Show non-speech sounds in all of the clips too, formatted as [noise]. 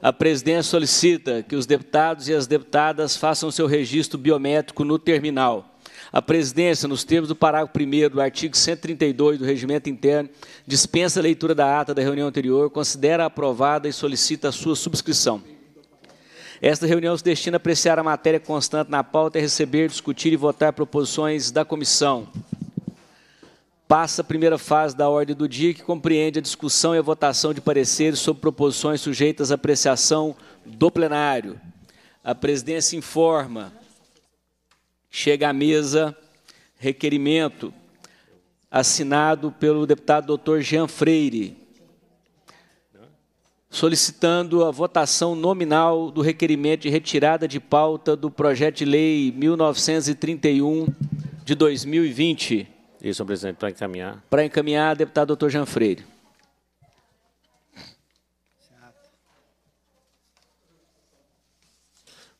a presidência solicita que os deputados e as deputadas façam seu registro biométrico no terminal. A presidência, nos termos do parágrafo 1 do artigo 132 do Regimento Interno, dispensa a leitura da ata da reunião anterior, considera aprovada e solicita a sua subscrição. Esta reunião se destina a apreciar a matéria constante na pauta e receber, discutir e votar proposições da comissão passa a primeira fase da ordem do dia, que compreende a discussão e a votação de pareceres sobre proposições sujeitas à apreciação do plenário. A presidência informa, chega à mesa requerimento assinado pelo deputado doutor Jean Freire, solicitando a votação nominal do requerimento de retirada de pauta do projeto de lei 1931 de 2020. Isso, senhor presidente, para encaminhar. Para encaminhar, deputado doutor Jean Freire.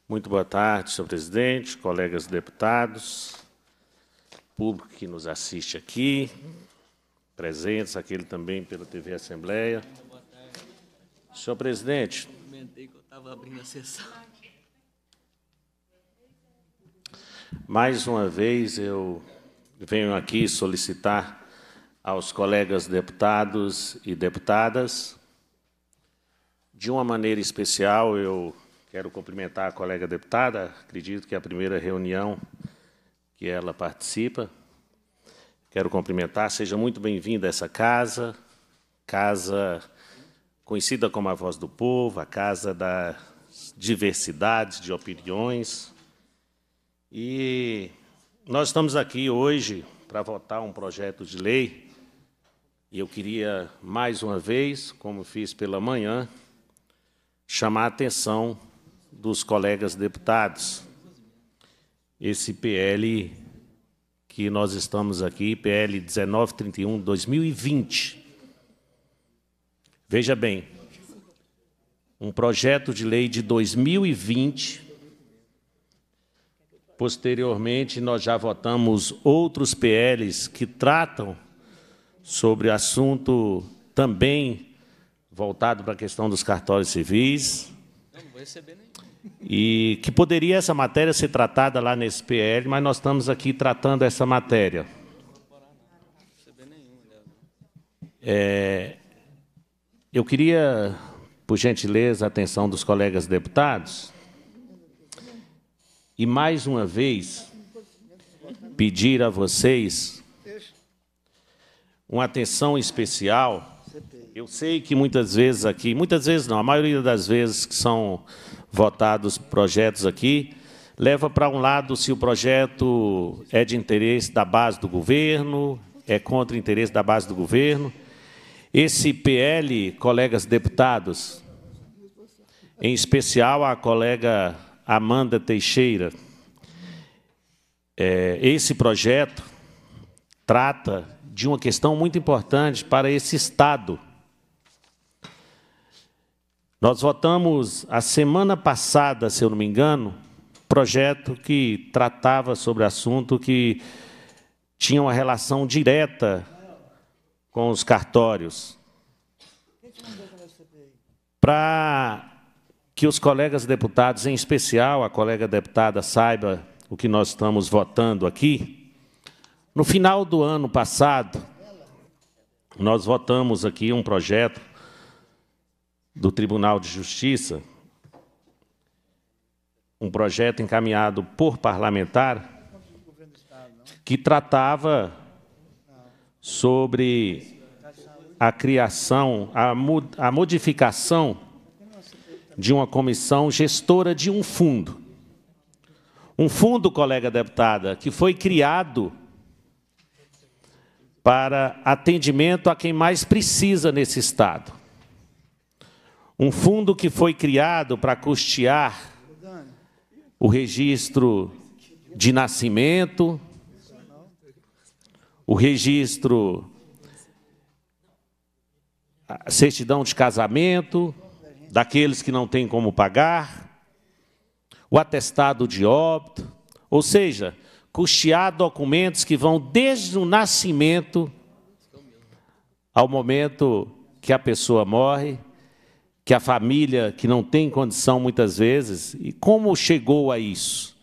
Muito boa tarde, senhor presidente, colegas deputados, público que nos assiste aqui, presentes, aquele também pela TV Assembleia. Senhor presidente. Comentei que eu estava abrindo a sessão. Mais uma vez eu venho aqui solicitar aos colegas deputados e deputadas. De uma maneira especial, eu quero cumprimentar a colega deputada, acredito que é a primeira reunião que ela participa. Quero cumprimentar, seja muito bem-vinda a essa casa, casa conhecida como a Voz do Povo, a casa da diversidade de opiniões. E nós estamos aqui hoje para votar um projeto de lei e eu queria, mais uma vez, como fiz pela manhã, chamar a atenção dos colegas deputados. Esse PL que nós estamos aqui, PL 1931-2020. Veja bem, um projeto de lei de 2020 Posteriormente, nós já votamos outros PLs que tratam sobre assunto também voltado para a questão dos cartórios civis. Não, não vou receber nenhum. E que poderia essa matéria ser tratada lá nesse PL, mas nós estamos aqui tratando essa matéria. É, eu queria, por gentileza, a atenção dos colegas deputados e mais uma vez, pedir a vocês uma atenção especial. Eu sei que muitas vezes aqui, muitas vezes não, a maioria das vezes que são votados projetos aqui, leva para um lado se o projeto é de interesse da base do governo, é contra o interesse da base do governo. Esse PL, colegas deputados, em especial a colega Amanda Teixeira. É, esse projeto trata de uma questão muito importante para esse Estado. Nós votamos a semana passada, se eu não me engano, projeto que tratava sobre assunto que tinha uma relação direta com os cartórios. Para que os colegas deputados, em especial a colega deputada, saiba o que nós estamos votando aqui. No final do ano passado, nós votamos aqui um projeto do Tribunal de Justiça, um projeto encaminhado por parlamentar, que tratava sobre a criação, a modificação de uma comissão gestora de um fundo. Um fundo, colega deputada, que foi criado para atendimento a quem mais precisa nesse Estado. Um fundo que foi criado para custear o registro de nascimento, o registro, certidão de casamento, daqueles que não têm como pagar, o atestado de óbito, ou seja, custear documentos que vão desde o nascimento ao momento que a pessoa morre, que a família que não tem condição muitas vezes, e como chegou a isso?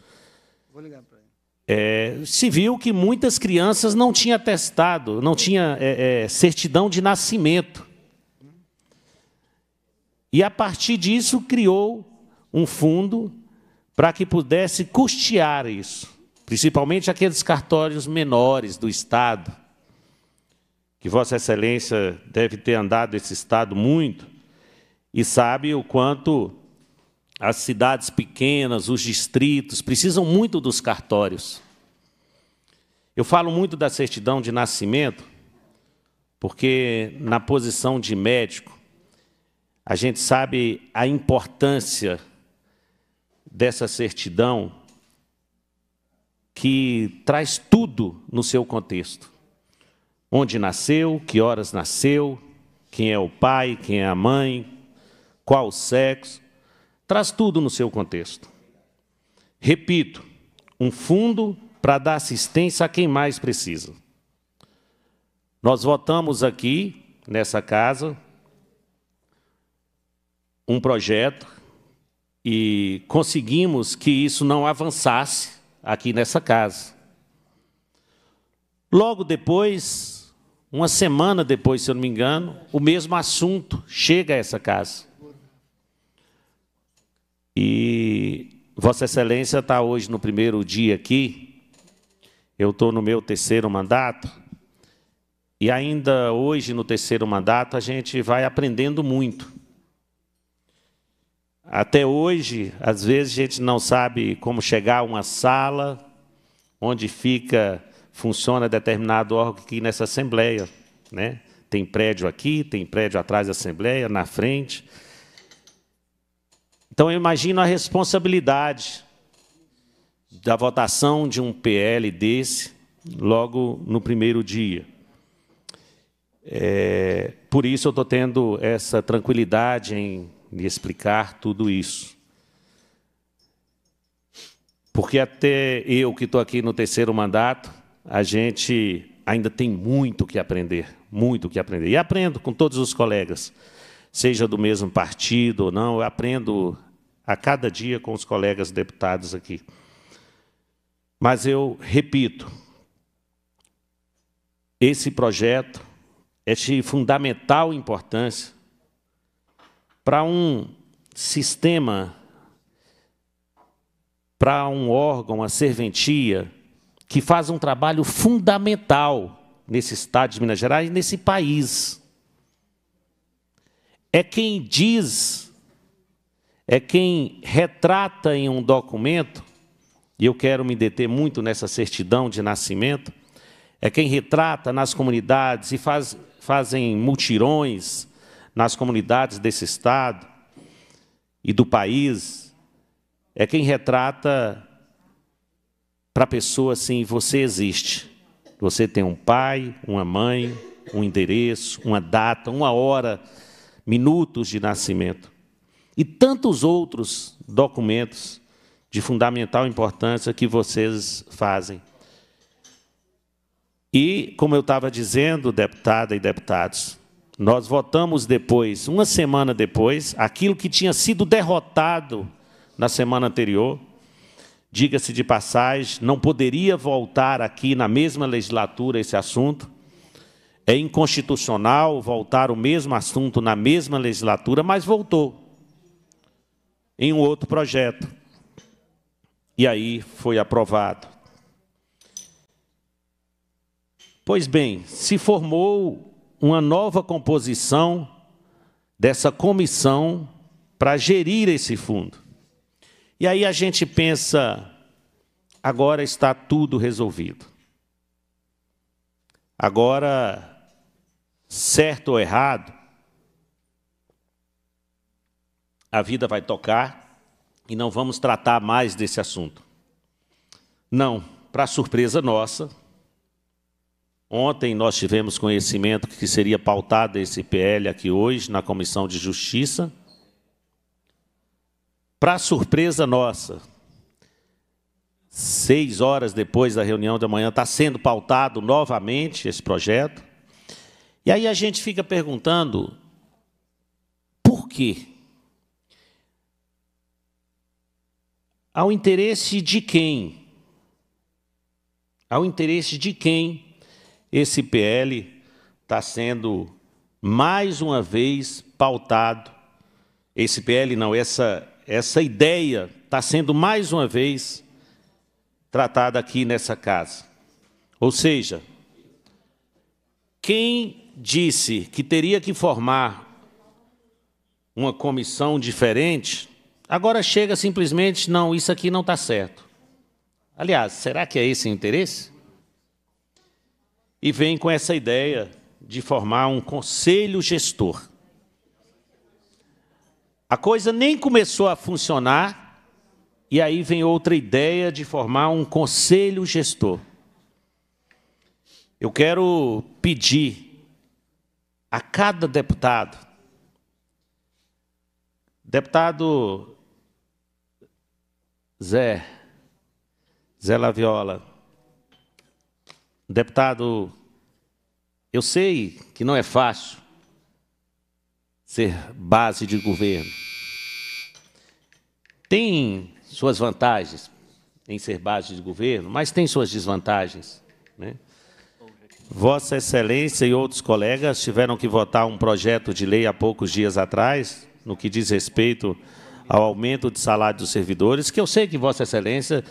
É, se viu que muitas crianças não tinham atestado, não tinham é, é, certidão de nascimento. E a partir disso criou um fundo para que pudesse custear isso, principalmente aqueles cartórios menores do Estado, que Vossa Excelência deve ter andado esse Estado muito, e sabe o quanto as cidades pequenas, os distritos, precisam muito dos cartórios. Eu falo muito da certidão de nascimento, porque na posição de médico, a gente sabe a importância dessa certidão que traz tudo no seu contexto. Onde nasceu, que horas nasceu, quem é o pai, quem é a mãe, qual o sexo, traz tudo no seu contexto. Repito, um fundo para dar assistência a quem mais precisa. Nós votamos aqui, nessa casa, um projeto e conseguimos que isso não avançasse aqui nessa casa. Logo depois, uma semana depois, se eu não me engano, o mesmo assunto chega a essa casa. E Vossa Excelência está hoje no primeiro dia aqui, eu estou no meu terceiro mandato, e ainda hoje, no terceiro mandato, a gente vai aprendendo muito. Até hoje, às vezes, a gente não sabe como chegar a uma sala onde fica, funciona determinado órgão aqui nessa Assembleia. Né? Tem prédio aqui, tem prédio atrás da Assembleia, na frente. Então, eu imagino a responsabilidade da votação de um PL desse logo no primeiro dia. É, por isso eu estou tendo essa tranquilidade em lhe explicar tudo isso. Porque até eu que estou aqui no terceiro mandato, a gente ainda tem muito que aprender, muito que aprender. E aprendo com todos os colegas, seja do mesmo partido ou não, eu aprendo a cada dia com os colegas deputados aqui. Mas eu repito, esse projeto é de fundamental importância para um sistema, para um órgão, a serventia, que faz um trabalho fundamental nesse estado de Minas Gerais e nesse país. É quem diz, é quem retrata em um documento, e eu quero me deter muito nessa certidão de nascimento, é quem retrata nas comunidades e faz, fazem mutirões, nas comunidades desse Estado e do país, é quem retrata para a pessoa assim: você existe. Você tem um pai, uma mãe, um endereço, uma data, uma hora, minutos de nascimento. E tantos outros documentos de fundamental importância que vocês fazem. E, como eu estava dizendo, deputada e deputados, nós votamos depois, uma semana depois, aquilo que tinha sido derrotado na semana anterior. Diga-se de passagem, não poderia voltar aqui na mesma legislatura esse assunto. É inconstitucional voltar o mesmo assunto na mesma legislatura, mas voltou em um outro projeto. E aí foi aprovado. Pois bem, se formou uma nova composição dessa comissão para gerir esse fundo. E aí a gente pensa, agora está tudo resolvido. Agora, certo ou errado, a vida vai tocar e não vamos tratar mais desse assunto. Não, para surpresa nossa, Ontem nós tivemos conhecimento que seria pautado esse PL aqui hoje na Comissão de Justiça. Para surpresa nossa, seis horas depois da reunião da manhã, está sendo pautado novamente esse projeto. E aí a gente fica perguntando por quê? Ao interesse de quem? Ao interesse de quem esse PL está sendo mais uma vez pautado. Esse PL não, essa, essa ideia está sendo mais uma vez tratada aqui nessa casa. Ou seja, quem disse que teria que formar uma comissão diferente, agora chega simplesmente, não, isso aqui não está certo. Aliás, será que é esse o interesse? E vem com essa ideia de formar um conselho gestor. A coisa nem começou a funcionar, e aí vem outra ideia de formar um conselho gestor. Eu quero pedir a cada deputado, deputado Zé, Zé Laviola, deputado eu sei que não é fácil ser base de governo. Tem suas vantagens em ser base de governo, mas tem suas desvantagens. Né? Vossa Excelência e outros colegas tiveram que votar um projeto de lei há poucos dias atrás, no que diz respeito ao aumento de salário dos servidores, que eu sei que Vossa Excelência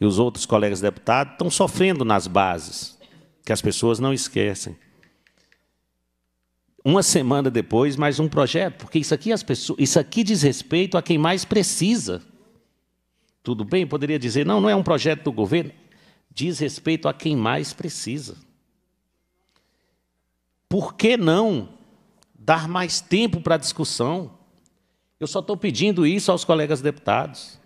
e os outros colegas deputados estão sofrendo nas bases, que as pessoas não esquecem uma semana depois, mais um projeto, porque isso aqui, as pessoas, isso aqui diz respeito a quem mais precisa. Tudo bem? Poderia dizer, não, não é um projeto do governo. Diz respeito a quem mais precisa. Por que não dar mais tempo para a discussão? Eu só estou pedindo isso aos colegas deputados.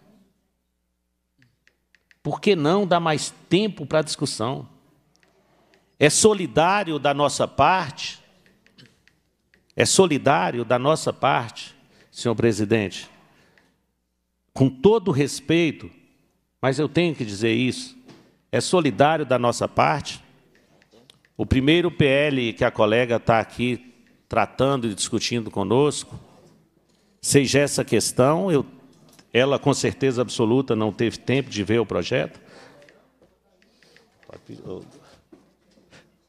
Por que não dar mais tempo para a discussão? É solidário da nossa parte é solidário da nossa parte, senhor presidente, com todo respeito, mas eu tenho que dizer isso, é solidário da nossa parte. O primeiro PL que a colega está aqui tratando e discutindo conosco, seja essa questão, eu, ela com certeza absoluta não teve tempo de ver o projeto.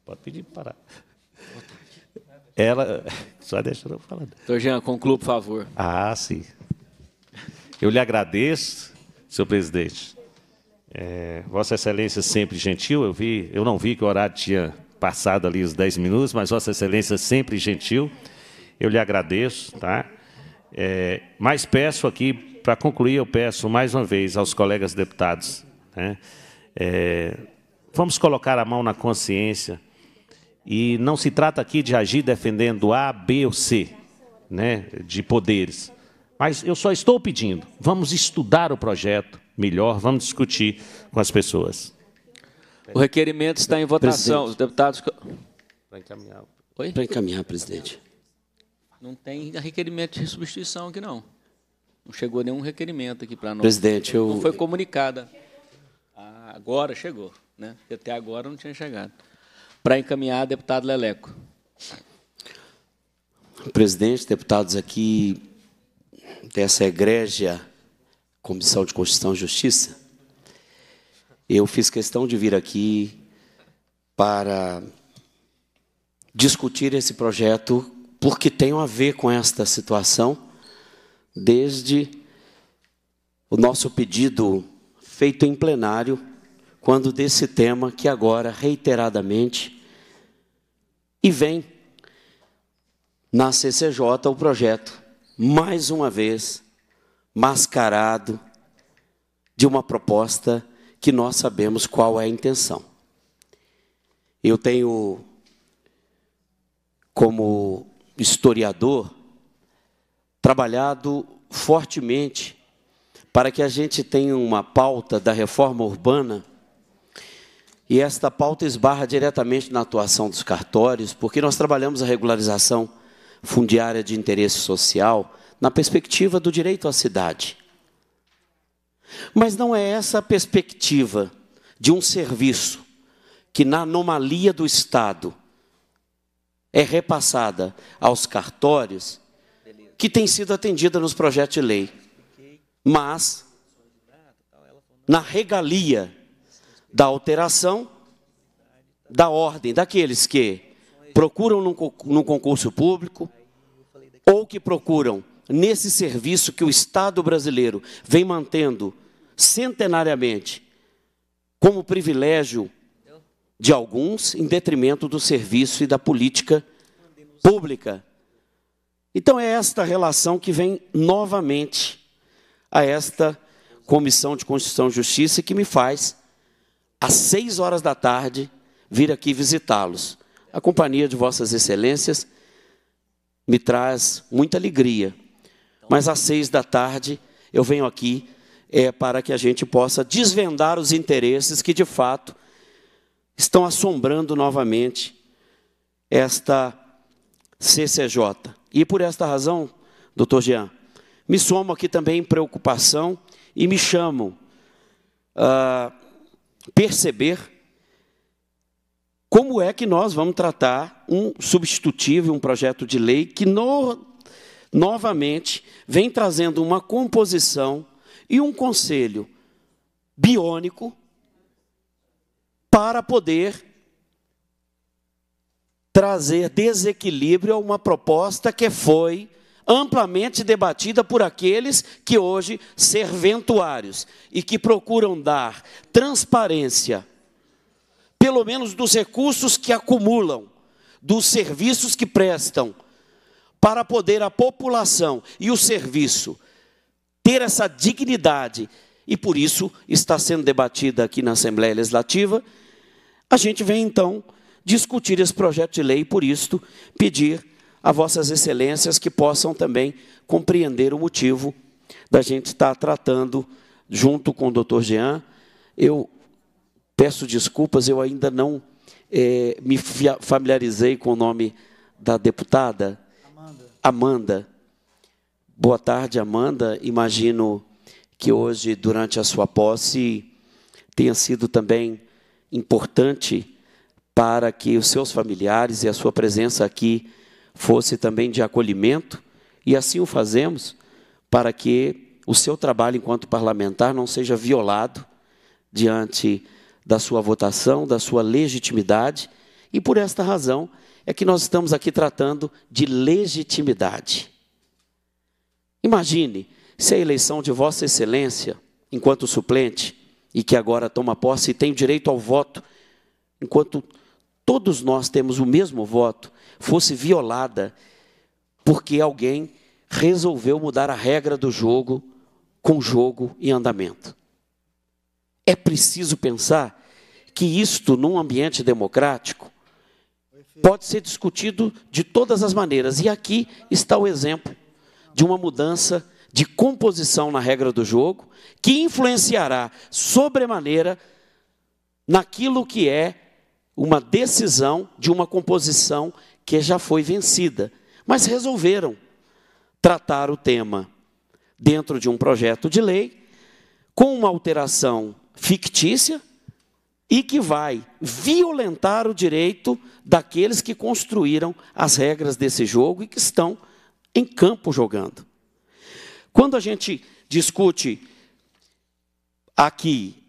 Pode pedir, para parar. Ela. [laughs] Só deixa eu falar. Doutor Jean, conclua, por favor. Ah, sim. Eu lhe agradeço, senhor presidente. É, Vossa Excelência sempre gentil, eu vi, eu não vi que o horário tinha passado ali os 10 minutos, mas Vossa Excelência sempre gentil. Eu lhe agradeço, tá? É, mas peço aqui, para concluir, eu peço mais uma vez aos colegas deputados, né? É, vamos colocar a mão na consciência e não se trata aqui de agir defendendo A, B ou C, né, de poderes. Mas eu só estou pedindo, vamos estudar o projeto melhor, vamos discutir com as pessoas. O requerimento está em votação. Presidente. Os deputados. Para encaminhar. Oi? Para encaminhar, presidente. Não tem requerimento de substituição aqui, não. Não chegou nenhum requerimento aqui para nós. Presidente, eu. Não foi comunicada. Ah, agora chegou, né? Até agora não tinha chegado para encaminhar, deputado Leleco. Presidente, deputados aqui dessa egrégia Comissão de Constituição e Justiça, eu fiz questão de vir aqui para discutir esse projeto porque tem a ver com esta situação desde o nosso pedido feito em plenário quando desse tema que agora reiteradamente e vem na CCJ o projeto, mais uma vez, mascarado de uma proposta que nós sabemos qual é a intenção. Eu tenho, como historiador, trabalhado fortemente para que a gente tenha uma pauta da reforma urbana e esta pauta esbarra diretamente na atuação dos cartórios, porque nós trabalhamos a regularização fundiária de interesse social na perspectiva do direito à cidade. Mas não é essa a perspectiva de um serviço que, na anomalia do Estado, é repassada aos cartórios, que tem sido atendida nos projetos de lei. Mas na regalia da alteração da ordem daqueles que procuram num, concurso público ou que procuram nesse serviço que o Estado brasileiro vem mantendo centenariamente como privilégio de alguns, em detrimento do serviço e da política pública. Então é esta relação que vem novamente a esta Comissão de Constituição e Justiça que me faz, às seis horas da tarde, vir aqui visitá-los. A companhia de Vossas Excelências me traz muita alegria, mas às seis da tarde eu venho aqui é, para que a gente possa desvendar os interesses que, de fato, estão assombrando novamente esta CCJ. E por esta razão, doutor Jean, me somo aqui também em preocupação e me chamo a perceber como é que nós vamos tratar um substitutivo, um projeto de lei que no, novamente vem trazendo uma composição e um conselho biônico para poder trazer desequilíbrio a uma proposta que foi amplamente debatida por aqueles que hoje serventuários e que procuram dar transparência, pelo menos dos recursos que acumulam, dos serviços que prestam, para poder a população e o serviço ter essa dignidade, e por isso está sendo debatida aqui na Assembleia Legislativa, a gente vem então discutir esse projeto de lei e por isto pedir a vossas excelências que possam também compreender o motivo da gente estar tratando junto com o doutor Jean. Eu peço desculpas, eu ainda não é, me familiarizei com o nome da deputada. Amanda. Amanda. Boa tarde, Amanda. Imagino que hoje, durante a sua posse, tenha sido também importante para que os seus familiares e a sua presença aqui fosse também de acolhimento, e assim o fazemos para que o seu trabalho enquanto parlamentar não seja violado diante da sua votação, da sua legitimidade, e por esta razão é que nós estamos aqui tratando de legitimidade. Imagine se a eleição de Vossa Excelência, enquanto suplente, e que agora toma posse e tem direito ao voto, enquanto todos nós temos o mesmo voto, fosse violada porque alguém resolveu mudar a regra do jogo com jogo em andamento. É preciso pensar que isto, num ambiente democrático, pode ser discutido de todas as maneiras. E aqui está o exemplo de uma mudança de composição na regra do jogo, que influenciará sobremaneira naquilo que é uma decisão de uma composição que já foi vencida, mas resolveram tratar o tema dentro de um projeto de lei com uma alteração fictícia e que vai violentar o direito daqueles que construíram as regras desse jogo e que estão em campo jogando. Quando a gente discute aqui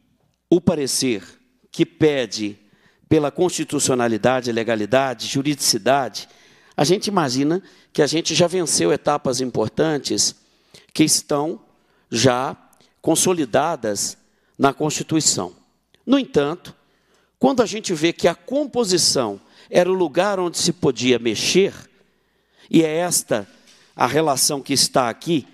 o parecer que pede pela constitucionalidade, legalidade, juridicidade, a gente imagina que a gente já venceu etapas importantes que estão já consolidadas na Constituição. No entanto, quando a gente vê que a composição era o lugar onde se podia mexer, e é esta a relação que está aqui,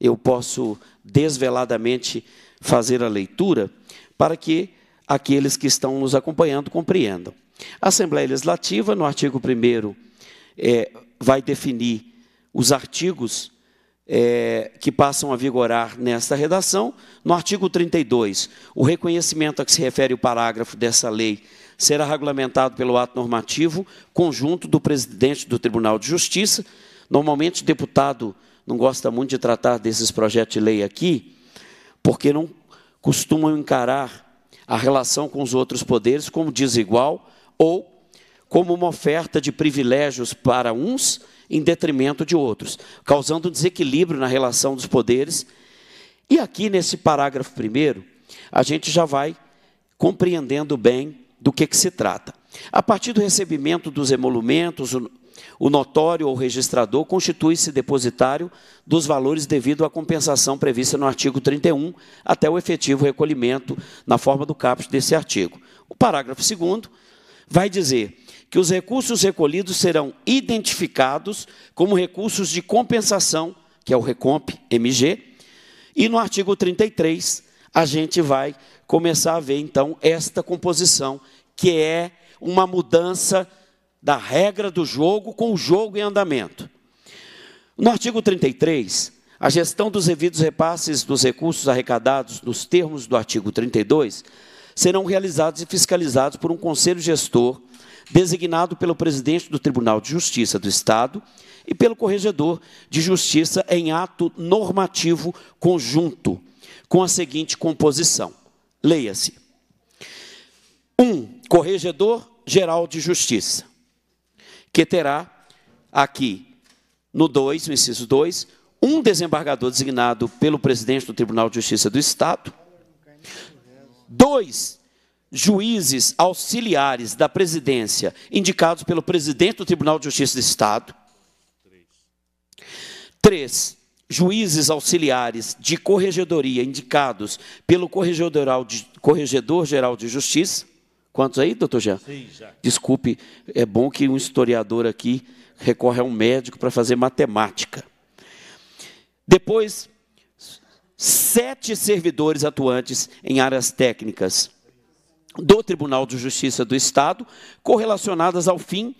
eu posso desveladamente fazer a leitura para que aqueles que estão nos acompanhando compreendam. A Assembleia Legislativa, no artigo 1 é, vai definir os artigos é, que passam a vigorar nesta redação. No artigo 32, o reconhecimento a que se refere o parágrafo dessa lei será regulamentado pelo ato normativo conjunto do presidente do Tribunal de Justiça. Normalmente, o deputado não gosta muito de tratar desses projetos de lei aqui, porque não costumam encarar a relação com os outros poderes como desigual ou como uma oferta de privilégios para uns em detrimento de outros, causando um desequilíbrio na relação dos poderes. E aqui nesse parágrafo primeiro, a gente já vai compreendendo bem do que, que se trata. A partir do recebimento dos emolumentos, o notório ou registrador constitui-se depositário dos valores devido à compensação prevista no artigo 31, até o efetivo recolhimento na forma do caput desse artigo. O parágrafo 2 vai dizer que os recursos recolhidos serão identificados como recursos de compensação, que é o Recomp MG, e no artigo 33 a gente vai começar a ver então esta composição, que é uma mudança da regra do jogo com o jogo em andamento. No artigo 33, a gestão dos devidos repasses dos recursos arrecadados nos termos do artigo 32 serão realizados e fiscalizados por um conselho gestor designado pelo presidente do Tribunal de Justiça do Estado e pelo corregedor de justiça em ato normativo conjunto, com a seguinte composição. Leia-se. Um, corregedor geral de justiça que terá aqui, no 2, no inciso 2, um desembargador designado pelo presidente do Tribunal de Justiça do Estado, dois juízes auxiliares da presidência indicados pelo presidente do Tribunal de Justiça do Estado, três juízes auxiliares de corregedoria indicados pelo Corregedor-Geral de Justiça, Quantos aí, doutor Jean? Sim, já. Desculpe, é bom que um historiador aqui recorre a um médico para fazer matemática. Depois, sete servidores atuantes em áreas técnicas do Tribunal de Justiça do Estado, correlacionadas ao fim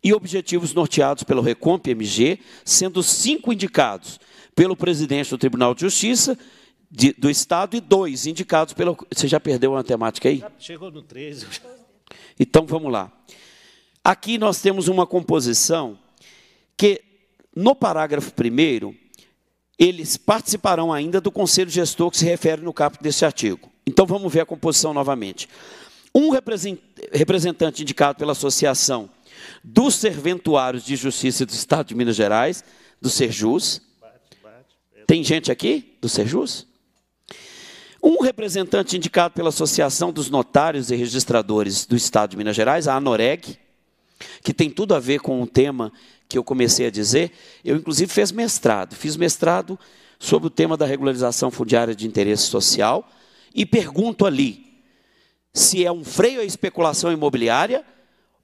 e objetivos norteados pelo Recomp MG, sendo cinco indicados pelo presidente do Tribunal de Justiça de, do Estado e dois indicados pelo. Você já perdeu a matemática aí? Chegou no 13. Então vamos lá. Aqui nós temos uma composição que, no parágrafo primeiro, eles participarão ainda do conselho gestor que se refere no caput desse artigo. Então vamos ver a composição novamente. Um representante indicado pela Associação dos Serventuários de Justiça do Estado de Minas Gerais, do Serjus. Tem gente aqui do Serjus? Um representante indicado pela Associação dos Notários e Registradores do Estado de Minas Gerais, a ANOREG, que tem tudo a ver com o tema que eu comecei a dizer. Eu, inclusive, fiz mestrado. Fiz mestrado sobre o tema da regularização fundiária de interesse social e pergunto ali se é um freio à especulação imobiliária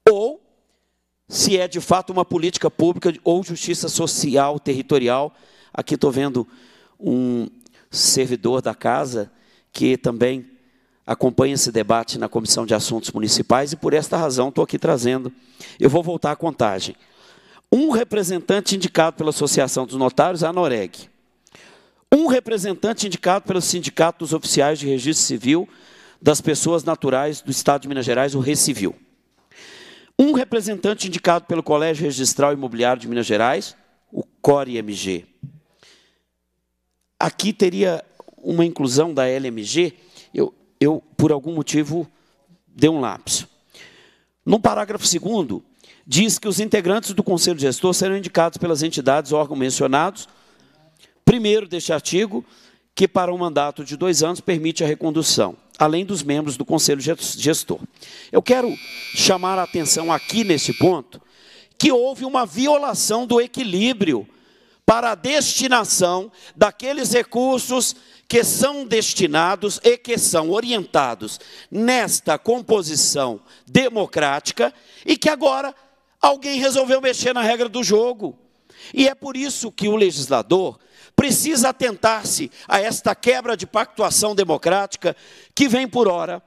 ou se é de fato uma política pública ou justiça social territorial. Aqui estou vendo um servidor da casa que também acompanha esse debate na Comissão de Assuntos Municipais e por esta razão estou aqui trazendo. Eu vou voltar à contagem. Um representante indicado pela Associação dos Notários, a Noreg. Um representante indicado pelo Sindicato dos Oficiais de Registro Civil das Pessoas Naturais do Estado de Minas Gerais, o Recivil. Um representante indicado pelo Colégio Registral Imobiliário de Minas Gerais, o CORE-MG. Aqui teria uma inclusão da LMG, eu, eu por algum motivo, dei um lapso. No parágrafo 2 diz que os integrantes do Conselho Gestor serão indicados pelas entidades órgãos mencionados, primeiro deste artigo, que para um mandato de dois anos permite a recondução, além dos membros do Conselho Gestor. Eu quero chamar a atenção aqui nesse ponto, que houve uma violação do equilíbrio para a destinação daqueles recursos que são destinados e que são orientados nesta composição democrática e que agora alguém resolveu mexer na regra do jogo. E é por isso que o legislador precisa atentar-se a esta quebra de pactuação democrática que vem por hora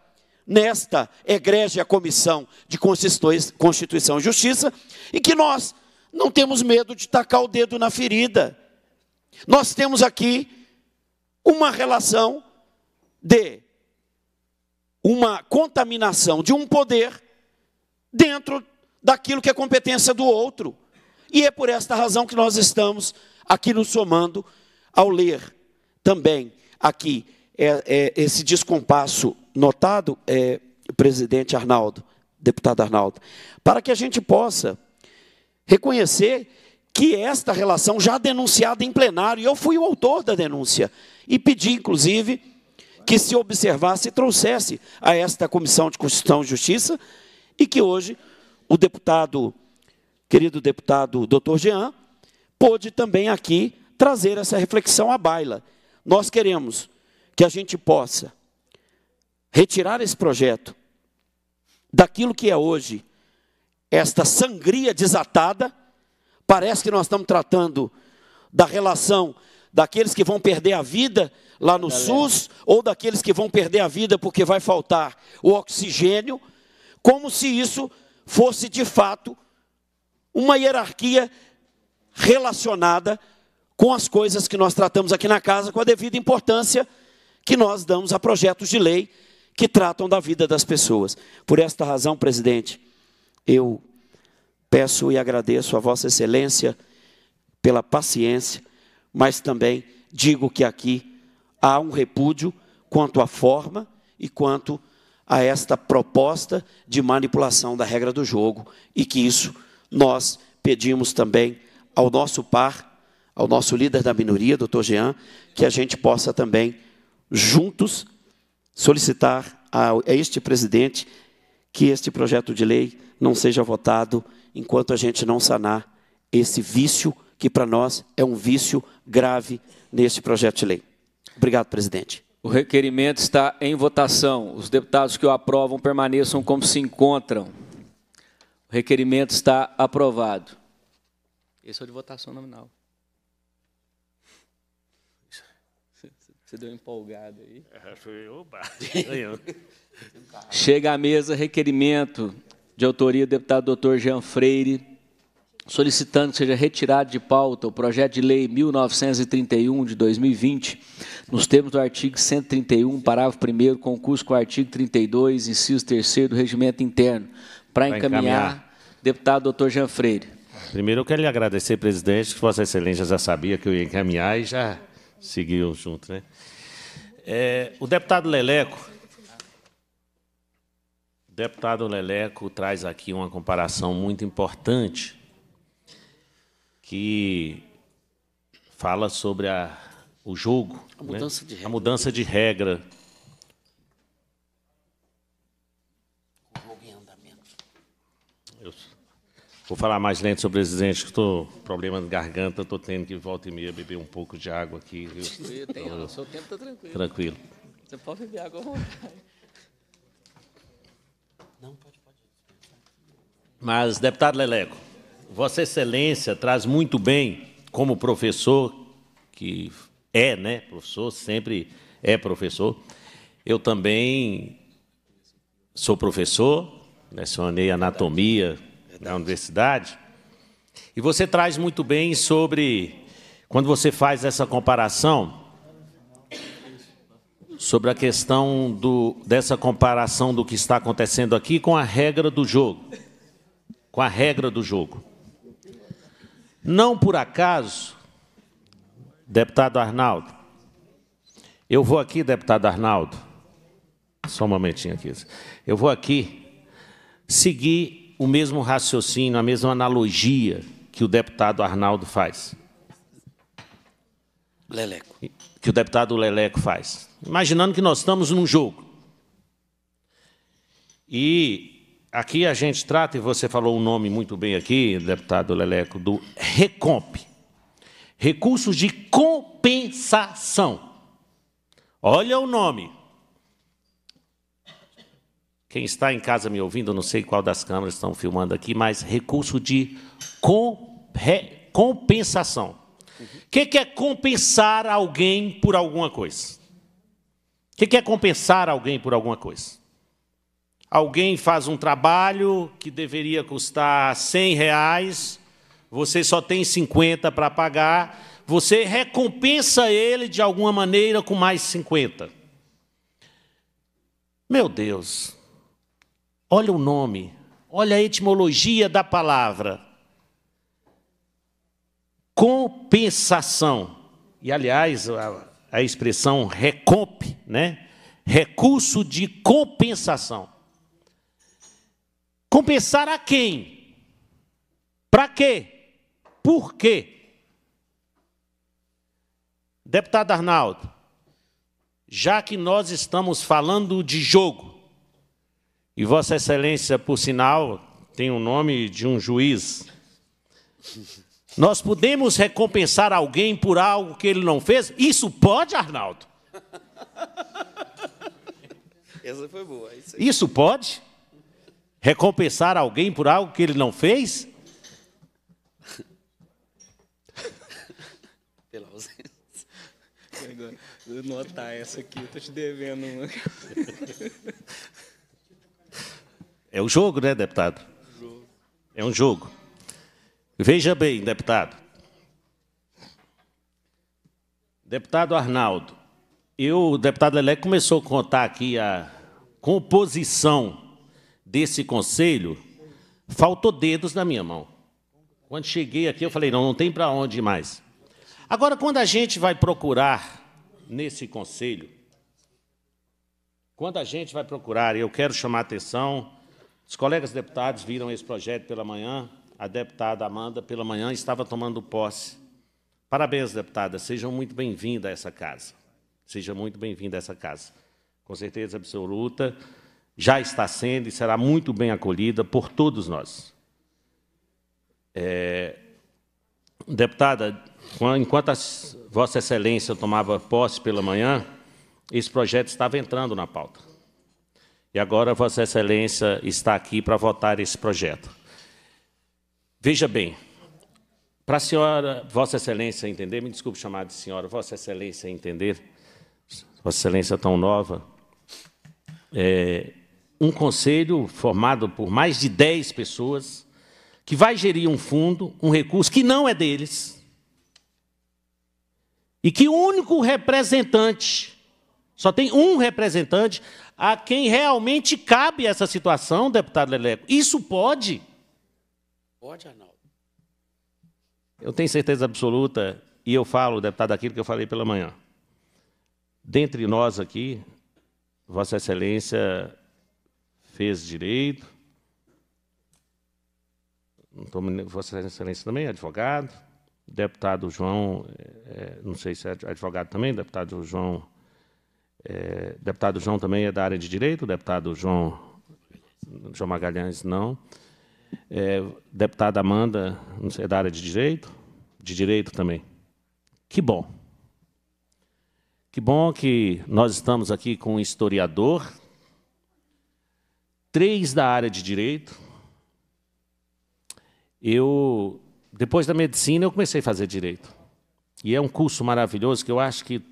nesta egrégia comissão de Constituição e Justiça e que nós não temos medo de tacar o dedo na ferida. Nós temos aqui uma relação de uma contaminação de um poder dentro daquilo que é competência do outro. E é por esta razão que nós estamos aqui nos somando ao ler também aqui é, é, esse descompasso notado, é, presidente Arnaldo, deputado Arnaldo, para que a gente possa reconhecer que esta relação já denunciada em plenário, e eu fui o autor da denúncia, e pedi, inclusive, que se observasse e trouxesse a esta Comissão de Constituição e Justiça e que hoje o deputado, querido deputado doutor Jean, pôde também aqui trazer essa reflexão à baila. Nós queremos que a gente possa retirar esse projeto daquilo que é hoje esta sangria desatada. Parece que nós estamos tratando da relação daqueles que vão perder a vida lá no Galera. SUS, ou daqueles que vão perder a vida porque vai faltar o oxigênio, como se isso fosse de fato uma hierarquia relacionada com as coisas que nós tratamos aqui na casa, com a devida importância que nós damos a projetos de lei que tratam da vida das pessoas. Por esta razão, presidente, eu peço e agradeço a Vossa Excelência pela paciência, mas também digo que aqui há um repúdio quanto à forma e quanto a esta proposta de manipulação da regra do jogo e que isso nós pedimos também ao nosso par, ao nosso líder da minoria, doutor Jean, que a gente possa também, juntos, solicitar a este presidente que este projeto de lei não seja votado enquanto a gente não sanar esse vício, que para nós é um vício grave neste projeto de lei. Obrigado, presidente. O requerimento está em votação. Os deputados que o aprovam permaneçam como se encontram. O requerimento está aprovado. Esse é o de votação nominal. [laughs] Você deu uma empolgada aí. É. [laughs] Chega à mesa requerimento de autoria do deputado doutor Jean Freire, solicitando que seja retirado de pauta o projeto de lei 1931 de 2020, nos termos do artigo 131, parágrafo 1 concurso com o artigo 32, inciso 3 do regimento interno, para encaminhar, encaminhar, deputado doutor Jean Freire. Primeiro eu quero lhe agradecer, presidente, que Vossa Excelência já sabia que eu ia encaminhar e já seguiu junto. Né? É, o deputado Leleco, deputado Leleco traz aqui uma comparação muito importante que fala sobre a, o jogo, a mudança, né? de, regra. A mudança de regra. O jogo em andamento. Eu vou falar mais lento o presidente, que estou com problema de garganta, estou tendo que volta e meia beber um pouco de água aqui. Viu? [laughs] Tem, o seu tempo está tranquilo. Tranquilo. Você pode beber água à vontade. Não, pode, pode. Mas, deputado Leleco, Vossa Excelência traz muito bem, como professor, que é, né, professor, sempre é professor. Eu também sou professor, lecionei anatomia na universidade. E você traz muito bem sobre, quando você faz essa comparação, sobre a questão do, dessa comparação do que está acontecendo aqui com a regra do jogo. Com a regra do jogo. Não por acaso, deputado Arnaldo, eu vou aqui, deputado Arnaldo, só um momentinho aqui. Eu vou aqui seguir o mesmo raciocínio, a mesma analogia que o deputado Arnaldo faz. Leleco. Que o deputado Leleco faz. Imaginando que nós estamos num jogo. E Aqui a gente trata, e você falou um nome muito bem aqui, deputado Leleco, do RECOMP. Recursos de compensação. Olha o nome. Quem está em casa me ouvindo, não sei qual das câmeras estão filmando aqui, mas recurso de com, re, compensação. O uhum. que, que é compensar alguém por alguma coisa? O que, que é compensar alguém por alguma coisa? Alguém faz um trabalho que deveria custar 100 reais, você só tem 50 para pagar, você recompensa ele de alguma maneira com mais 50. Meu Deus, olha o nome, olha a etimologia da palavra. Compensação. E, aliás, a, a expressão recomp, né? recurso de compensação. Compensar a quem? Para quê? Por quê? Deputado Arnaldo, já que nós estamos falando de jogo, e Vossa Excelência, por sinal, tem o nome de um juiz, nós podemos recompensar alguém por algo que ele não fez? Isso pode, Arnaldo? Essa foi boa. Isso, Isso pode? Recompensar alguém por algo que ele não fez? [laughs] Pela ausência. Vou notar essa aqui, eu estou te devendo uma. É o jogo, né, deputado? É um jogo. Veja bem, deputado. Deputado Arnaldo, eu, o deputado Lelé começou a contar aqui a composição desse conselho, faltou dedos na minha mão. Quando cheguei aqui, eu falei, não, não tem para onde mais. Agora, quando a gente vai procurar nesse conselho, quando a gente vai procurar, e eu quero chamar a atenção, os colegas deputados viram esse projeto pela manhã, a deputada Amanda, pela manhã, estava tomando posse. Parabéns, deputada, sejam muito bem-vinda a essa casa. Seja muito bem-vinda a essa casa. Com certeza absoluta, já está sendo e será muito bem acolhida por todos nós. É, deputada, enquanto a Vossa Excelência tomava posse pela manhã, esse projeto estava entrando na pauta. E agora Vossa Excelência está aqui para votar esse projeto. Veja bem, para a senhora, Vossa Excelência entender, me desculpe chamar de senhora, Vossa Excelência entender, Vossa Excelência tão nova, é, um conselho formado por mais de 10 pessoas, que vai gerir um fundo, um recurso que não é deles, e que o único representante, só tem um representante, a quem realmente cabe essa situação, deputado Leleco. Isso pode? Pode, Arnaldo. Eu tenho certeza absoluta, e eu falo, deputado, aquilo que eu falei pela manhã. Dentre nós aqui, Vossa Excelência fez direito. Vossa Excelência também é advogado. Deputado João, é, não sei se é advogado também, deputado João. É, deputado João também é da área de direito, deputado João, João Magalhães não. É, deputada Amanda, não sei, é da área de direito? De direito também. Que bom. Que bom que nós estamos aqui com um historiador, três da área de direito. Eu, depois da medicina, eu comecei a fazer direito. E é um curso maravilhoso que eu acho que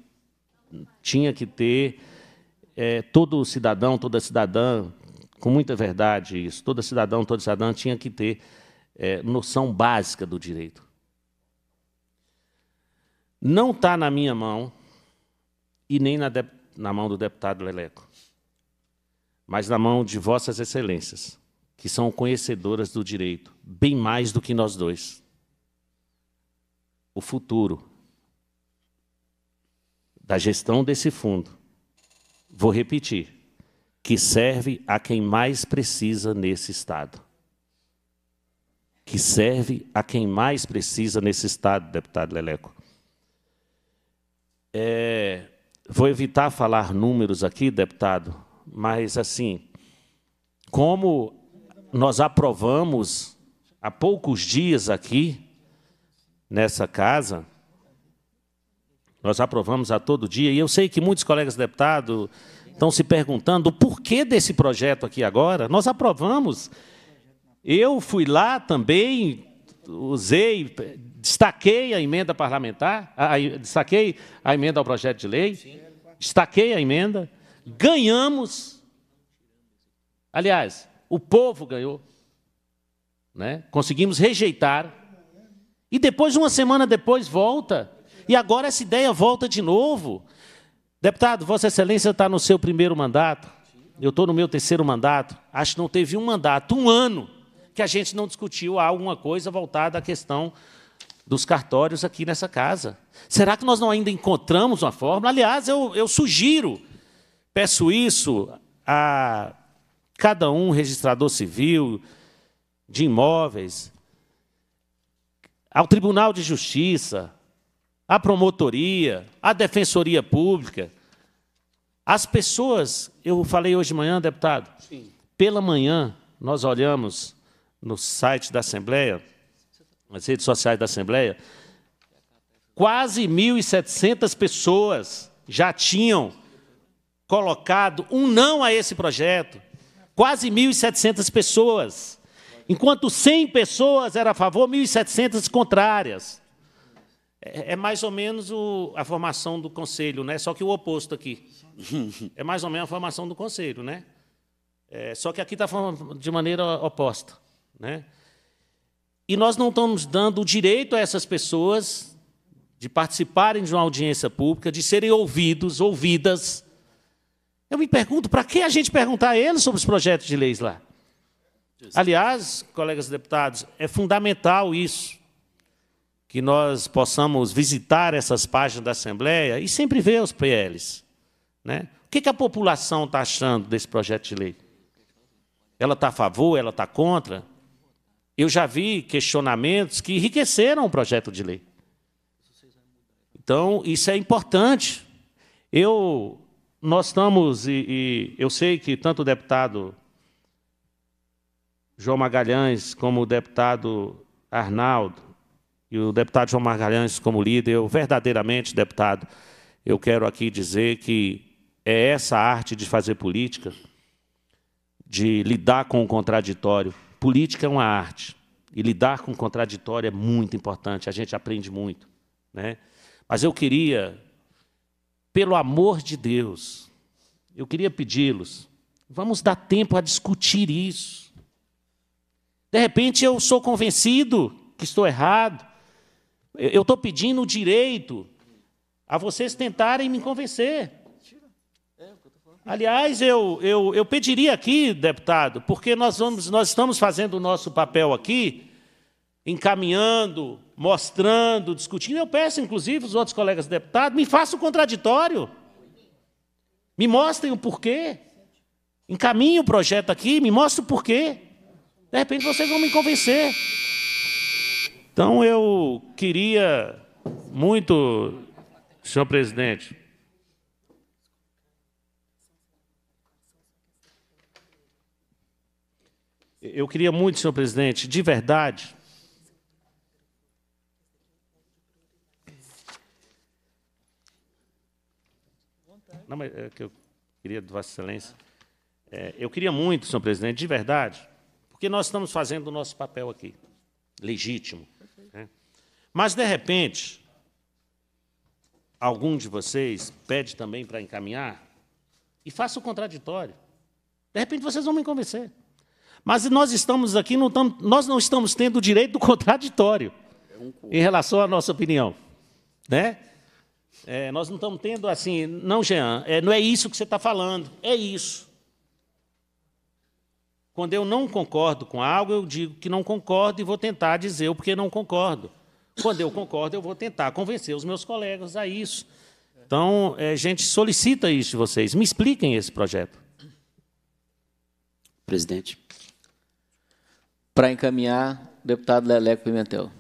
tinha que ter é, todo cidadão, toda cidadã com muita verdade isso. Todo cidadão, toda cidadã tinha que ter é, noção básica do direito. Não está na minha mão e nem na, na mão do deputado Leleco, mas na mão de vossas excelências, que são conhecedoras do direito, bem mais do que nós dois. O futuro da gestão desse fundo, vou repetir, que serve a quem mais precisa nesse Estado. Que serve a quem mais precisa nesse Estado, deputado Leleco. É, vou evitar falar números aqui, deputado, mas, assim, como nós aprovamos há poucos dias aqui, nessa casa, nós aprovamos a todo dia, e eu sei que muitos colegas deputados estão se perguntando o porquê desse projeto aqui agora. Nós aprovamos. Eu fui lá também, usei, destaquei a emenda parlamentar, a, destaquei a emenda ao projeto de lei, destaquei a emenda, ganhamos. Aliás, o povo ganhou. Né? Conseguimos rejeitar. E depois, uma semana depois, volta. E agora essa ideia volta de novo. Deputado, Vossa Excelência está no seu primeiro mandato, eu estou no meu terceiro mandato. Acho que não teve um mandato, um ano, que a gente não discutiu alguma coisa voltada à questão dos cartórios aqui nessa casa. Será que nós não ainda encontramos uma fórmula? Aliás, eu, eu sugiro, peço isso a cada um registrador civil de imóveis, ao Tribunal de Justiça, a promotoria, a defensoria pública, As pessoas, eu falei hoje de manhã, deputado, Sim. pela manhã nós olhamos no site da Assembleia, nas redes sociais da Assembleia, quase 1.700 pessoas já tinham colocado um não a esse projeto. Quase 1.700 pessoas. Enquanto 100 pessoas eram a favor, 1.700 contrárias. É, é, mais ou menos o, a formação do conselho, né? só que o oposto aqui. [laughs] É mais ou menos a formação do conselho. Né? É, só que aqui está de maneira oposta. Né? E nós não estamos dando o direito a essas pessoas de participarem de uma audiência pública, de serem ouvidos, ouvidas. Eu me pergunto, para que a gente perguntar a eles sobre os projetos de leis lá? Aliás, colegas deputados, é fundamental isso, que nós possamos visitar essas páginas da Assembleia e sempre ver os PLs. Né? O que, que a população está achando desse projeto de lei? Ela está a favor, ela está contra? Eu já vi questionamentos que enriqueceram o projeto de lei. Então, isso é importante. Eu, nós estamos, e, e eu sei que tanto o deputado João Magalhães como o deputado Arnaldo e o deputado João Magalhães como líder, eu verdadeiramente, deputado, eu quero aqui dizer que é essa arte de fazer política, de lidar com o contraditório. Política é uma arte, e lidar com o contraditório é muito importante, a gente aprende muito. Né? Mas eu queria, pelo amor de Deus, eu queria pedi-los, vamos dar tempo a discutir isso. De repente eu sou convencido que estou errado. Eu estou pedindo o direito a vocês tentarem me convencer. Aliás, eu, eu, eu pediria aqui, deputado, porque nós, vamos, nós estamos fazendo o nosso papel aqui, encaminhando, mostrando, discutindo. Eu peço, inclusive, os outros colegas deputados, me façam contraditório. Me mostrem o porquê. Encaminhe o projeto aqui, me mostre o porquê. De repente vocês vão me convencer. Então eu queria muito, senhor presidente, Eu queria muito, senhor presidente, de verdade. Não, mas é que eu queria, Vossa Excelência. É, eu queria muito, senhor presidente, de verdade, porque nós estamos fazendo o nosso papel aqui, legítimo. Né? Mas, de repente, algum de vocês pede também para encaminhar e faça o contraditório. De repente, vocês vão me convencer. Mas nós estamos aqui, não estamos, nós não estamos tendo o direito do contraditório em relação à nossa opinião. Né? É, nós não estamos tendo assim, não, Jean, é, não é isso que você está falando, é isso. Quando eu não concordo com algo, eu digo que não concordo e vou tentar dizer o porquê não concordo. Quando eu concordo, eu vou tentar convencer os meus colegas a isso. Então, é, a gente solicita isso de vocês. Me expliquem esse projeto. Presidente. Para encaminhar, deputado Leleco Pimentel.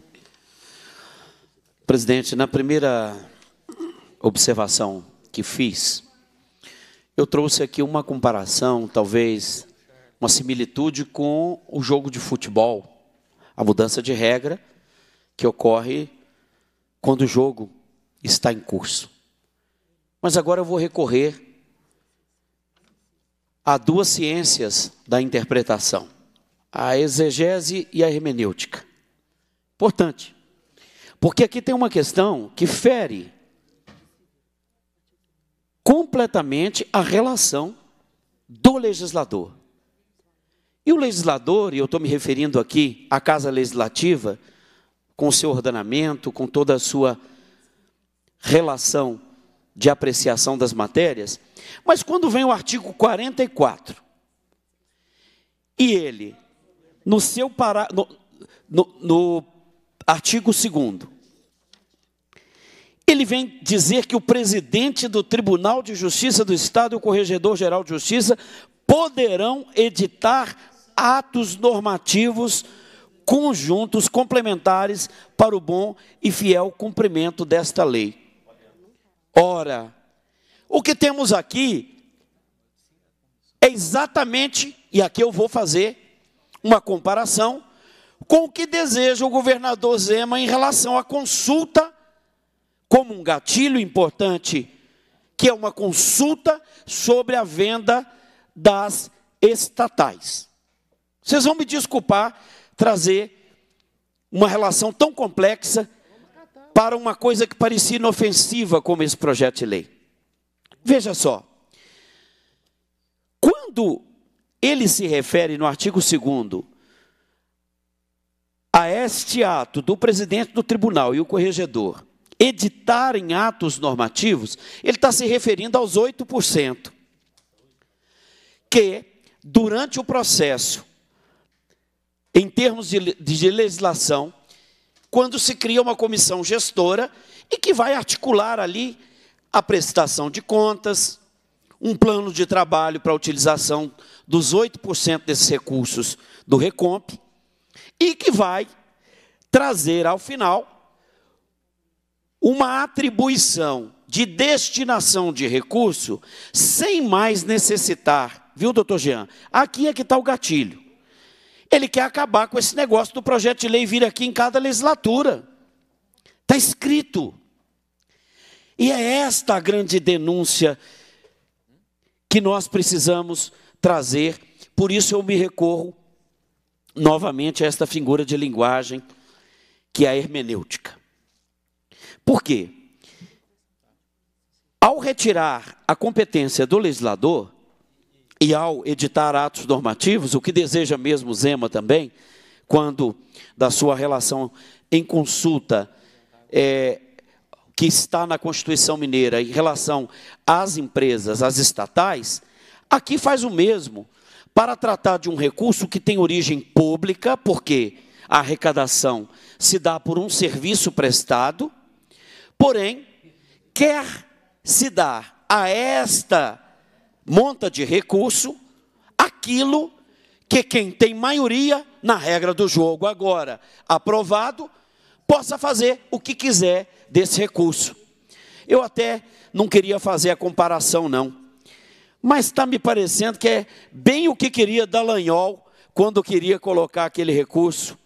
Presidente, na primeira observação que fiz, eu trouxe aqui uma comparação, talvez uma similitude com o jogo de futebol, a mudança de regra que ocorre quando o jogo está em curso. Mas agora eu vou recorrer a duas ciências da interpretação a exegese e a hermenêutica. Importante. Porque aqui tem uma questão que fere completamente a relação do legislador. E o legislador, e eu estou me referindo aqui à Casa Legislativa, com seu ordenamento, com toda a sua relação de apreciação das matérias, mas quando vem o artigo 44, e ele no seu para, no, no, no artigo 2 ele vem dizer que o presidente do Tribunal de Justiça do Estado e o Corregedor-Geral de Justiça poderão editar atos normativos conjuntos complementares para o bom e fiel cumprimento desta lei. Ora, O que temos aqui é exatamente, e aqui eu vou fazer uma comparação com o que deseja o governador Zema em relação à consulta, como um gatilho importante, que é uma consulta sobre a venda das estatais. Vocês vão me desculpar trazer uma relação tão complexa para uma coisa que parecia inofensiva como esse projeto de lei. Veja só. Quando ele se refere no artigo 2 a este ato do presidente do tribunal e o corregedor editarem atos normativos, ele está se referindo aos 8%, que durante o processo, em termos de, de legislação, quando se cria uma comissão gestora e que vai articular ali a prestação de contas, um plano de trabalho para a utilização dos 8% desses recursos do Recomp, e que vai trazer ao final uma atribuição de destinação de recurso sem mais necessitar, viu, doutor Jean? Aqui é que está o gatilho. Ele quer acabar com esse negócio do projeto de lei vir aqui em cada legislatura. Está escrito. E é esta a grande denúncia que nós precisamos trazer. Por isso eu me recorro novamente a esta figura de linguagem que é a hermenêutica. Por quê? Ao retirar a competência do legislador, e ao editar atos normativos, o que deseja mesmo Zema também, quando da sua relação em consulta é, que está na Constituição Mineira em relação às empresas, às estatais, aqui faz o mesmo para tratar de um recurso que tem origem pública, porque a arrecadação se dá por um serviço prestado, porém quer se dar a esta monta de recurso aquilo que quem tem maioria na regra do jogo agora aprovado possa fazer o que quiser desse recurso. Eu até não queria fazer a comparação não, mas está me parecendo que é bem o que queria Dallagnol quando queria colocar aquele recurso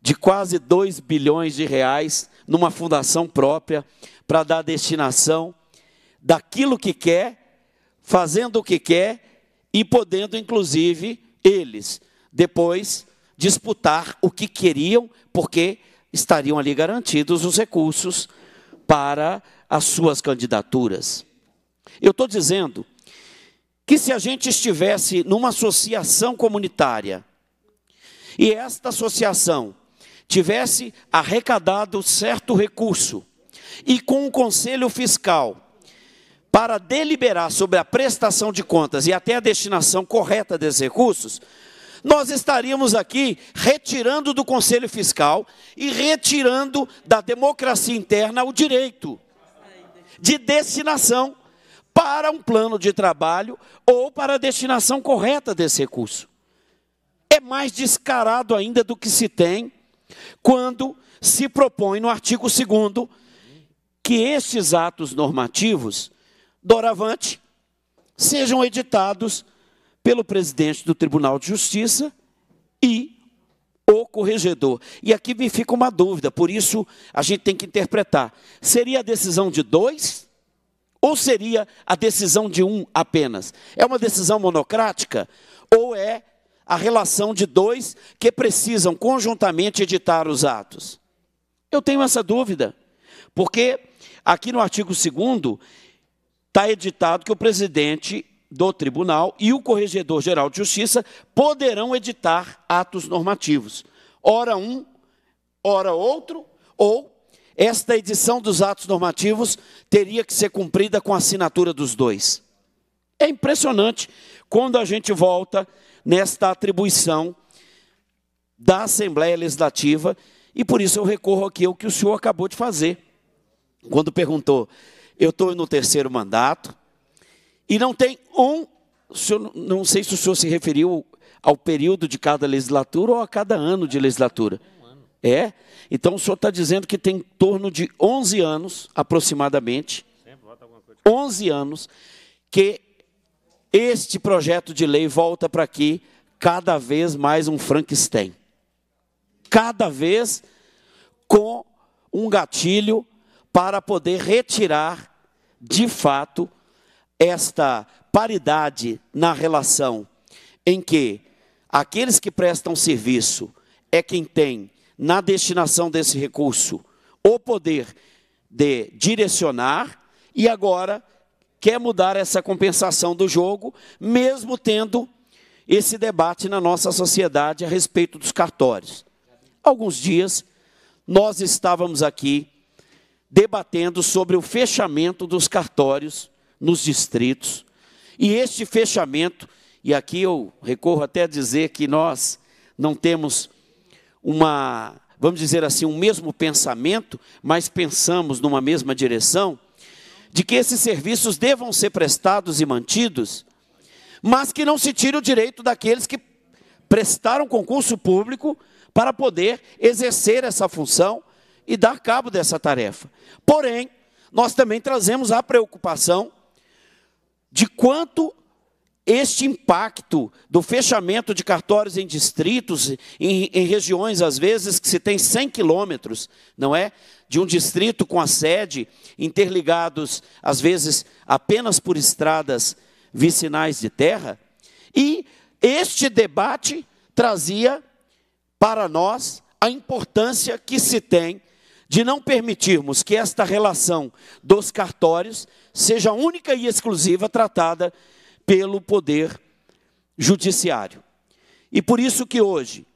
de quase 2 bilhões de reais numa fundação própria para dar destinação daquilo que quer fazendo o que quer e podendo, inclusive, eles depois disputar o que queriam, porque estariam ali garantidos os recursos para as suas candidaturas. Eu estou dizendo que se a gente estivesse numa associação comunitária e esta associação tivesse arrecadado certo recurso e com o conselho fiscal para deliberar sobre a prestação de contas e até a destinação correta desses recursos, nós estaríamos aqui retirando do Conselho Fiscal e retirando da democracia interna o direito de destinação para um plano de trabalho ou para a destinação correta desse recurso. É mais descarado ainda do que se tem quando se propõe no artigo 2 que estes atos normativos doravante, sejam editados pelo presidente do Tribunal de Justiça e o corregedor. E aqui me fica uma dúvida, por isso a gente tem que interpretar: seria a decisão de dois? Ou seria a decisão de um apenas? É uma decisão monocrática? Ou é a relação de dois que precisam conjuntamente editar os atos? Eu tenho essa dúvida, porque aqui no artigo 2 está editado que o presidente do tribunal e o corregedor-geral de justiça poderão editar atos normativos. Ora um, ora outro, ou esta edição dos atos normativos teria que ser cumprida com a assinatura dos dois. É impressionante quando a gente volta nesta atribuição da Assembleia Legislativa, e por isso eu recorro aqui ao que o senhor acabou de fazer. Quando perguntou eu estou no terceiro mandato, e não tem um, senhor, não sei se o senhor se referiu ao período de cada legislatura ou a cada ano de legislatura. É? Então o senhor está dizendo que tem em torno de 11 anos, aproximadamente. 11 anos que este projeto de lei volta para aqui cada vez mais um Frankenstein. Cada vez com um gatilho para poder retirar, de fato, esta paridade na relação em que aqueles que prestam serviço é quem tem, na destinação desse recurso, o poder de direcionar e agora quer mudar essa compensação do jogo, mesmo tendo esse debate na nossa sociedade a respeito dos cartórios. Alguns dias nós estávamos aqui debatendo sobre o fechamento dos cartórios nos distritos. E este fechamento, e aqui eu recorro até a dizer que nós não temos uma, vamos dizer assim, um mesmo pensamento, mas pensamos numa mesma direção, de que esses serviços devam ser prestados e mantidos, mas que não se tire o direito daqueles que prestaram concurso público para poder exercer essa função e dar cabo dessa tarefa. Porém, nós também trazemos a preocupação de quanto este impacto do fechamento de cartórios em distritos, em, em, regiões, às vezes, que se tem 100 quilômetros, não é? De um distrito com a sede, interligados, às vezes, apenas por estradas vicinais de terra. E este debate trazia para nós a importância que se tem de não permitirmos que esta relação dos cartórios seja única e exclusiva tratada pelo poder judiciário. E por isso que hoje,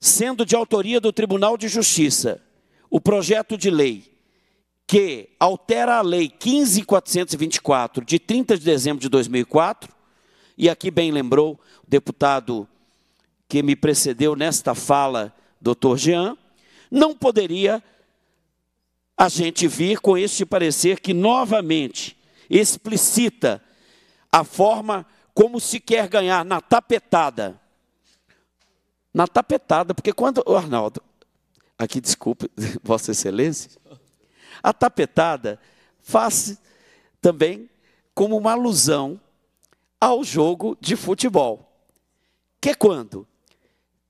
sendo de autoria do Tribunal de Justiça, o projeto de lei que altera a lei 15424 de 30 de dezembro de 2004, e aqui bem lembrou o deputado que me precedeu nesta fala, doutor Jean, não poderia a gente vir com este parecer que novamente explicita a forma como se quer ganhar na tapetada. Na tapetada, porque quando. Arnaldo, aqui desculpe, [laughs] Vossa Excelência, a tapetada faz também como uma alusão ao jogo de futebol. Que é quando,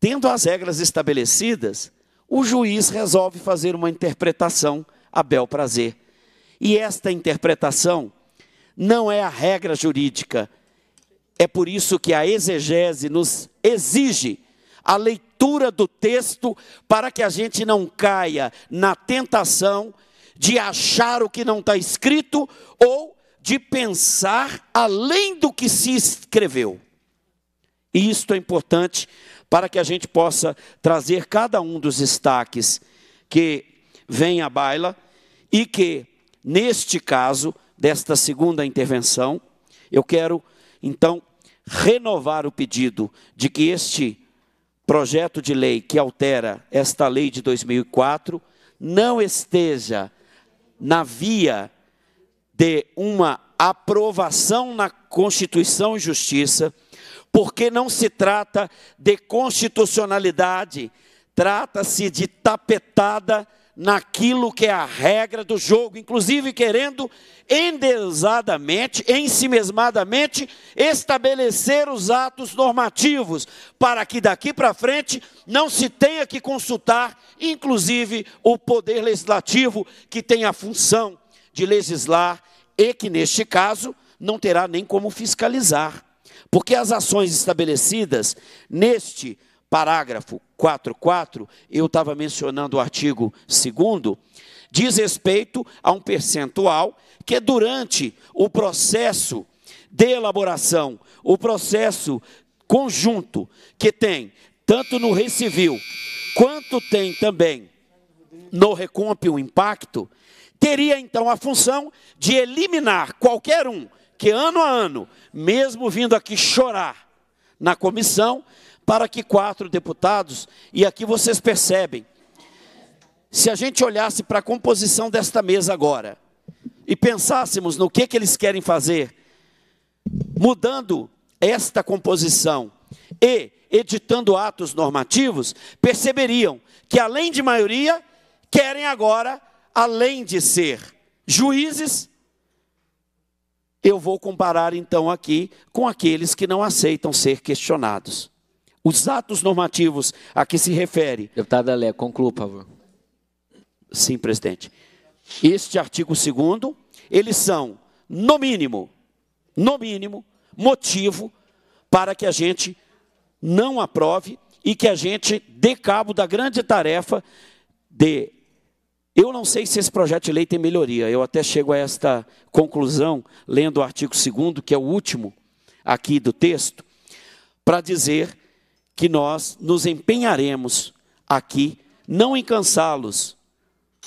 tendo as regras estabelecidas, o juiz resolve fazer uma interpretação a bel prazer. E esta interpretação não é a regra jurídica. É por isso que a exegese nos exige a leitura do texto para que a gente não caia na tentação de achar o que não está escrito ou de pensar além do que se escreveu. E isto é importante para que a gente possa trazer cada um dos destaques que vem à baila e que, neste caso, desta segunda intervenção, eu quero, então, renovar o pedido de que este projeto de lei que altera esta lei de 2004 não esteja na via de uma aprovação na Constituição e Justiça, porque não se trata de constitucionalidade, trata-se de tapetada naquilo que é a regra do jogo, inclusive querendo endeusadamente, ensimesmadamente, estabelecer os atos normativos, para que daqui para frente não se tenha que consultar, inclusive, o poder legislativo, que tem a função de legislar e que, neste caso, não terá nem como fiscalizar. Porque as ações estabelecidas neste parágrafo 4.4, eu estava mencionando o artigo 2 diz respeito a um percentual que durante o processo de elaboração, o processo conjunto que tem tanto no rei civil quanto tem também no recompe o impacto, teria então a função de eliminar qualquer um que ano a ano, mesmo vindo aqui chorar na comissão, para que quatro deputados, e aqui vocês percebem, se a gente olhasse para a composição desta mesa agora e pensássemos no que, que eles querem fazer, mudando esta composição e editando atos normativos, perceberiam que, além de maioria, querem agora, além de ser juízes, eu vou comparar então aqui com aqueles que não aceitam ser questionados. Os atos normativos a que se refere. Deputada Lé, conclua, por favor. Sim, presidente. Este artigo 2 eles são, no mínimo, no mínimo, motivo para que a gente não aprove e que a gente dê cabo da grande tarefa de. Eu não sei se esse projeto de lei tem melhoria, eu até chego a esta conclusão, lendo o artigo 2, que é o último aqui do texto, para dizer que nós nos empenharemos aqui, não em cansá-los,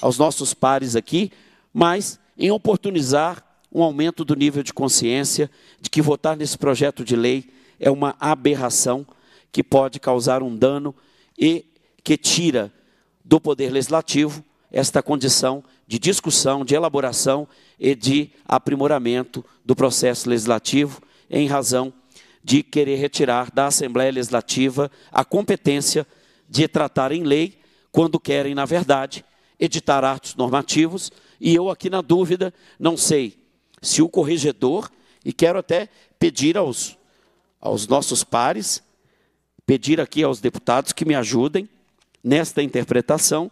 aos nossos pares aqui, mas em oportunizar um aumento do nível de consciência de que votar nesse projeto de lei é uma aberração que pode causar um dano e que tira do Poder Legislativo esta condição de discussão, de elaboração e de aprimoramento do processo legislativo, em razão de querer retirar da Assembleia Legislativa a competência de tratar em lei, quando querem, na verdade, editar atos normativos. E eu, aqui na dúvida, não sei se o corregedor, e quero até pedir aos, aos nossos pares pedir aqui aos deputados que me ajudem nesta interpretação,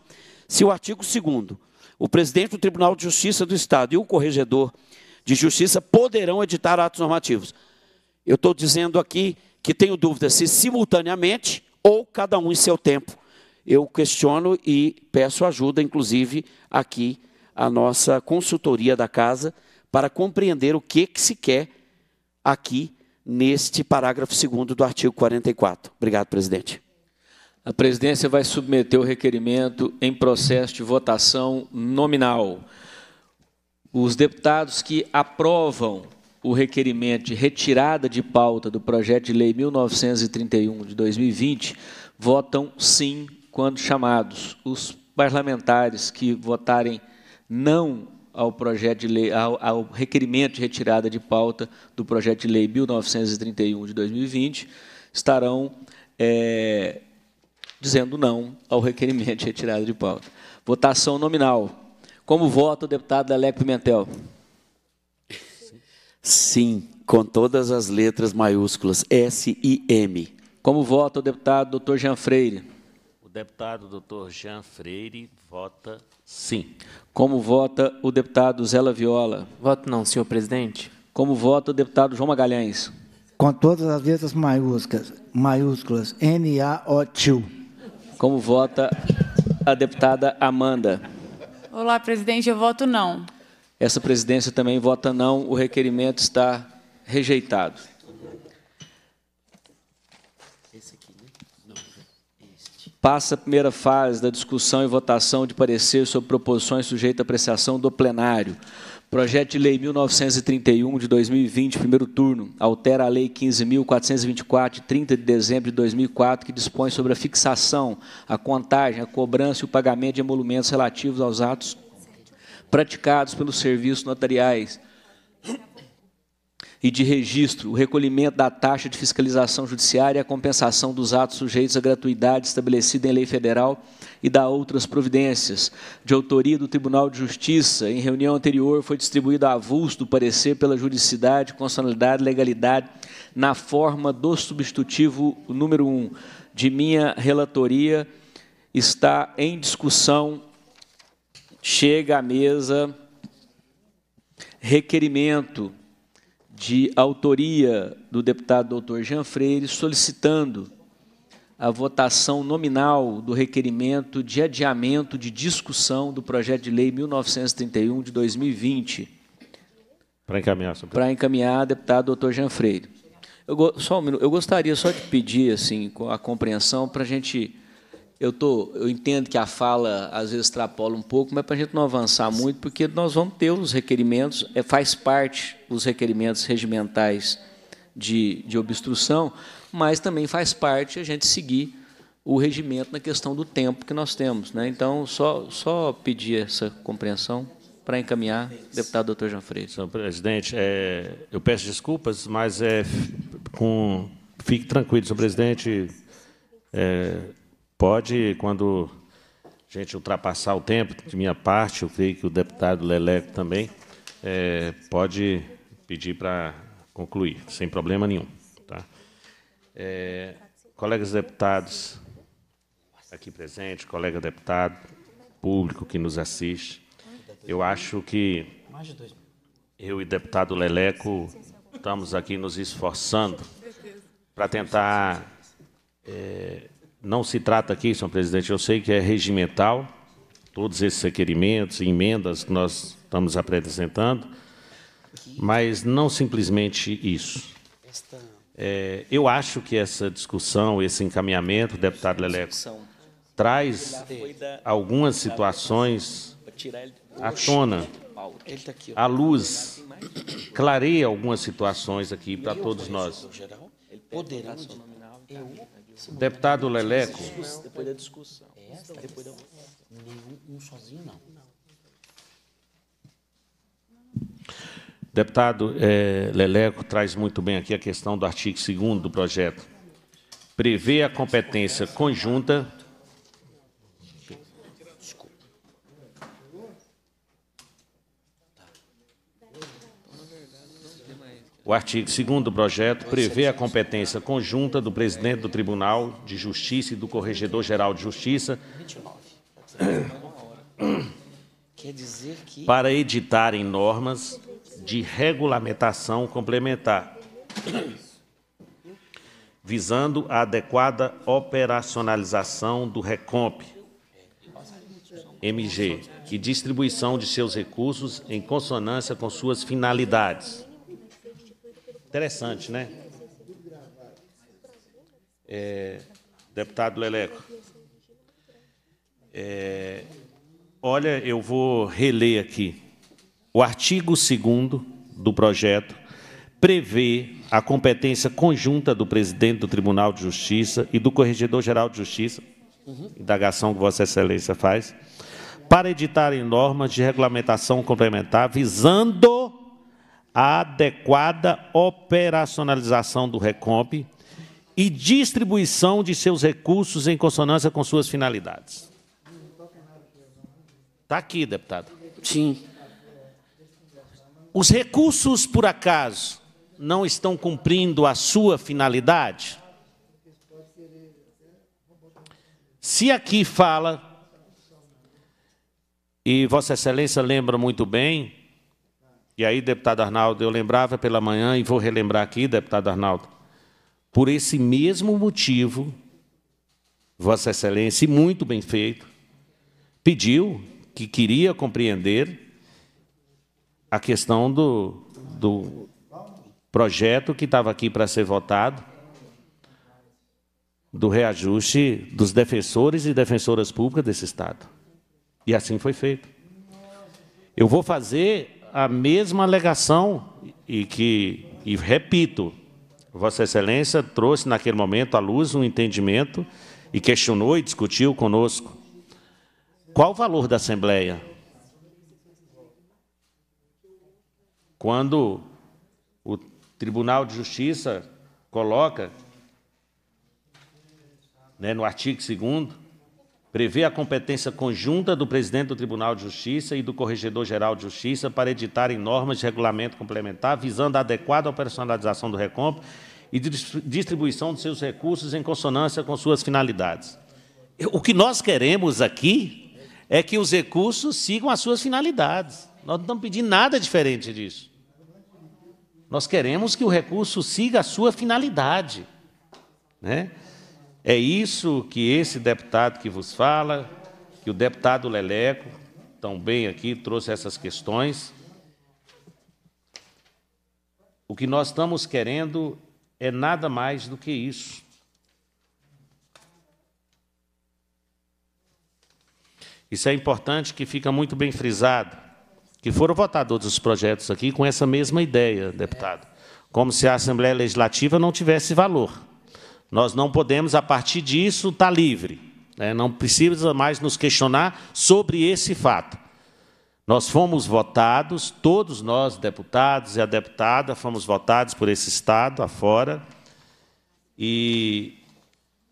se o artigo 2 o presidente do Tribunal de Justiça do Estado e o corregedor de justiça poderão editar atos normativos. Eu estou dizendo aqui que tenho dúvida se simultaneamente ou cada um em seu tempo. Eu questiono e peço ajuda, inclusive, aqui a nossa consultoria da casa, para compreender o que, que se quer aqui neste parágrafo 2 do artigo 44. Obrigado, presidente. A presidência vai submeter o requerimento em processo de votação nominal. Os deputados que aprovam o requerimento de retirada de pauta do projeto de lei 1931 de 2020 votam sim quando chamados. Os parlamentares que votarem não ao projeto de lei, ao, ao, requerimento de retirada de pauta do projeto de lei 1931 de 2020, estarão é, dizendo não ao requerimento de retirada de pauta. Votação nominal. Como vota o deputado Aleco Pimentel? Sim, com todas as letras maiúsculas, S e M. Como vota o deputado Dr. Jean Freire? O deputado Dr. Jean Freire vota sim. Como vota o deputado Zé Viola? Voto não, senhor presidente. Como vota o deputado João Magalhães? Com todas as letras maiúsculas, maiúsculas N-A-O-T-U. Como vota a deputada Amanda? Olá, presidente, eu voto não. Essa presidência também vota não, o requerimento está rejeitado. Passa a primeira fase da discussão e votação de parecer sobre proposições sujeitas à apreciação do plenário. Projeto de Lei 1931 de 2020, primeiro turno, altera a Lei 15.424 de 30 de dezembro de 2004, que dispõe sobre a fixação, a contagem, a cobrança e o pagamento de emolumentos relativos aos atos praticados pelos serviços notariais e de registro, o recolhimento da taxa de fiscalização judiciária e a compensação dos atos sujeitos à gratuidade estabelecida em lei federal e da outras providências. De autoria do Tribunal de Justiça, em reunião anterior foi distribuído avulso do parecer pela juridicidade, constitucionalidade e legalidade na forma do substitutivo número 1 de minha relatoria está em discussão chega à mesa requerimento de autoria do deputado doutor Jean Freire solicitando a votação nominal do requerimento de adiamento de discussão do projeto de lei 1931 de 2020. Para encaminhar, Para encaminhar, deputado doutor Jean Freire. Eu, só um minuto, eu gostaria só de pedir assim, a compreensão para a gente eu, tô, eu entendo que a fala às vezes extrapola um pouco, mas para a gente não avançar muito, porque nós vamos ter os requerimentos, é, faz parte os requerimentos regimentais de, de obstrução, mas também faz parte a gente seguir o regimento na questão do tempo que nós temos. Né? Então, só, só pedir essa compreensão para encaminhar, deputado doutor Freire. Senhor presidente, é, eu peço desculpas, mas é, com, fique tranquilo, senhor presidente. É, Pode, quando a gente ultrapassar o tempo, de minha parte, eu creio que o deputado Leleco também, é, pode pedir para concluir, sem problema nenhum. Tá? É, colegas deputados aqui presentes, colega deputado, público que nos assiste, eu acho que eu e deputado Leleco estamos aqui nos esforçando para tentar. É, não se trata aqui, senhor presidente, eu sei que é regimental, todos esses requerimentos, emendas que nós estamos apresentando, mas não simplesmente isso. É, eu acho que essa discussão, esse encaminhamento, deputado Leleco, traz algumas situações à tona, à luz, clareia algumas situações aqui para todos nós. Deputado Leleco. Depois da discussão. Depois da... Nenhum sozinho, não. Deputado é, Leleco traz muito bem aqui a questão do artigo 2 do projeto. Prevê a competência conjunta O artigo 2 do projeto prevê a competência conjunta do presidente do Tribunal de Justiça e do Corregedor-Geral de Justiça para editarem normas de regulamentação complementar, visando a adequada operacionalização do RECOMP, MG, e distribuição de seus recursos em consonância com suas finalidades. Interessante, né? É, deputado Leleco, é, olha, eu vou reler aqui. O artigo 2 do projeto prevê a competência conjunta do presidente do Tribunal de Justiça e do Corregedor-Geral de Justiça, uhum. indagação que Vossa Excelência faz, para editarem normas de regulamentação complementar visando a adequada operacionalização do RECOMP e distribuição de seus recursos em consonância com suas finalidades. Está aqui, deputado. Sim. Os recursos, por acaso, não estão cumprindo a sua finalidade? Se aqui fala, e Vossa Excelência lembra muito bem, e aí, deputado Arnaldo, eu lembrava pela manhã e vou relembrar aqui, deputado Arnaldo, por esse mesmo motivo, Vossa Excelência, muito bem feito, pediu que queria compreender a questão do, do projeto que estava aqui para ser votado, do reajuste dos defensores e defensoras públicas desse Estado. E assim foi feito. Eu vou fazer a mesma alegação e que, e repito, Vossa Excelência trouxe naquele momento à luz um entendimento e questionou e discutiu conosco. Qual o valor da Assembleia? Quando o Tribunal de Justiça coloca, né, no artigo 2 prevê a competência conjunta do presidente do Tribunal de Justiça e do Corregedor-Geral de Justiça para editarem normas de regulamento complementar visando a adequada operacionalização do recompo e distribuição de seus recursos em consonância com suas finalidades. O que nós queremos aqui é que os recursos sigam as suas finalidades. Nós não estamos pedindo nada diferente disso. Nós queremos que o recurso siga a sua finalidade. Né? É isso que esse deputado que vos fala, que o deputado Leleco, tão bem aqui, trouxe essas questões. O que nós estamos querendo é nada mais do que isso. Isso é importante que fica muito bem frisado que foram votados outros projetos aqui com essa mesma ideia, deputado. Como se a Assembleia Legislativa não tivesse valor. Nós não podemos, a partir disso, estar tá livre. Né? Não precisa mais nos questionar sobre esse fato. Nós fomos votados, todos nós, deputados e a deputada, fomos votados por esse Estado afora, e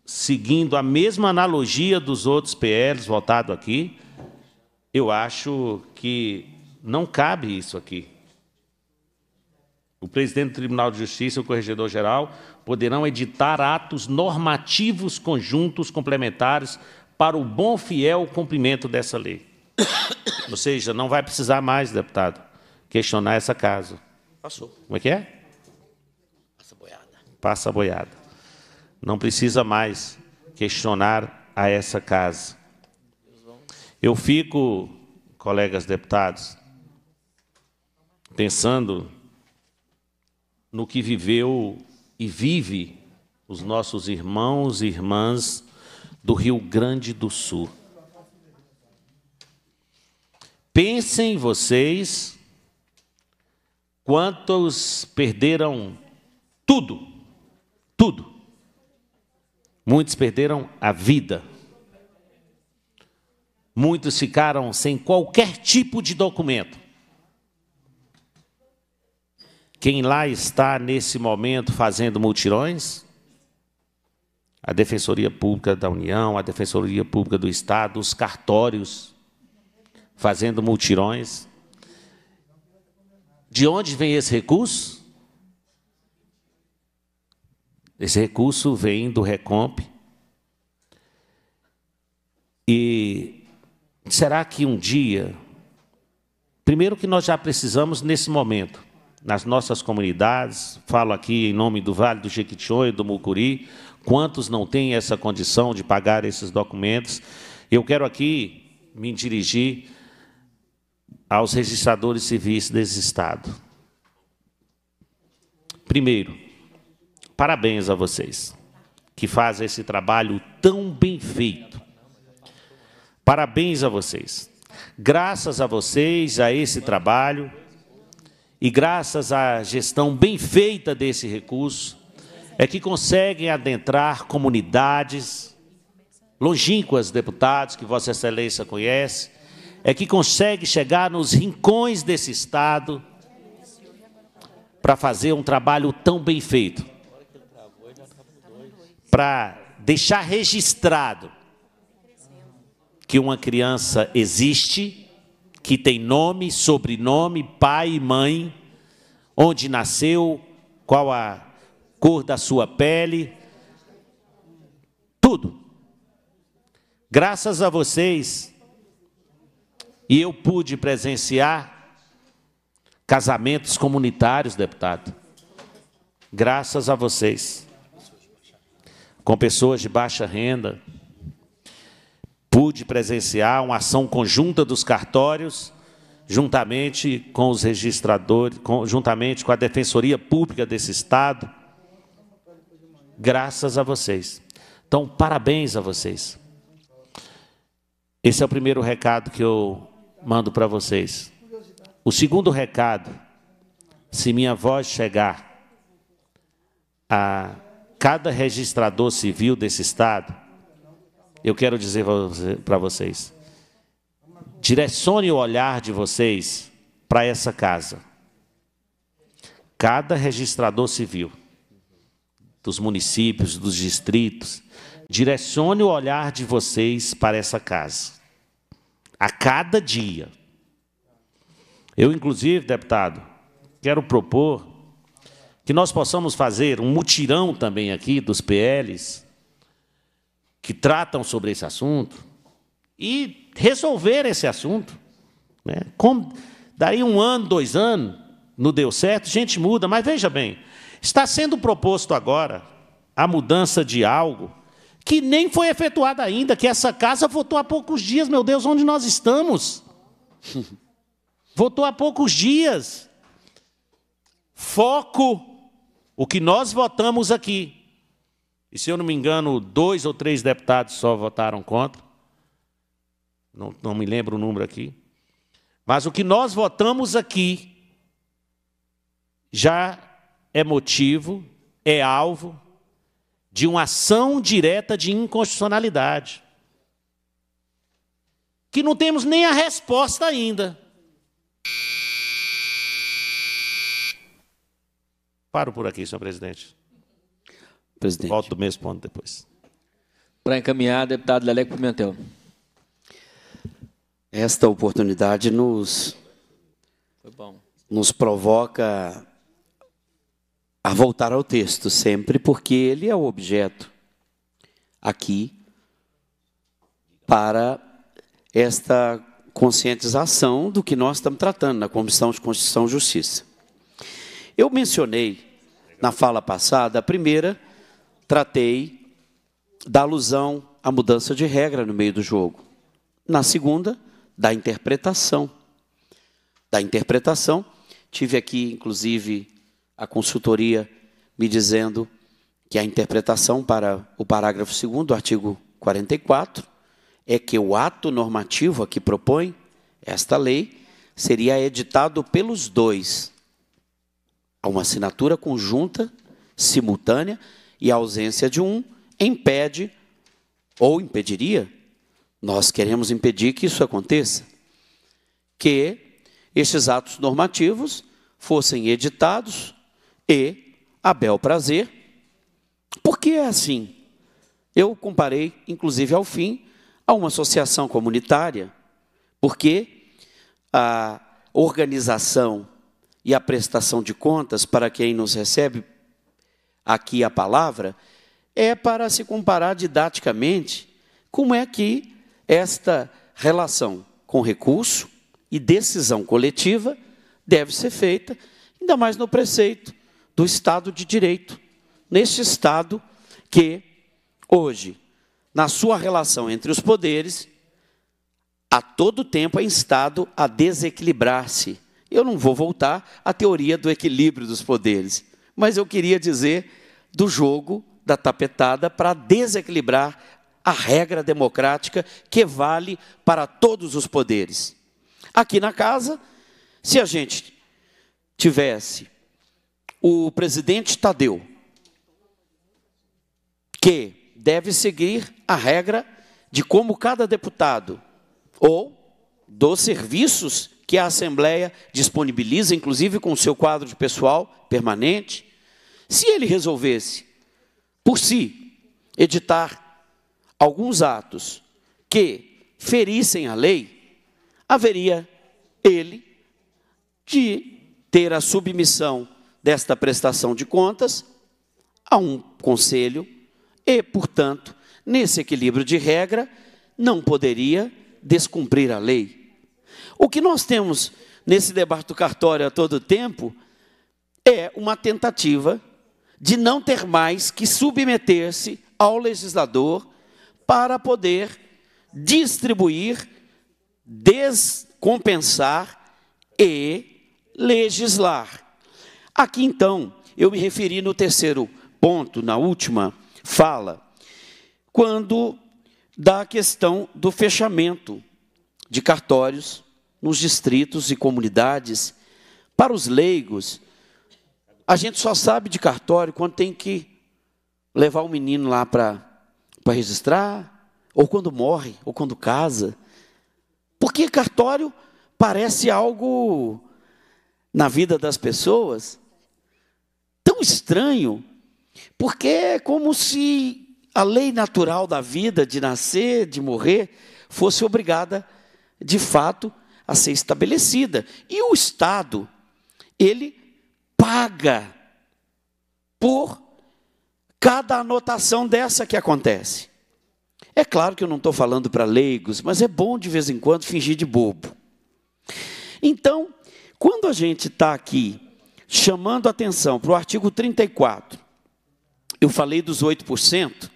seguindo a mesma analogia dos outros PLs votados aqui, eu acho que não cabe isso aqui. o presidente do Tribunal de Justiça o corregedor-geral poderão editar atos normativos conjuntos complementares para o bom fiel cumprimento dessa lei. Ou seja, não vai precisar mais, deputado, questionar essa casa. Passou. Como é que é? Passa boiada. Passa boiada. Não precisa mais questionar a essa casa. Eu fico, colegas deputados, pensando no que viveu e vive os nossos irmãos e irmãs do Rio Grande do Sul. Pensem vocês quantos perderam tudo, tudo. Muitos perderam a vida. Muitos ficaram sem qualquer tipo de documento. Quem lá está nesse momento fazendo multirões? A Defensoria Pública da União, a Defensoria Pública do Estado, os cartórios fazendo multirões. De onde vem esse recurso? Esse recurso vem do Recomp. E será que um dia, primeiro que nós já precisamos nesse momento, nas nossas comunidades, falo aqui em nome do Vale do Jequitinhonha e do Mucuri, quantos não têm essa condição de pagar esses documentos. Eu quero aqui me dirigir aos registradores civis desse Estado. Primeiro, parabéns a vocês que fazem esse trabalho tão bem feito. Parabéns a vocês. Graças a vocês, a esse trabalho, e graças à gestão bem feita desse recurso, é que conseguem adentrar comunidades longínquas, deputados, que Vossa Excelência conhece, é que consegue chegar nos rincões desse Estado para fazer um trabalho tão bem feito, para deixar registrado que uma criança existe, que tem nome, sobrenome, pai e mãe, onde nasceu, qual a cor da sua pele, tudo. Graças a vocês, e eu pude presenciar casamentos comunitários, deputado. Graças a vocês. Com pessoas de baixa renda, pude presenciar uma ação conjunta dos cartórios, juntamente com os registradores, com, juntamente com a Defensoria Pública desse Estado, graças a vocês. Então, parabéns a vocês. Esse é o primeiro recado que eu mando para vocês. O segundo recado, se minha voz chegar a cada registrador civil desse Estado, eu quero dizer para vocês: direcione o olhar de vocês para essa casa. Cada registrador civil dos municípios, dos distritos, direcione o olhar de vocês para essa casa. A cada dia. Eu, inclusive, deputado, quero propor que nós possamos fazer um mutirão também aqui dos PLs que tratam sobre esse assunto e resolver esse assunto. Né? Como, daí um ano, dois anos, não deu certo, gente muda, mas veja bem, está sendo proposto agora a mudança de algo que nem foi efetuada ainda, que essa casa votou há poucos dias, meu Deus, onde nós estamos? [laughs] votou há poucos dias. Foco, o que nós votamos aqui. E se eu não me engano, dois ou três deputados só votaram contra. Não, não me lembro o número aqui. Mas o que nós votamos aqui já é motivo, é alvo de uma ação direta de inconstitucionalidade. Que não temos nem a resposta ainda. Paro por aqui, senhor presidente. Presidente. Volto do mesmo ponto depois. Para encaminhar, deputado Leleco Pimentel. Esta oportunidade nos, nos provoca a voltar ao texto sempre, porque ele é o objeto aqui para esta conscientização do que nós estamos tratando na Comissão de Constituição e Justiça. Eu mencionei na fala passada, a primeira, tratei da alusão à mudança de regra no meio do jogo. Na segunda, da interpretação. Da interpretação, tive aqui, inclusive, a consultoria me dizendo que a interpretação para o parágrafo 2 do artigo 44 é que o ato normativo a que propõe esta lei seria editado pelos dois. Há uma assinatura conjunta, simultânea, e a ausência de um impede ou impediria, nós queremos impedir que isso aconteça, que estes atos normativos fossem editados e, a bel prazer, porque é assim. Eu comparei, inclusive ao fim, a uma associação comunitária, porque a organização e a prestação de contas para quem nos recebe aqui a palavra é para se comparar didaticamente como é que esta relação com recurso e decisão coletiva deve ser feita, ainda mais no preceito do Estado de Direito. Neste Estado que, hoje, na sua relação entre os poderes, a todo tempo é instado a desequilibrar-se. Eu não vou voltar à teoria do equilíbrio dos poderes, mas eu queria dizer do jogo da tapetada para desequilibrar a regra democrática que vale para todos os poderes. Aqui na casa, se a gente tivesse o presidente Tadeu, que deve seguir a regra de como cada deputado ou dos serviços que a Assembleia disponibiliza, inclusive com o seu quadro de pessoal permanente, se ele resolvesse, por si, editar alguns atos que ferissem a lei, haveria ele de ter a submissão desta prestação de contas a um conselho e, portanto, nesse equilíbrio de regra, não poderia descumprir a lei. O que nós temos nesse debate do cartório a todo tempo é uma tentativa de não ter mais que submeter-se ao legislador para poder distribuir, descompensar e legislar. Aqui então, eu me referi no terceiro ponto, na última fala, quando da questão do fechamento de cartórios nos distritos e comunidades. Para os leigos, a gente só sabe de cartório quando tem que levar o menino lá para registrar, ou quando morre, ou quando casa. Porque cartório parece algo na vida das pessoas tão estranho, porque é como se a lei natural da vida, de nascer, de morrer, fosse obrigada, de fato, a ser estabelecida. E o Estado, ele paga por cada anotação dessa que acontece. É claro que eu não estou falando para leigos, mas é bom de vez em quando fingir de bobo. Então, quando a gente está aqui chamando atenção para o artigo 34, eu falei dos 8%,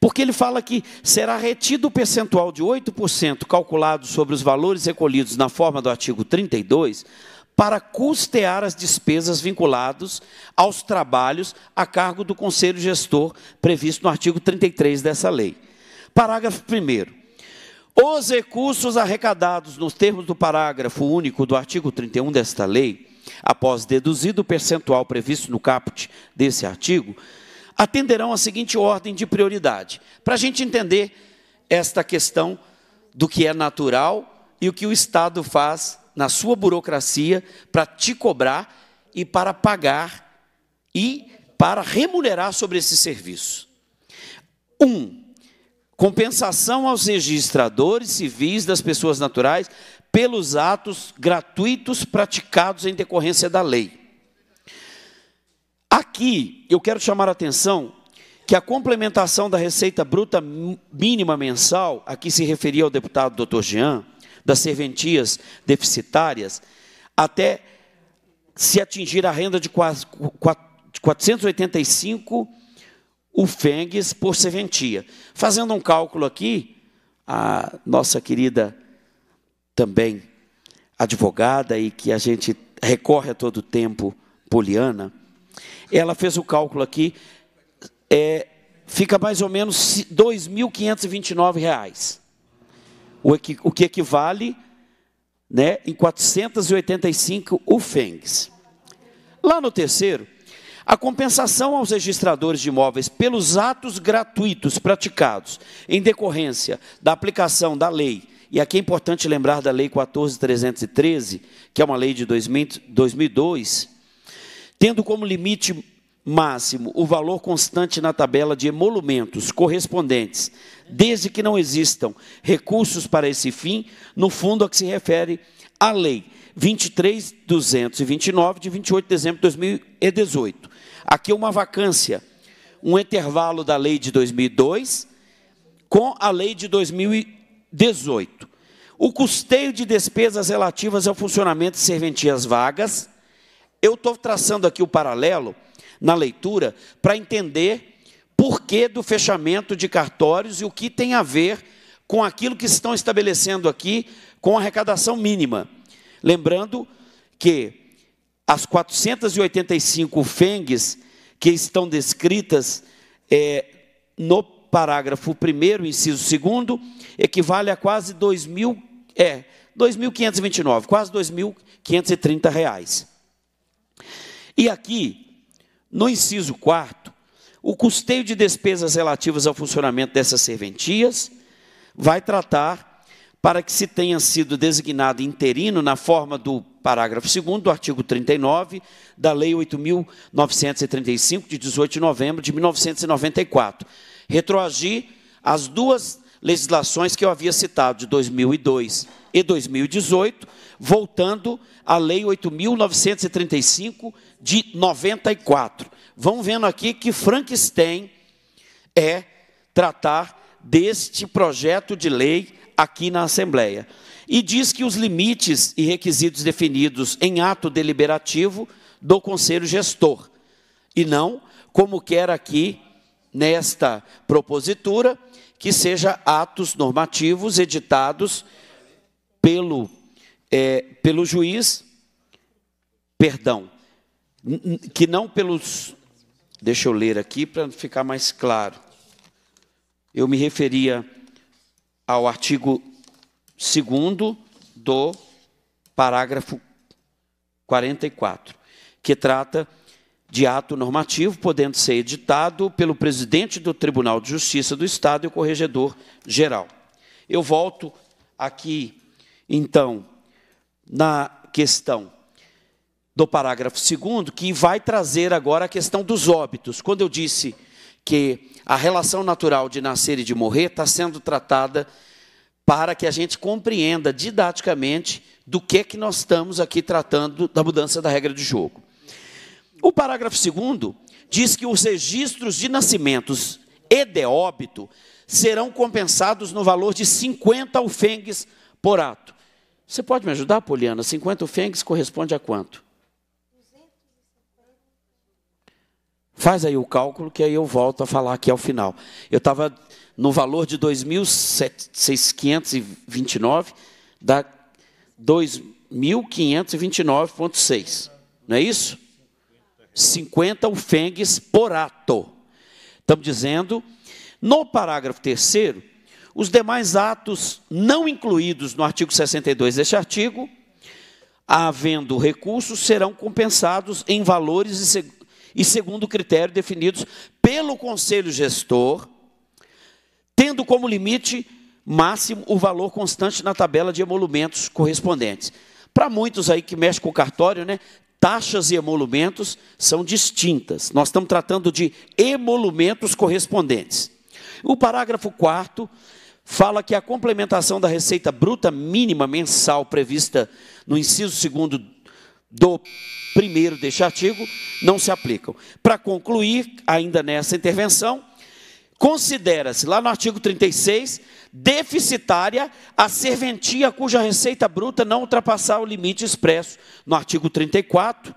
porque ele fala que será retido o percentual de 8% calculado sobre os valores recolhidos na forma do artigo 32 para custear as despesas vinculadas aos trabalhos a cargo do conselho gestor previsto no artigo 33 dessa lei. Parágrafo 1 os recursos arrecadados nos termos do parágrafo único do artigo 31 desta lei, após deduzido o percentual previsto no caput desse artigo, atenderão à seguinte ordem de prioridade, para a gente entender esta questão do que é natural e o que o Estado faz na sua burocracia para te cobrar e para pagar e para remunerar sobre esse serviço. Um, compensação aos registradores civis das pessoas naturais pelos atos gratuitos praticados em decorrência da lei. Aqui eu quero chamar a atenção que a complementação da receita bruta mínima mensal, aqui se referia ao deputado doutor Jean, das serventias deficitárias, até se atingir a renda de 485 UFENGs por serventia. Fazendo um cálculo aqui, a nossa querida também advogada e que a gente recorre a todo tempo, Poliana, ela fez o cálculo aqui, é, fica mais ou menos R$ 2.529, o, que equivale né, em 485 UFENGs. Lá no terceiro, a compensação aos registradores de imóveis pelos atos gratuitos praticados em decorrência da aplicação da lei, e aqui é importante lembrar da Lei 14.313, que é uma lei de 2002, tendo como limite máximo o valor constante na tabela de emolumentos correspondentes, desde que não existam recursos para esse fim, no fundo a que se refere a Lei 23.229, de 28 de dezembro de 2018. Aqui é uma vacância, um intervalo da lei de 2002 com a lei de 2018. O custeio de despesas relativas ao funcionamento de serventias vagas, eu estou traçando aqui o paralelo na leitura para entender por que do fechamento de cartórios e o que tem a ver com aquilo que estão estabelecendo aqui com arrecadação mínima. Lembrando que as 485 FENGs que estão descritas é, no parágrafo 1 inciso 2 equivale a quase 2.000, é, 2.529, quase 2.530 reais. E aqui, no inciso 4 o custeio de despesas relativas ao funcionamento dessas serventias vai tratar para que se tenha sido designado interino na forma do parágrafo 2 do artigo 39 da Lei 8.935, de 18 de novembro de 1994. Retroagir as duas legislações que eu havia citado, de 2002 e 2018, voltando à Lei 8.935, de 94. Vão vendo aqui que Frankenstein é tratar deste projeto de lei aqui na Assembleia. E diz que os limites e requisitos definidos em ato deliberativo do Conselho Gestor, e não, como quer aqui nesta propositura, que seja atos normativos editados pelo, é, pelo juiz, perdão, que não pelos. Deixa eu ler aqui para ficar mais claro. Eu me referia ao artigo 2 do parágrafo 44, que trata de ato normativo, podendo ser editado pelo presidente do Tribunal de Justiça do Estado e o corregedor geral. Eu volto aqui, então, na questão do parágrafo 2, que vai trazer agora a questão dos óbitos. Quando eu disse que a relação natural de nascer e de morrer está sendo tratada para que a gente compreenda didaticamente do que é que nós estamos aqui tratando da mudança da regra de jogo. O parágrafo 2 diz que os registros de nascimentos e de óbito serão compensados no valor de 50 alfengues por ato. Você pode me ajudar, Poliana? 50 alfengues corresponde a quanto? Faz aí o cálculo que aí eu volto a falar aqui ao final. Eu estava no valor de 2.529, dá 2.529,6. Não é isso? 50 ufengues por ato. Estamos dizendo, no parágrafo terceiro, os demais atos não incluídos no artigo 62 deste artigo, havendo recursos, serão compensados em valores e e segundo critério definidos pelo conselho gestor, tendo como limite máximo o valor constante na tabela de emolumentos correspondentes. Para muitos aí que mexem com o cartório, né, taxas e emolumentos são distintas. Nós estamos tratando de emolumentos correspondentes. O parágrafo 4 fala que a complementação da receita bruta mínima mensal prevista no inciso 2 do primeiro deste artigo não se aplicam. Para concluir, ainda nessa intervenção, considera-se, lá no artigo 36, deficitária a serventia cuja receita bruta não ultrapassar o limite expresso no artigo 34,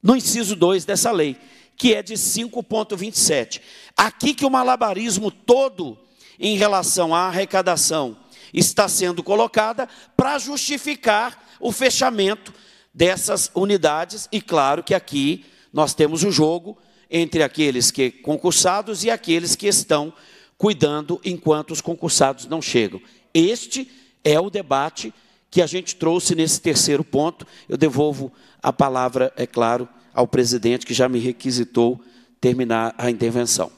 no inciso 2 dessa lei, que é de 5,27. Aqui que o malabarismo todo em relação à arrecadação está sendo colocada para justificar o fechamento dessas unidades, e claro que aqui nós temos o jogo entre aqueles que concursados e aqueles que estão cuidando enquanto os concursados não chegam. Este é o debate que a gente trouxe nesse terceiro ponto. Eu devolvo a palavra, é claro, ao presidente que já me requisitou terminar a intervenção.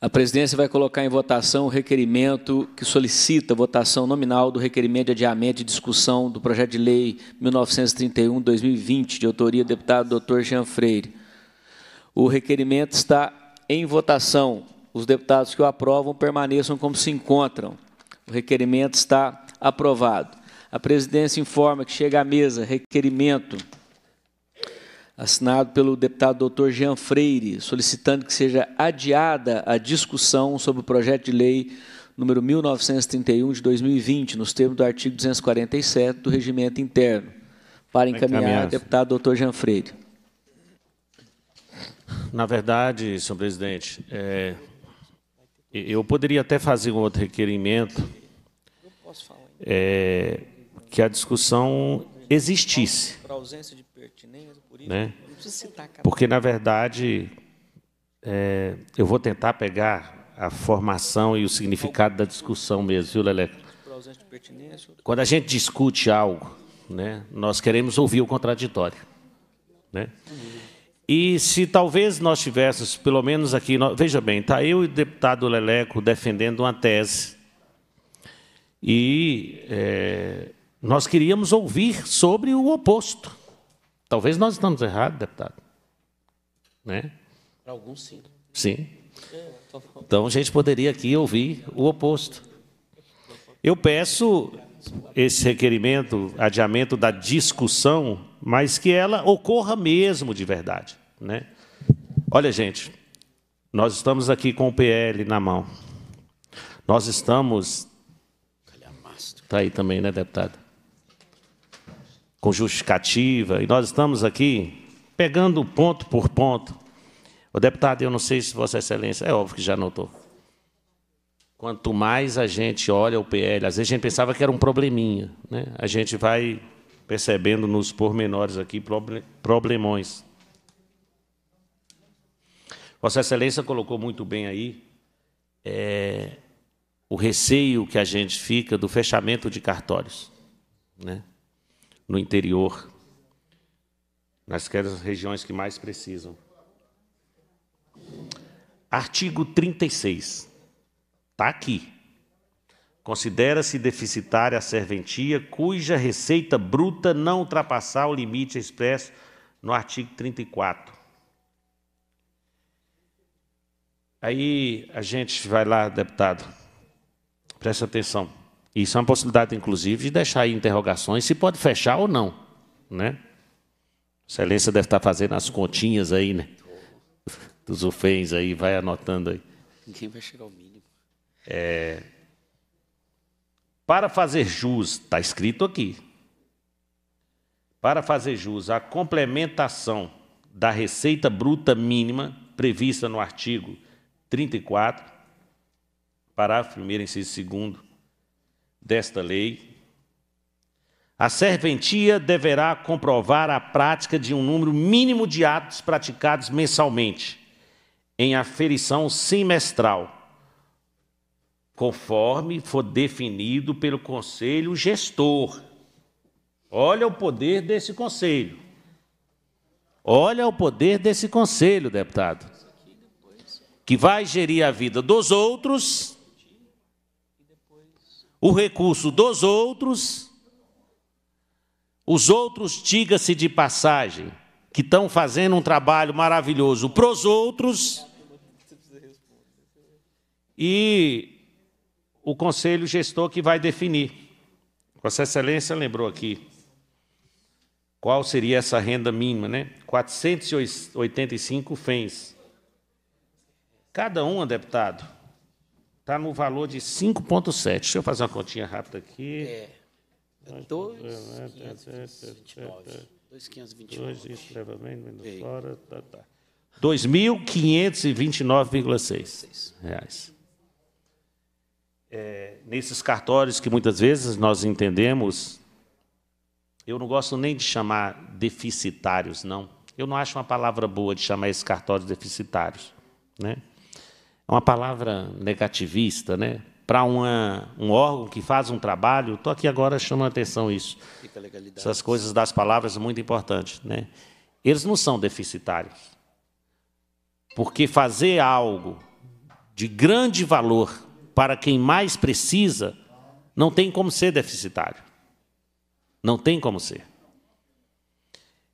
A presidência vai colocar em votação o requerimento que solicita votação nominal do requerimento de adiamento de discussão do projeto de lei 1931-2020, de autoria do deputado Dr. Jean Freire. O requerimento está em votação. Os deputados que o aprovam permaneçam como se encontram. O requerimento está aprovado. A presidência informa que chega à mesa requerimento assinado pelo deputado Dr. Jean Freire, solicitando que seja adiada a discussão sobre o projeto de lei número 1931 de 2020, nos termos do artigo 247 do regimento interno. Para encaminhar, deputado Dr. Jean Freire. Na verdade, senhor presidente, é, eu poderia até fazer um outro requerimento é, que a discussão existisse. Para ausência de né? Porque, na verdade, é, eu vou tentar pegar a formação e o significado da discussão mesmo, viu, Leleco? Quando a gente discute algo, né, nós queremos ouvir o contraditório. Né? E se talvez nós tivéssemos, pelo menos aqui, nós, veja bem, está eu e o deputado Leleco defendendo uma tese. E é, nós queríamos ouvir sobre o oposto. Talvez nós estamos errados, deputado. Né? Para alguns, sim. Sim. Então a gente poderia aqui ouvir o oposto. Eu peço esse requerimento, adiamento da discussão, mas que ela ocorra mesmo de verdade. Né? Olha, gente, nós estamos aqui com o PL na mão. Nós estamos. Está aí também, né, deputado? Com justificativa, e nós estamos aqui pegando ponto por ponto. O deputado, eu não sei se Vossa Excelência, é óbvio que já notou. Quanto mais a gente olha o PL, às vezes a gente pensava que era um probleminha, né? a gente vai percebendo nos pormenores aqui problemões. Vossa Excelência colocou muito bem aí é, o receio que a gente fica do fechamento de cartórios. Né? No interior, nas regiões que mais precisam. Artigo 36. Está aqui. Considera-se deficitária a serventia cuja receita bruta não ultrapassar o limite expresso no artigo 34. Aí a gente vai lá, deputado, presta atenção. Isso é uma possibilidade, inclusive, de deixar aí interrogações se pode fechar ou não. Né? Excelência deve estar fazendo as continhas aí, né? Dos UFENs aí, vai anotando aí. Ninguém vai chegar ao mínimo. É, para fazer jus, está escrito aqui. Para fazer jus à complementação da receita bruta mínima prevista no artigo 34, parágrafo 1 inciso 2 desta lei, a serventia deverá comprovar a prática de um número mínimo de atos praticados mensalmente, em aferição semestral, conforme for definido pelo conselho gestor. Olha o poder desse conselho. Olha o poder desse conselho, deputado, que vai gerir a vida dos outros o recurso dos outros, os outros, diga-se de passagem, que estão fazendo um trabalho maravilhoso para os outros, e o conselho gestor que vai definir. Vossa Excelência lembrou aqui qual seria essa renda mínima, né? 485 FENS. Cada uma, deputado, está no valor de 5,7. Deixa eu fazer uma continha rápida aqui. É. 2,529. 2,529. Isso leva bem, menos fora. Tá, tá. 2.529,6 reais. É, nesses cartórios que muitas vezes nós entendemos, eu não gosto nem de chamar deficitários, não. Eu não acho uma palavra boa de chamar esses cartórios deficitários. Né? É uma palavra negativista, né? Para um órgão que faz um trabalho, estou aqui agora chamando a atenção isso. Essas coisas das palavras são muito importantes. Né? Eles não são deficitários. Porque fazer algo de grande valor para quem mais precisa não tem como ser deficitário. Não tem como ser.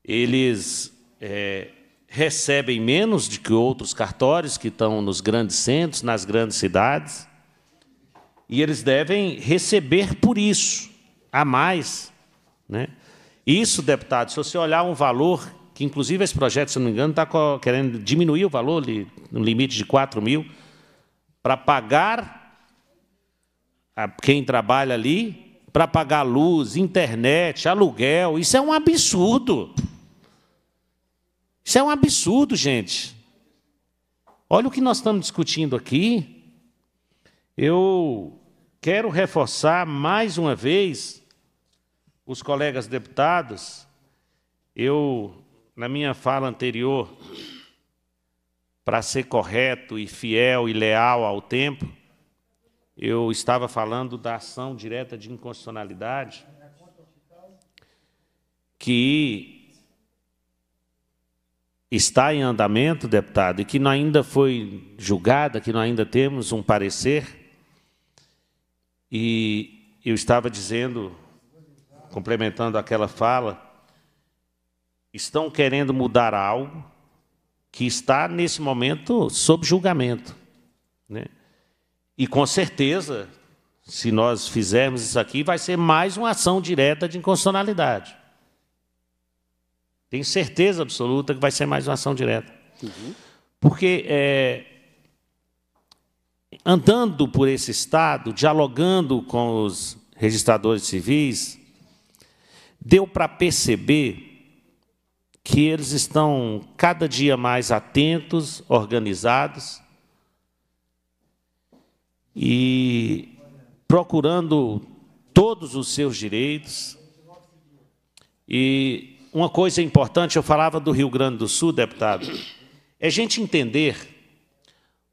Eles é, recebem menos do que outros cartórios que estão nos grandes centros, nas grandes cidades, e eles devem receber por isso, a mais. Né? Isso, deputado, se você olhar um valor, que inclusive esse projeto, se não me engano, está querendo diminuir o valor, no limite de 4 mil, para pagar a quem trabalha ali, para pagar luz, internet, aluguel, isso é um absurdo. Isso é um absurdo, gente. Olha o que nós estamos discutindo aqui. Eu quero reforçar mais uma vez os colegas deputados. Eu, na minha fala anterior, para ser correto e fiel e leal ao tempo, eu estava falando da ação direta de inconstitucionalidade que está em andamento, deputado, e que não ainda foi julgada, que não ainda temos um parecer. E eu estava dizendo, complementando aquela fala, estão querendo mudar algo que está, nesse momento, sob julgamento. Né? E, com certeza, se nós fizermos isso aqui, vai ser mais uma ação direta de inconstitucionalidade. Tenho certeza absoluta que vai ser mais uma ação direta. Uhum. Porque é, andando por esse Estado, dialogando com os registradores civis, deu para perceber que eles estão cada dia mais atentos, organizados e procurando todos os seus direitos e uma coisa importante, eu falava do Rio Grande do Sul, deputado, é a gente entender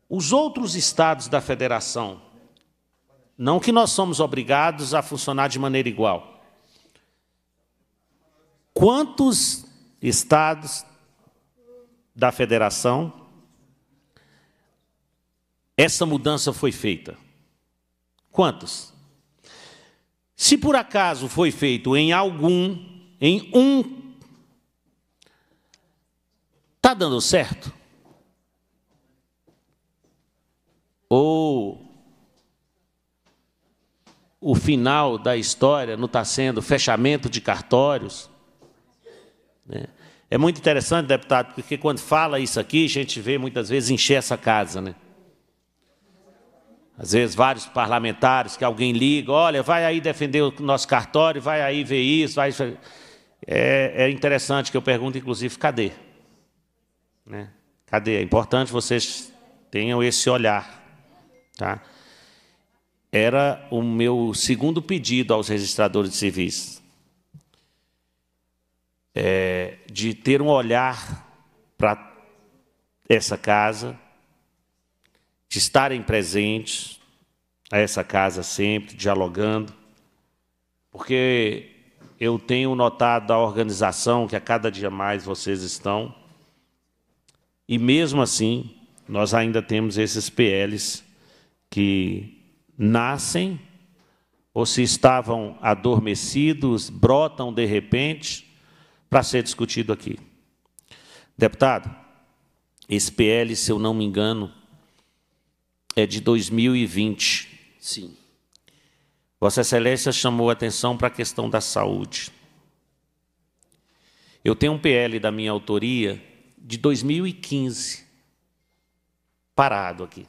os outros estados da federação. Não que nós somos obrigados a funcionar de maneira igual. Quantos estados da federação essa mudança foi feita? Quantos? Se por acaso foi feito em algum, em um Está dando certo? Ou o final da história não está sendo fechamento de cartórios? Né? É muito interessante, deputado, porque quando fala isso aqui, a gente vê muitas vezes encher essa casa, né? Às vezes, vários parlamentares que alguém liga, olha, vai aí defender o nosso cartório, vai aí ver isso. Vai... É, é interessante que eu pergunto, inclusive, cadê? Né? Cadê? É importante vocês tenham esse olhar. Tá? Era o meu segundo pedido aos registradores civis. É, de ter um olhar para essa casa, de estarem presentes a essa casa sempre, dialogando, porque eu tenho notado a organização que a cada dia mais vocês estão, e mesmo assim, nós ainda temos esses PLs que nascem ou se estavam adormecidos, brotam de repente para ser discutido aqui. Deputado, esse PL, se eu não me engano, é de 2020. Sim. Vossa Excelência chamou a atenção para a questão da saúde. Eu tenho um PL da minha autoria de 2015, parado aqui.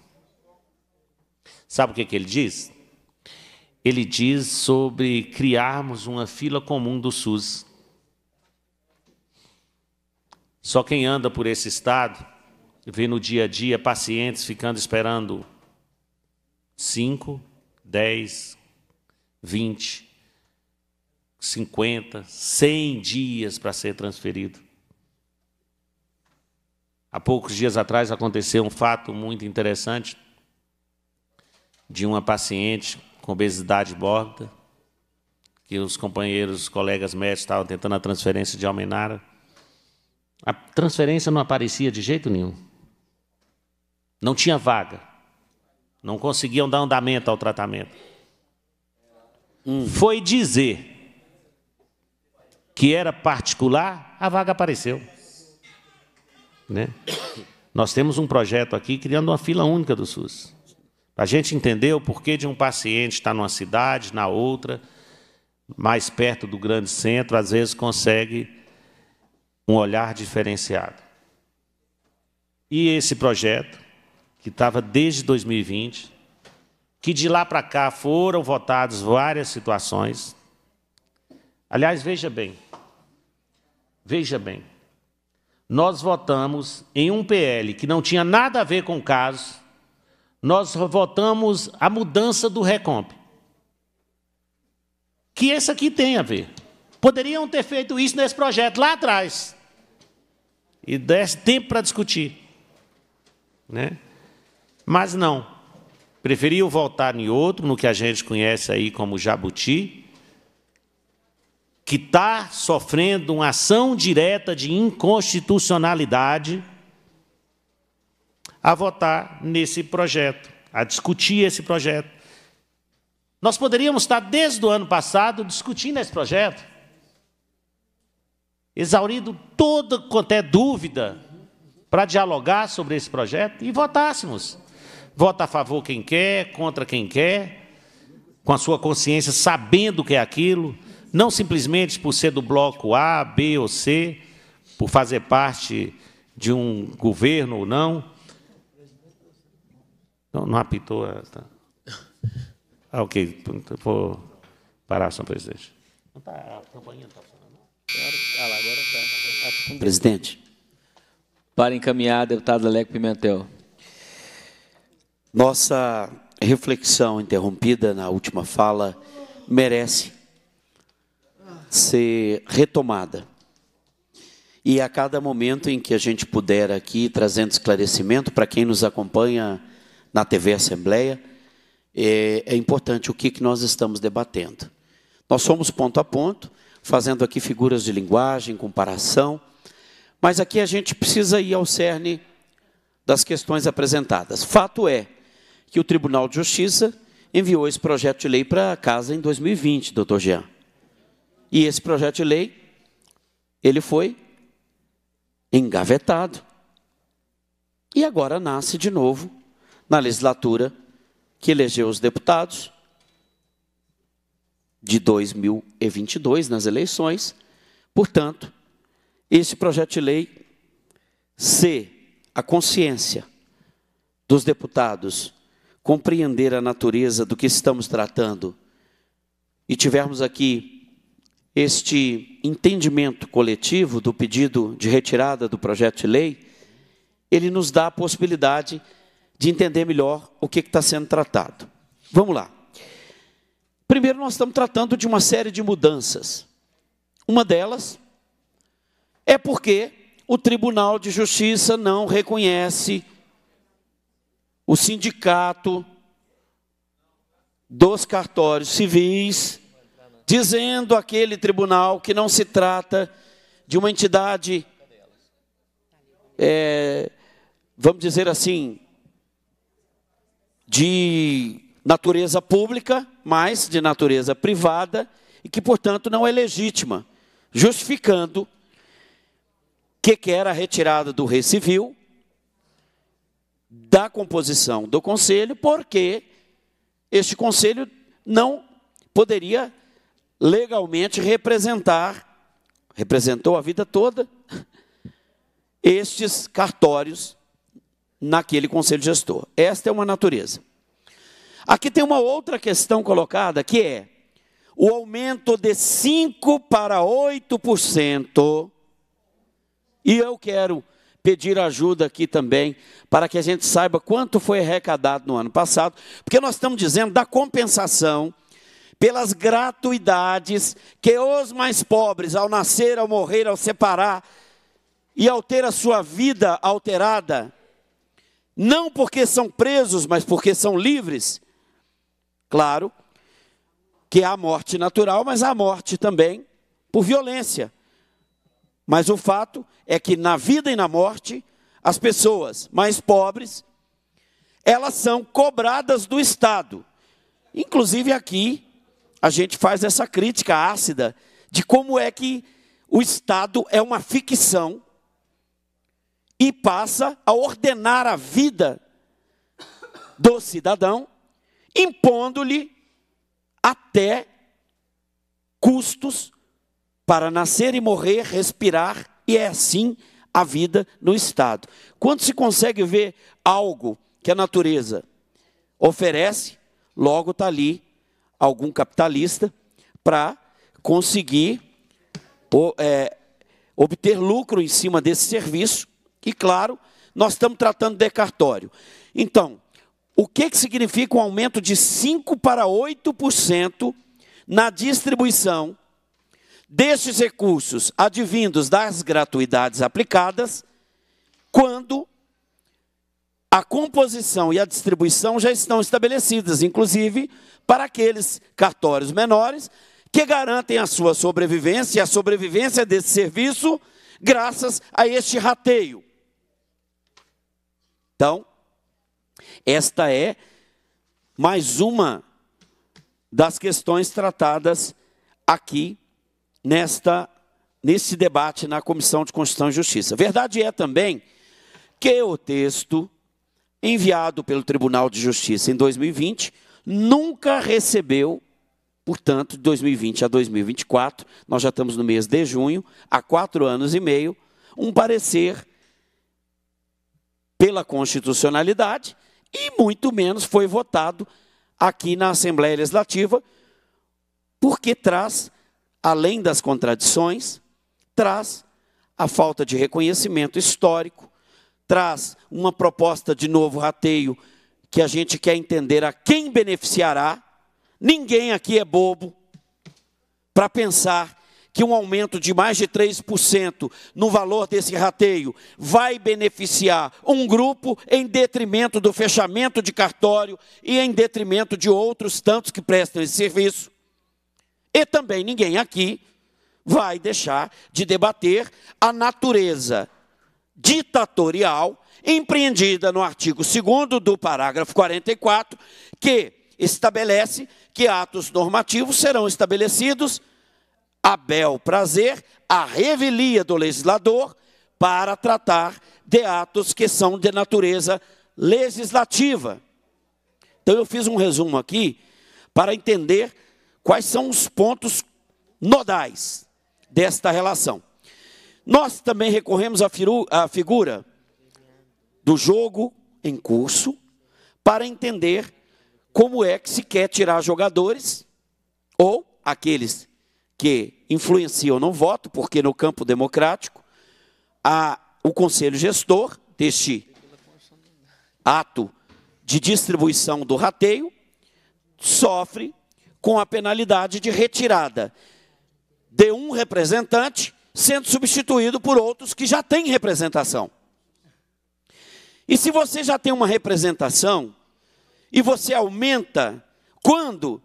Sabe o que, que ele diz? Ele diz sobre criarmos uma fila comum do SUS. Só quem anda por esse estado vê no dia a dia pacientes ficando esperando 5, 10, 20, 50, 100 dias para ser transferido. Há poucos dias atrás aconteceu um fato muito interessante de uma paciente com obesidade mórbida, que os companheiros, os colegas médicos estavam tentando a transferência de Almenara. A transferência não aparecia de jeito nenhum. Não tinha vaga. Não conseguiam dar andamento ao tratamento. Hum. Foi dizer que era particular, a vaga apareceu. Né? Nós temos um projeto aqui criando uma fila única do SUS. A gente entender o porquê de um paciente estar numa cidade, na outra, mais perto do grande centro, às vezes consegue um olhar diferenciado. E esse projeto, que estava desde 2020, que de lá para cá foram votadas várias situações. Aliás, veja bem, veja bem, nós votamos em um PL que não tinha nada a ver com o caso, nós votamos a mudança do Recomp. Que esse aqui tem a ver. Poderiam ter feito isso nesse projeto lá atrás. E desse tempo para discutir. Né? Mas não. Preferiu voltar em outro, no que a gente conhece aí como Jabuti, que está sofrendo uma ação direta de inconstitucionalidade a votar nesse projeto, a discutir esse projeto. Nós poderíamos estar, desde o ano passado, discutindo esse projeto, exaurindo toda quanto é dúvida para dialogar sobre esse projeto e votássemos. Vota a favor quem quer, contra quem quer, com a sua consciência, sabendo o que é aquilo, não simplesmente por ser do bloco A, B ou C, por fazer parte de um governo ou não, não, não apitou. Tá. Ah, ok. Vou parar, senhor presidente. Não tá, a não está funcionando. Ah, lá, agora está. Presidente. Para encaminhar, deputado Aleco Pimentel. Nossa reflexão interrompida na última fala merece ser retomada. E a cada momento em que a gente puder aqui trazendo esclarecimento para quem nos acompanha na TV Assembleia, é, é importante o que, que nós estamos debatendo. Nós somos ponto a ponto, fazendo aqui figuras de linguagem, comparação, mas aqui a gente precisa ir ao cerne das questões apresentadas. Fato é que o Tribunal de Justiça enviou esse projeto de lei para casa em 2020, doutor Jean. E esse projeto de lei, ele foi engavetado. E agora nasce de novo na legislatura que elegeu os deputados de 2022 nas eleições. Portanto, esse projeto de lei, se a consciência dos deputados compreender a natureza do que estamos tratando e tivermos aqui este entendimento coletivo do pedido de retirada do projeto de lei, ele nos dá a possibilidade de de entender melhor o que está sendo tratado. Vamos lá. Primeiro, nós estamos tratando de uma série de mudanças. Uma delas é porque o Tribunal de Justiça não reconhece o sindicato dos cartórios civis, dizendo aquele tribunal que não se trata de uma entidade, é, vamos dizer assim, de natureza pública, mas de natureza privada, e que, portanto, não é legítima, justificando que quer a retirada do rei civil da composição do conselho, porque este conselho não poderia legalmente representar representou a vida toda estes cartórios naquele conselho gestor. Esta é uma natureza. Aqui tem uma outra questão colocada, que é o aumento de 5 para 8%. E eu quero pedir ajuda aqui também, para que a gente saiba quanto foi arrecadado no ano passado, porque nós estamos dizendo da compensação pelas gratuidades que os mais pobres, ao nascer, ao morrer, ao separar e ao ter a sua vida alterada, não porque são presos, mas porque são livres, claro que há morte natural, mas há morte também por violência. Mas o fato é que na vida e na morte, as pessoas mais pobres, elas são cobradas do Estado. Inclusive aqui, a gente faz essa crítica ácida de como é que o Estado é uma ficção e passa a ordenar a vida do cidadão, impondo-lhe até custos para nascer e morrer, respirar, e é assim a vida no Estado. Quando se consegue ver algo que a natureza oferece, logo está ali algum capitalista para conseguir é, obter lucro em cima desse serviço. E claro, nós estamos tratando de cartório. Então, o que, que significa um aumento de 5 para 8% na distribuição destes recursos advindos das gratuidades aplicadas, quando composição e a distribuição já estão estabelecidas, inclusive para aqueles cartórios menores que garantem a sua sobrevivência e a sobrevivência desse serviço graças a este rateio. Então, esta é mais uma das questões tratadas aqui nesta nesse debate na Comissão de Constituição e Justiça. Verdade é também que o texto enviado pelo Tribunal de Justiça em 2020 nunca recebeu, portanto, de 2020 a 2024, nós já estamos no mês de junho, há quatro anos e meio, um parecer pela constitucionalidade e muito menos foi votado aqui na Assembleia Legislativa, porque traz, além das contradições, traz a falta de reconhecimento histórico, traz uma proposta de novo rateio que a gente quer entender a quem beneficiará. Ninguém aqui é bobo para pensar que um aumento de mais de 3% no valor desse rateio vai beneficiar um grupo em detrimento do fechamento de cartório e em detrimento de outros tantos que prestam esse serviço. E também ninguém aqui vai deixar de debater a natureza ditatorial empreendida no artigo 2 do parágrafo 44, que estabelece que atos normativos serão estabelecidos a bel prazer, a revelia do legislador para tratar de atos que são de natureza legislativa. Então eu fiz um resumo aqui para entender quais são os pontos nodais desta relação. Nós também recorremos à, figura do jogo em curso para entender como é que se quer tirar jogadores ou aqueles que influenciam no voto, porque no campo democrático o conselho gestor deste ato de distribuição do rateio sofre com a penalidade de retirada de um representante sendo substituído por outros que já têm representação. E se você já tem uma representação e você aumenta quando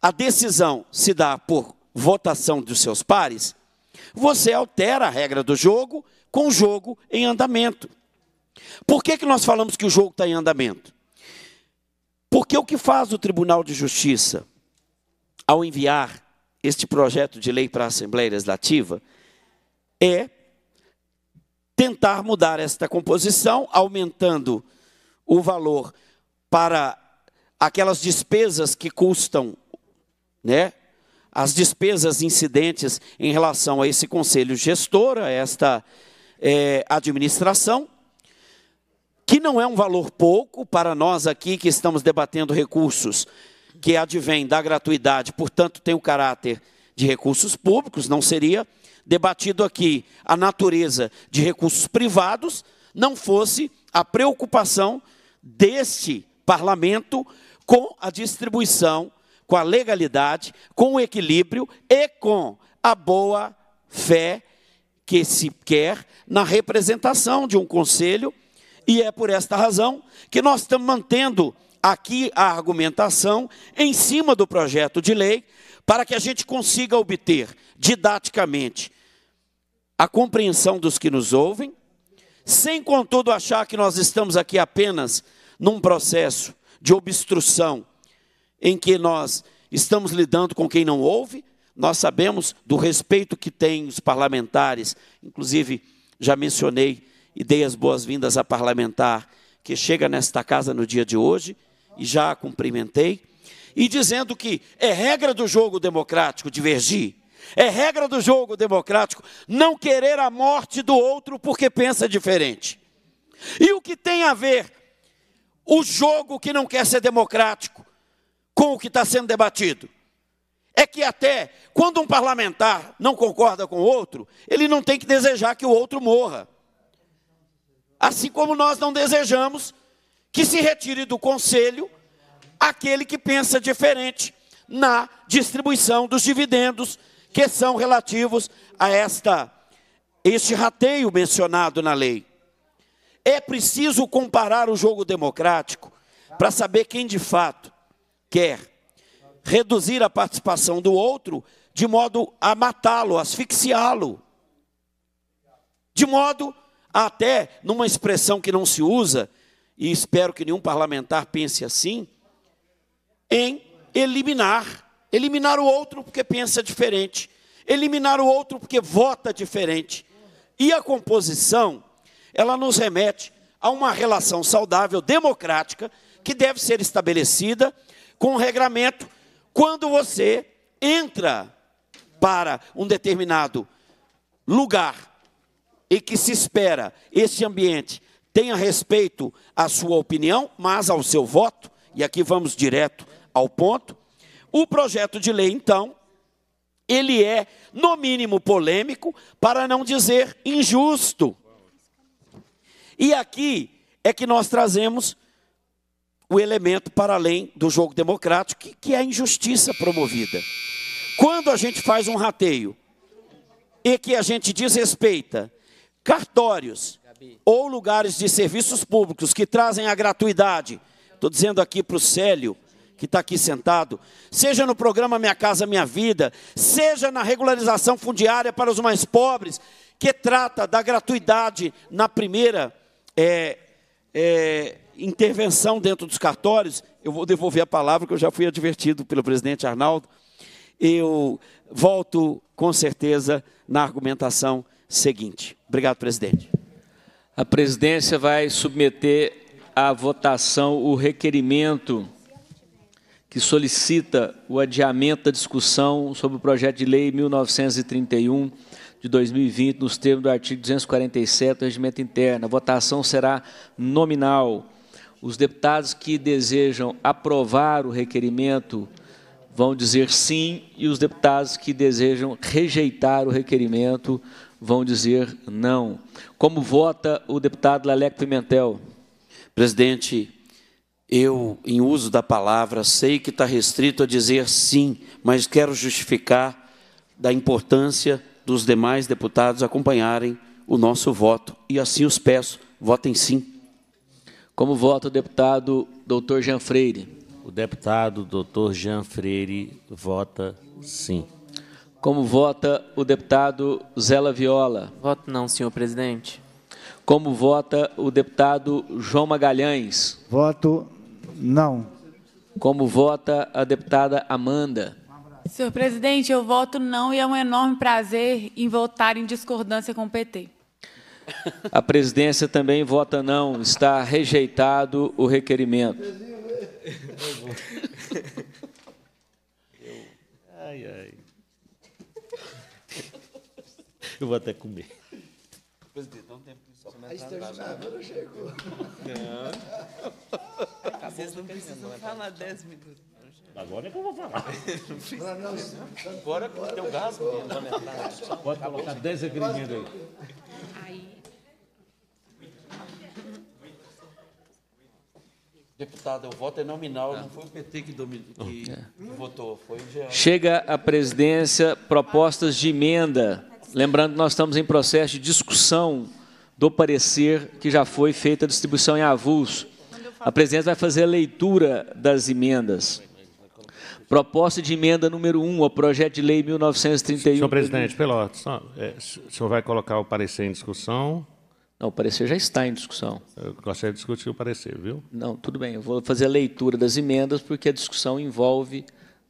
a decisão se dá por votação dos seus pares, você altera a regra do jogo com o jogo em andamento. Por que, que nós falamos que o jogo está em andamento? Porque o que faz o Tribunal de Justiça ao enviar este projeto de lei para a Assembleia Legislativa é tentar mudar esta composição, aumentando o valor para aquelas despesas que custam né, as despesas incidentes em relação a esse conselho gestor, a esta é, administração, que não é um valor pouco para nós aqui que estamos debatendo recursos que advêm da gratuidade, portanto, tem o caráter de recursos públicos, não seria debatido aqui a natureza de recursos privados, não fosse a preocupação deste parlamento com a distribuição, com a legalidade, com o equilíbrio e com a boa fé que se quer na representação de um conselho, e é por esta razão que nós estamos mantendo aqui a argumentação em cima do projeto de lei, para que a gente consiga obter didaticamente a compreensão dos que nos ouvem, sem contudo achar que nós estamos aqui apenas num processo de obstrução em que nós estamos lidando com quem não ouve, nós sabemos do respeito que têm os parlamentares, inclusive já mencionei e dei as boas-vindas à parlamentar que chega nesta casa no dia de hoje e já a cumprimentei, e dizendo que é regra do jogo democrático divergir, é regra do jogo democrático não querer a morte do outro porque pensa diferente. E o que tem a ver o jogo que não quer ser democrático com o que está sendo debatido? É que até quando um parlamentar não concorda com o outro, ele não tem que desejar que o outro morra. Assim como nós não desejamos que se retire do conselho aquele que pensa diferente na distribuição dos dividendos que são relativos a esta este rateio mencionado na lei. É preciso comparar o jogo democrático para saber quem de fato quer reduzir a participação do outro de modo a matá-lo, asfixiá-lo. De modo até, numa expressão que não se usa, e espero que nenhum parlamentar pense assim, em eliminar Eliminar o outro porque pensa diferente. Eliminar o outro porque vota diferente. E a composição, ela nos remete a uma relação saudável, democrática, que deve ser estabelecida com um regramento quando você entra para um determinado lugar e que se espera esse ambiente tenha respeito à sua opinião, mas ao seu voto, e aqui vamos direto ao ponto, o projeto de lei, então, ele é, no mínimo, polêmico, para não dizer injusto. E aqui é que nós trazemos o elemento para além do jogo democrático, que, é a injustiça promovida. Quando a gente faz um rateio e que a gente desrespeita cartórios ou lugares de serviços públicos que trazem a gratuidade, estou dizendo aqui para o Célio, que está aqui sentado, seja no programa Minha Casa Minha Vida, seja na regularização fundiária para os mais pobres, que trata da gratuidade na primeira é, é, intervenção dentro dos cartórios, eu vou devolver a palavra, que eu já fui advertido pelo presidente Arnaldo. Eu volto com certeza na argumentação seguinte. Obrigado, presidente. A presidência vai submeter à votação o requerimento que solicita o adiamento da discussão sobre o projeto de lei 1931 de 2020, nos termos do artigo 247 do Regimento Interno. A votação será nominal. Os deputados que desejam aprovar o requerimento vão dizer sim, e os deputados que desejam rejeitar o requerimento vão dizer não. Como vota o deputado Laleco Pimentel? Presidente, eu, em uso da palavra, sei que está restrito a dizer sim, mas quero justificar da importância dos demais deputados acompanharem o nosso voto. E assim os peço, votem sim. Como vota o deputado doutor Jean Freire? O deputado doutor Jean Freire vota sim. Como vota o deputado Zela Viola? Voto não, senhor presidente. Como vota o deputado João Magalhães? Voto não. Como vota a deputada Amanda? Senhor presidente, eu voto não e é um enorme prazer em votar em discordância com o PT. A presidência também vota não. Está rejeitado o requerimento. Ai, ai. Eu vou até comer. Presidente, a exterminadora chegou. Não. Vocês não precisam falar 10 minutos. Agora é que eu vou falar. Agora que tem o gás, Pode colocar 10 requerimentos aí. Deputado, o voto é nominal, não foi o PT que, domin... que é. votou, foi o Jean. Chega à presidência propostas de emenda. Lembrando que nós estamos em processo de discussão do parecer que já foi feita a distribuição em avulso. A presidência vai fazer a leitura das emendas. Proposta de emenda número 1 um, ao projeto de lei 1931. Senhor presidente, Pelotas, é, o senhor vai colocar o parecer em discussão? Não, o parecer já está em discussão. Eu gostaria de discutir o parecer, viu? Não, tudo bem. Eu vou fazer a leitura das emendas, porque a discussão envolve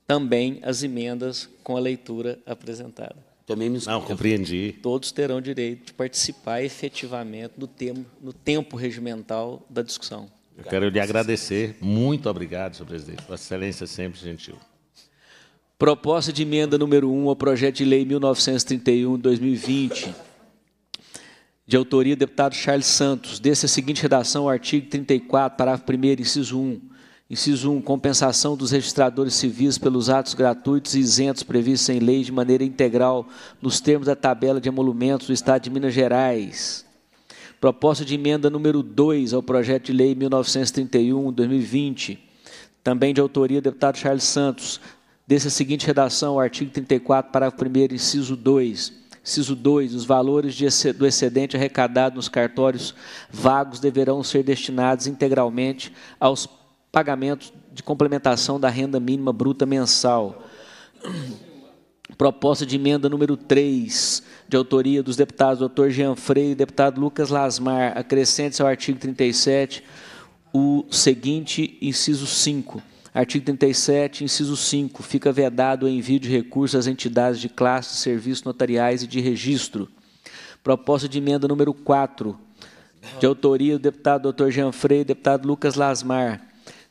também as emendas com a leitura apresentada. Também me Não, compreendi. Todos terão direito de participar efetivamente no tempo, no tempo regimental da discussão. Eu quero lhe agradecer. Muito obrigado, senhor presidente. Vossa Excelência sempre gentil. Proposta de emenda número 1 ao projeto de lei 1931-2020 de autoria do deputado Charles Santos, desse a seguinte redação, artigo 34, parágrafo 1 inciso 1. Inciso 1, compensação dos registradores civis pelos atos gratuitos e isentos previstos em lei de maneira integral nos termos da tabela de emolumentos do Estado de Minas Gerais. Proposta de emenda número 2 ao projeto de lei 1931-2020, também de autoria do deputado Charles Santos, desse a seguinte redação, artigo 34, parágrafo 1 inciso 2 Ciso 2. Os valores do excedente arrecadado nos cartórios vagos deverão ser destinados integralmente aos pagamentos de complementação da renda mínima bruta mensal. Proposta de emenda número 3, de autoria dos deputados Dr. Jean Freire e deputado Lucas Lasmar, acrescente ao artigo 37 o seguinte inciso 5 Artigo 37, inciso 5. Fica vedado o envio de recursos às entidades de classe serviços notariais e de registro. Proposta de emenda número 4, de autoria do deputado Dr. Jean Freire e deputado Lucas Lasmar.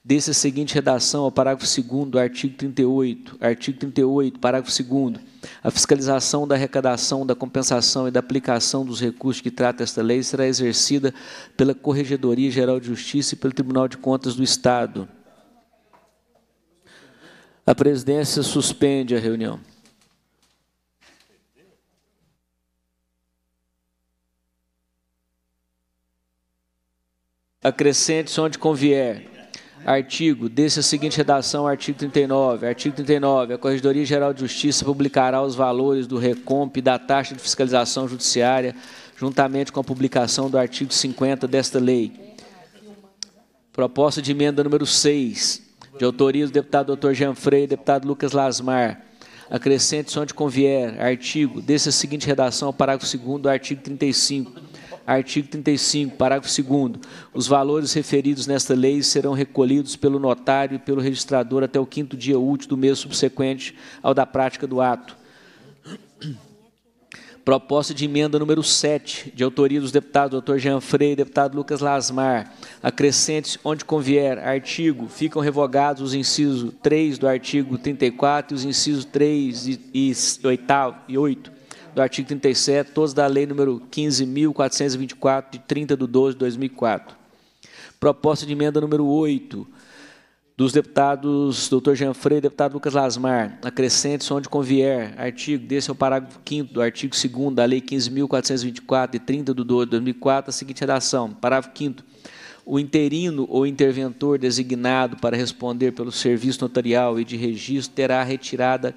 Desse a seguinte redação ao parágrafo 2 do artigo 38. Artigo 38, parágrafo 2 A fiscalização da arrecadação, da compensação e da aplicação dos recursos que trata esta lei será exercida pela Corregedoria Geral de Justiça e pelo Tribunal de Contas do Estado. A presidência suspende a reunião. Acrescente-se onde convier. Artigo, desse a seguinte redação, artigo 39. Artigo 39. A Corregedoria Geral de Justiça publicará os valores do recomp e da taxa de fiscalização judiciária, juntamente com a publicação do artigo 50 desta lei. Proposta de emenda número 6 de autoria do deputado Dr. Jean Freire, deputado Lucas Lasmar. Acrescente-se onde convier, artigo, desse a seguinte redação parágrafo 2 do artigo 35. Artigo 35, parágrafo 2 Os valores referidos nesta lei serão recolhidos pelo notário e pelo registrador até o quinto dia útil do mês subsequente ao da prática do ato. Proposta de emenda número 7, de autoria dos deputados Dr. Jean Freire e deputado Lucas Lasmar. Acrescente onde convier, artigo, ficam revogados os incisos 3 do artigo 34 e os incisos 3 e, 8, e 8 do artigo 37, todos da lei número 15.424, de 30 de 12 de 2004. Proposta de emenda número 8, dos deputados Dr. Jean Freire, deputado Lucas Lasmar, acrescente onde convier, artigo, desse é o parágrafo 5 do artigo 2 da Lei 15.424, de 30 de 12 de 2004, a seguinte redação, parágrafo 5 o interino ou interventor designado para responder pelo serviço notarial e de registro terá retirada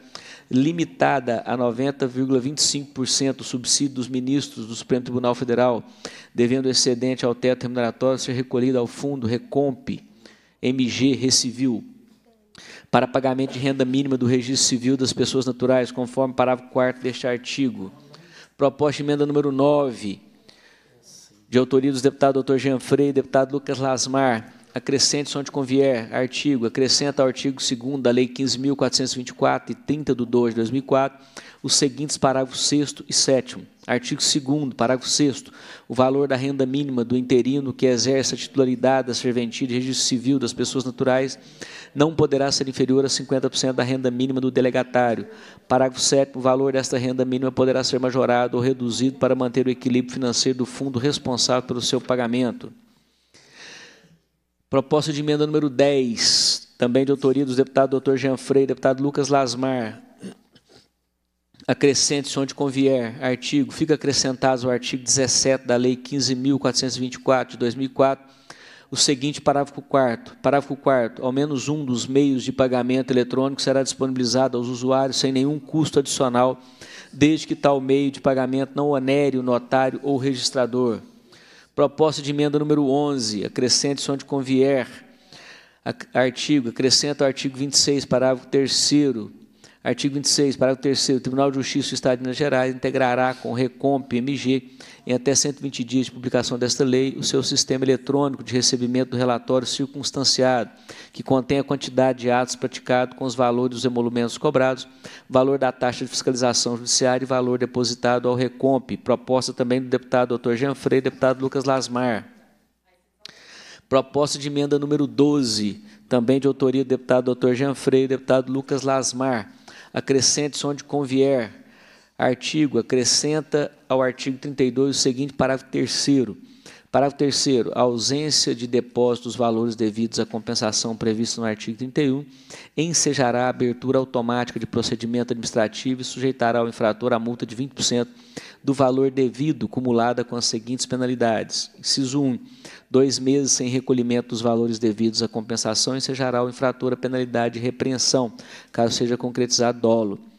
limitada a 90,25% do subsídio dos ministros do Supremo Tribunal Federal, devendo o excedente ao teto remuneratório ser recolhido ao fundo Recompe, MG Recivil, para pagamento de renda mínima do registro civil das pessoas naturais, conforme parágrafo 4 deste artigo. Proposta de emenda número 9, de autoria dos deputados Dr. Jean Freire e deputado Lucas Lasmar, acrescente onde convier, artigo, acrescenta ao artigo 2 da Lei 15.424 e 30 de 2 de 2004, os seguintes parágrafos 6 e 7 Artigo 2 parágrafo 6 o valor da renda mínima do interino que exerce a titularidade da serventia de registro civil das pessoas naturais não poderá ser inferior a 50% da renda mínima do delegatário. Parágrafo 7 o valor desta renda mínima poderá ser majorado ou reduzido para manter o equilíbrio financeiro do fundo responsável pelo seu pagamento. Proposta de emenda número 10, também de autoria dos deputados Dr. Jean Freire, deputado Lucas Lasmar. Acrescente-se onde convier, artigo, fica acrescentado o artigo 17 da Lei 15.424 de 2004, o seguinte parágrafo 4 Parágrafo 4 ao menos um dos meios de pagamento eletrônico será disponibilizado aos usuários sem nenhum custo adicional, desde que tal meio de pagamento não onere o notário ou registrador. Proposta de emenda número 11, acrescente-se onde convier. Artigo, acrescenta o artigo 26, parágrafo 3 Artigo 26, parágrafo 3 o Tribunal de Justiça do Estado de Minas Gerais integrará com o Recomp MG, em até 120 dias de publicação desta lei, o seu sistema eletrônico de recebimento do relatório circunstanciado, que contém a quantidade de atos praticados com os valores dos emolumentos cobrados, valor da taxa de fiscalização judiciária e valor depositado ao Recomp, proposta também do deputado Dr. Jean Freire e deputado Lucas Lasmar. Proposta de emenda número 12, também de autoria do deputado Dr. Jean Freire e deputado Lucas Lasmar acrescente-se onde convier. Artigo, acrescenta ao artigo 32 o seguinte parágrafo terceiro. Parágrafo terceiro, a ausência de depósito dos valores devidos à compensação prevista no artigo 31 ensejará a abertura automática de procedimento administrativo e sujeitará ao infrator a multa de 20% do valor devido cumulada com as seguintes penalidades. Inciso 1, dois meses sem recolhimento dos valores devidos à compensação ensejará ao infrator a penalidade de repreensão, caso seja concretizado dolo.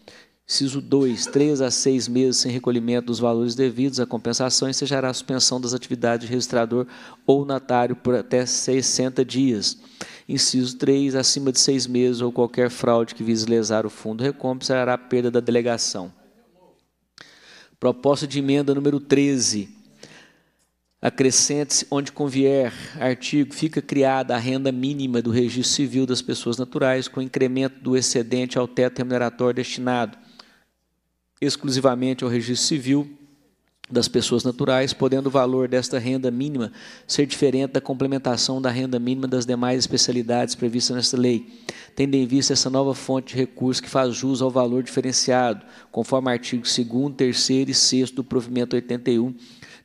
Inciso 2, três a seis meses sem recolhimento dos valores devidos à compensação ensejará a suspensão das atividades de registrador ou notário por até 60 dias. Inciso 3, acima de seis meses ou qualquer fraude que vise lesar o fundo recompensa será a perda da delegação. Proposta de emenda número 13. Acrescente-se onde convier, artigo, fica criada a renda mínima do registro civil das pessoas naturais com incremento do excedente ao teto remuneratório destinado exclusivamente ao registro civil das pessoas naturais, podendo o valor desta renda mínima ser diferente da complementação da renda mínima das demais especialidades previstas nesta lei, tendo em vista essa nova fonte de recurso que faz jus ao valor diferenciado, conforme artigo 2 3 e 6 do provimento 81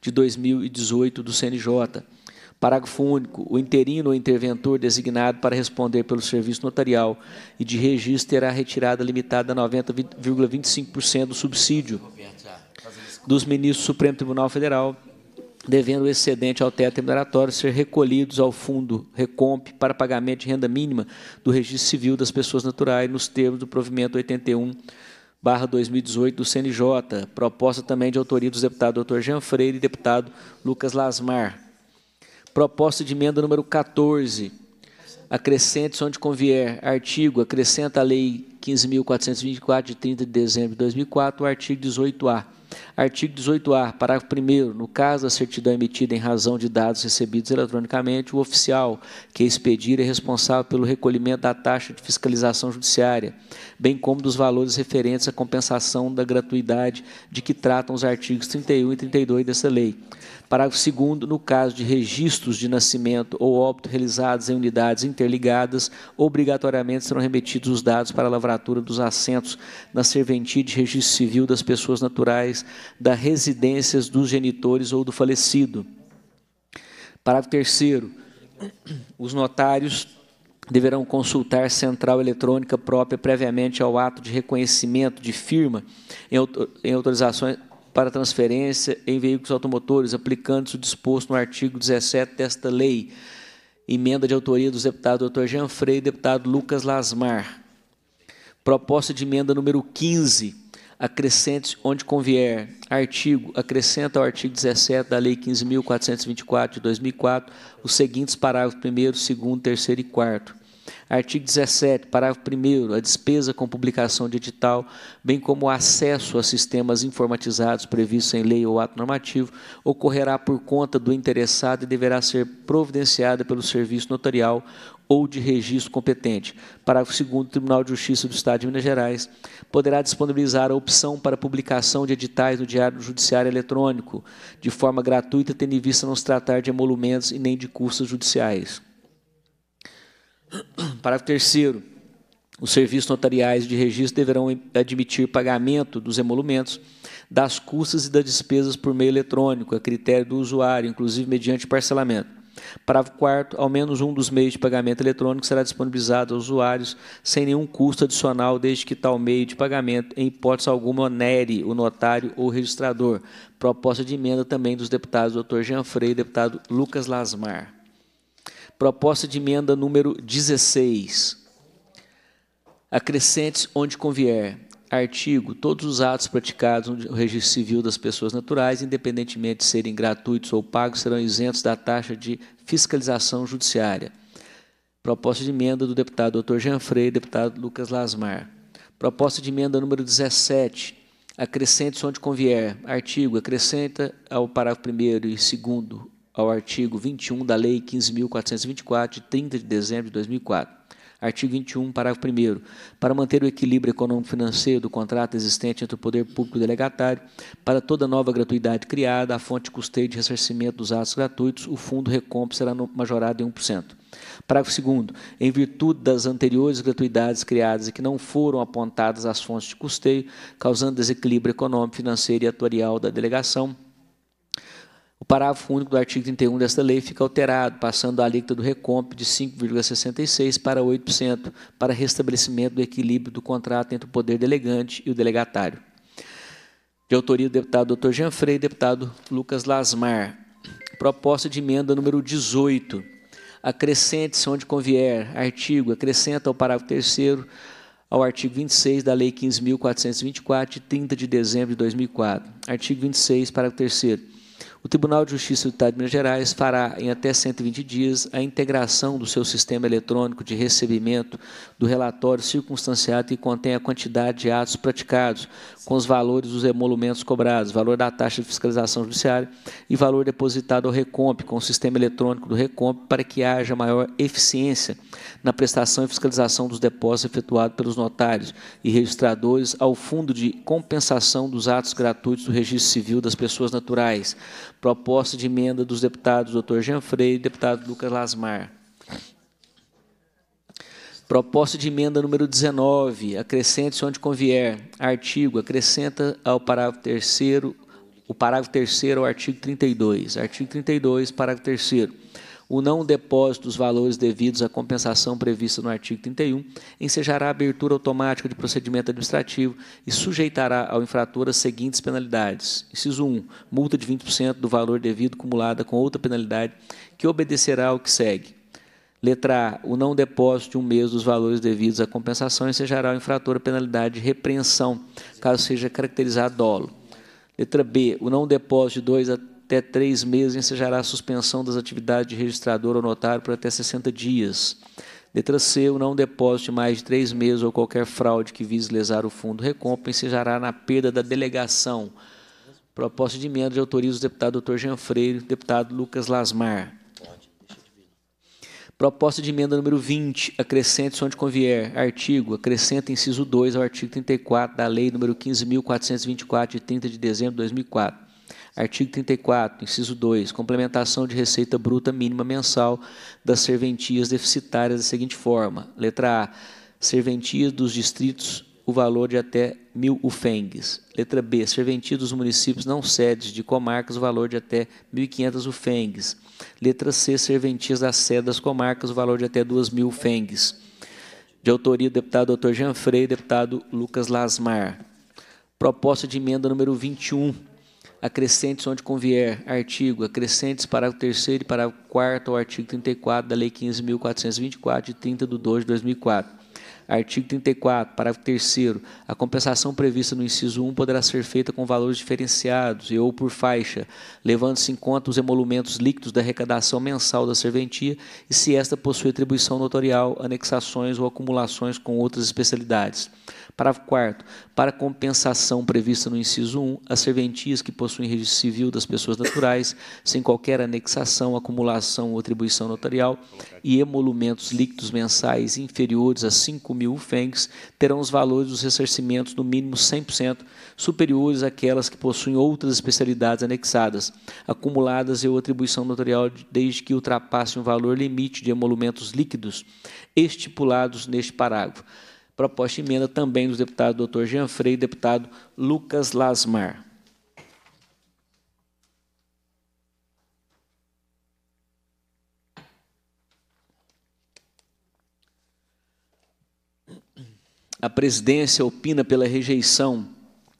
de 2018 do CNJ. Parágrafo único. O interino ou interventor designado para responder pelo serviço notarial e de registro terá retirada limitada a 90,25% do subsídio dos ministros do Supremo Tribunal Federal, devendo o excedente ao teto remuneratório ser recolhidos ao fundo Recomp para pagamento de renda mínima do registro civil das pessoas naturais nos termos do provimento 81 barra 2018 do CNJ, proposta também de autoria dos deputados Dr. Jean Freire e deputado Lucas Lasmar. Proposta de emenda número 14. Acrescente onde convier. Artigo. Acrescenta a Lei 15.424, de 30 de dezembro de 2004, o artigo 18A. Artigo 18A, parágrafo 1 no caso da certidão emitida em razão de dados recebidos eletronicamente, o oficial que expedir é responsável pelo recolhimento da taxa de fiscalização judiciária, bem como dos valores referentes à compensação da gratuidade de que tratam os artigos 31 e 32 dessa lei. Parágrafo 2 no caso de registros de nascimento ou óbito realizados em unidades interligadas, obrigatoriamente serão remetidos os dados para a lavratura dos assentos na serventia de registro civil das pessoas naturais, das residências dos genitores ou do falecido. Parágrafo 3 os notários deverão consultar central eletrônica própria previamente ao ato de reconhecimento de firma em autorizações para transferência em veículos automotores, aplicando-se o disposto no artigo 17 desta lei. Emenda de autoria dos deputados Dr. Jean Freire e deputado Lucas Lasmar. Proposta de emenda número 15. Acrescente onde convier. Artigo. Acrescenta ao artigo 17 da Lei 15.424 de 2004 os seguintes parágrafos 1, 2, 3 e 4 Artigo 17, parágrafo 1 a despesa com publicação de edital, bem como o acesso a sistemas informatizados previstos em lei ou ato normativo, ocorrerá por conta do interessado e deverá ser providenciada pelo serviço notarial ou de registro competente. Parágrafo 2 o Tribunal de Justiça do Estado de Minas Gerais poderá disponibilizar a opção para publicação de editais no Diário Judiciário Eletrônico, de forma gratuita, tendo em vista não se tratar de emolumentos e nem de custas judiciais. [clears throat] Parágrafo 3 os serviços notariais de registro deverão admitir pagamento dos emolumentos, das custas e das despesas por meio eletrônico, a critério do usuário, inclusive mediante parcelamento. Parágrafo 4 ao menos um dos meios de pagamento eletrônico será disponibilizado aos usuários sem nenhum custo adicional, desde que tal meio de pagamento, em hipótese alguma, onere o notário ou registrador. Proposta de emenda também dos deputados Dr. Jean Freire e deputado Lucas Lasmar. Proposta de emenda número 16. Acrescentes onde convier. Artigo: todos os atos praticados no registro civil das pessoas naturais, independentemente de serem gratuitos ou pagos, serão isentos da taxa de fiscalização judiciária. Proposta de emenda do deputado Dr. Jean Freire e deputado Lucas Lasmar. Proposta de emenda número 17. Acrescente onde convier. Artigo: acrescenta ao parágrafo 1 e 2 ao artigo 21 da Lei 15.424, de 30 de dezembro de 2004. Artigo 21, parágrafo 1 Para manter o equilíbrio econômico-financeiro do contrato existente entre o poder público e o delegatário, para toda nova gratuidade criada, a fonte de custeio de ressarcimento dos atos gratuitos, o fundo recompo será majorado em 1%. Parágrafo 2 Em virtude das anteriores gratuidades criadas e que não foram apontadas as fontes de custeio, causando desequilíbrio econômico, financeiro e atuarial da delegação, o parágrafo único do artigo 31 desta lei fica alterado, passando a alíquota do recomp de 5,66% para 8%, para restabelecimento do equilíbrio do contrato entre o poder delegante e o delegatário. De autoria do deputado Dr. Jean Freire e deputado Lucas Lasmar. Proposta de emenda número 18. Acrescente-se onde convier, artigo, acrescenta ao parágrafo 3 ao artigo 26 da Lei 15.424, de 30 de dezembro de 2004. Artigo 26, parágrafo 3 o Tribunal de Justiça do Estado de Minas Gerais fará, em até 120 dias, a integração do seu sistema eletrônico de recebimento do relatório circunstanciado que contém a quantidade de atos praticados, com os valores dos emolumentos cobrados, valor da taxa de fiscalização judiciária e valor depositado ao Recomp, com o sistema eletrônico do Recomp, para que haja maior eficiência na prestação e fiscalização dos depósitos efetuados pelos notários e registradores ao Fundo de Compensação dos Atos Gratuitos do Registro Civil das Pessoas Naturais, Proposta de emenda dos deputados Dr. Jean Freire e deputado Lucas Lasmar. Proposta de emenda número 19, acrescente-se onde convier. Artigo, acrescenta ao parágrafo 3 o parágrafo 3 ao artigo 32. Artigo 32, parágrafo 3 o não depósito dos valores devidos à compensação prevista no artigo 31 ensejará a abertura automática de procedimento administrativo e sujeitará ao infrator as seguintes penalidades. Inciso 1. Multa de 20% do valor devido cumulada com outra penalidade que obedecerá ao que segue. Letra A. O não depósito de um mês dos valores devidos à compensação ensejará ao infrator a penalidade de repreensão, caso seja caracterizado dolo. Letra B. O não depósito de dois até três meses ensejará a suspensão das atividades de registrador ou notário por até 60 dias. Letra C, o não depósito de mais de três meses ou qualquer fraude que vise lesar o fundo recompensa ensejará na perda da delegação. Proposta de emenda de autoriza o deputado Dr. Jean Freire e o deputado Lucas Lasmar. Proposta de emenda número 20, acrescente onde convier. Artigo, acrescenta inciso 2 ao artigo 34 da Lei número 15.424, de 30 de dezembro de 2004. Artigo 34, inciso 2, complementação de receita bruta mínima mensal das serventias deficitárias da seguinte forma: letra A, serventias dos distritos, o valor de até mil ufengues. Letra B, serventia dos municípios não sedes de comarcas, o valor de até 1.500 ufengues. Letra C, serventias das sedes das comarcas, o valor de até 2.000 ufengues. De autoria do deputado Dr. Jean Freire, deputado Lucas Lasmar. Proposta de emenda número 21 acrescentes onde convier, artigo, acrescentes parágrafo 3 e parágrafo 4 ao artigo 34 da Lei 15.424, de 30 de 2 de 2004. Artigo 34, parágrafo 3 A compensação prevista no inciso 1 poderá ser feita com valores diferenciados e ou por faixa, levando-se em conta os emolumentos líquidos da arrecadação mensal da serventia e se esta possui atribuição notorial, anexações ou acumulações com outras especialidades. Parágrafo 4 Para compensação prevista no inciso 1, as serventias que possuem registro civil das pessoas naturais, sem qualquer anexação, acumulação ou atribuição notarial, e emolumentos líquidos mensais inferiores a 5 mil fengs, terão os valores dos ressarcimentos no mínimo 100% superiores àquelas que possuem outras especialidades anexadas, acumuladas ou atribuição notarial desde que ultrapasse um valor limite de emolumentos líquidos estipulados neste parágrafo. Proposta de emenda também dos deputados Dr. Jean Freire e deputado Lucas Lasmar. A presidência opina pela rejeição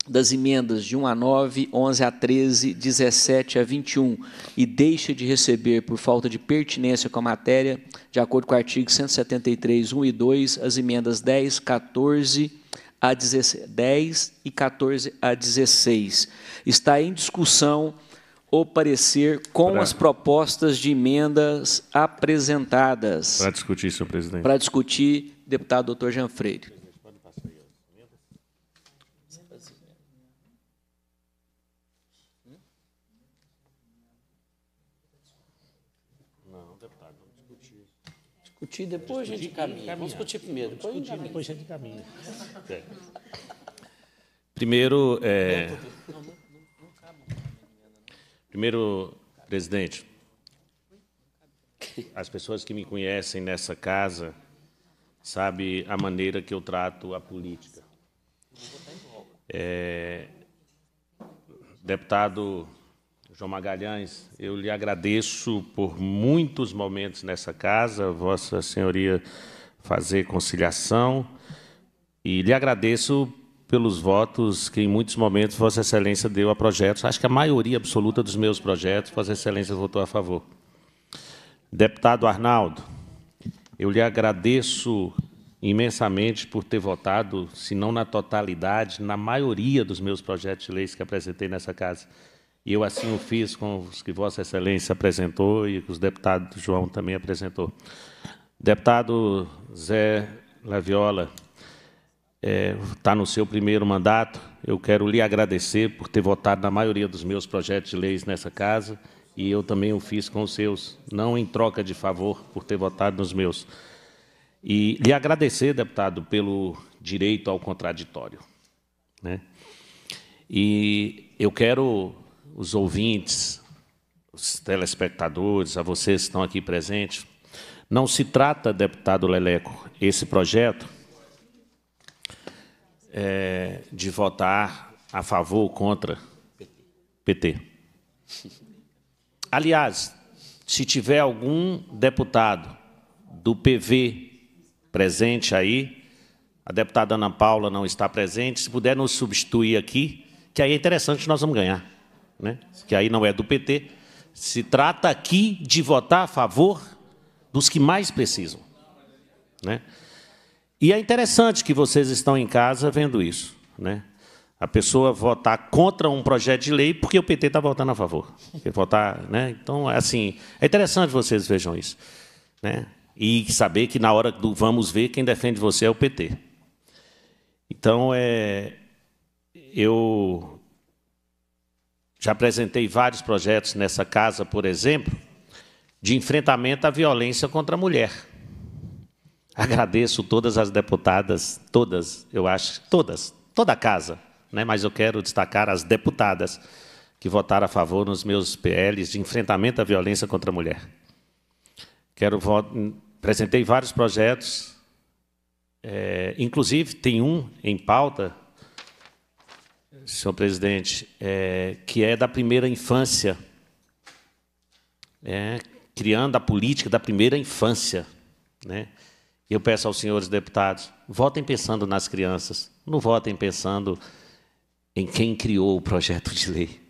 das emendas de 1 a 9, 11 a 13, 17 a 21 e deixa de receber por falta de pertinência com a matéria, de acordo com o artigo 173, 1 e 2, as emendas 10, 14 a 16, 10 e 14 a 16. Está em discussão o parecer com pra, as propostas de emendas apresentadas. Para discutir, senhor presidente. Para discutir, deputado doutor Jean Freire. Discutir, depois a gente caminha. Vamos discutir primeiro, depois, discutir, depois a gente caminha. É. [laughs] Primeiro, é... primeiro, presidente, as pessoas que me conhecem nessa casa sabem a maneira que eu trato a política. É... Deputado João Magalhães, eu lhe agradeço por muitos momentos nessa casa, Vossa Senhoria fazer conciliação, e lhe agradeço pelos votos que em muitos momentos Vossa Excelência deu a projetos. Acho que a maioria absoluta dos meus projetos, Vossa Excelência votou a favor. Deputado Arnaldo, eu lhe agradeço imensamente por ter votado, se não na totalidade, na maioria dos meus projetos de leis que apresentei nessa casa. E eu assim o fiz com os que Vossa Excelência apresentou e que os deputados João também apresentou. Deputado Zé Laviola, está é, tá no seu primeiro mandato. Eu quero lhe agradecer por ter votado na maioria dos meus projetos de leis nessa casa e eu também o fiz com os seus, não em troca de favor por ter votado nos meus. E lhe agradecer, deputado, pelo direito ao contraditório. Né? E eu quero os ouvintes, os telespectadores, a vocês que estão aqui presentes. Não se trata, deputado Leleco, esse projeto é, de votar a favor ou contra PT. Aliás, se tiver algum deputado do PV presente aí, a deputada Ana Paula não está presente, se puder nos substituir aqui, que aí é interessante, nós vamos ganhar né? que aí não é do PT, se trata aqui de votar a favor dos que mais precisam. Né? E é interessante que vocês estão em casa vendo isso. Né? A pessoa votar contra um projeto de lei porque o PT está votando a favor. Votar, né? Então, é assim, é interessante vocês vejam isso. Né? E saber que na hora do vamos ver, quem defende você é o PT. Então, é, eu já apresentei vários projetos nessa casa, por exemplo, de enfrentamento à violência contra a mulher. Agradeço todas as deputadas, todas, eu acho, todas, toda a casa, né? mas eu quero destacar as deputadas que votaram a favor nos meus PLs de enfrentamento à violência contra a mulher. Quero apresentei vários projetos, é, inclusive tem um em pauta senhor presidente, é, que é da primeira infância, é, criando a política da primeira infância. Né? Eu peço aos senhores deputados, votem pensando nas crianças, não votem pensando em quem criou o projeto de lei.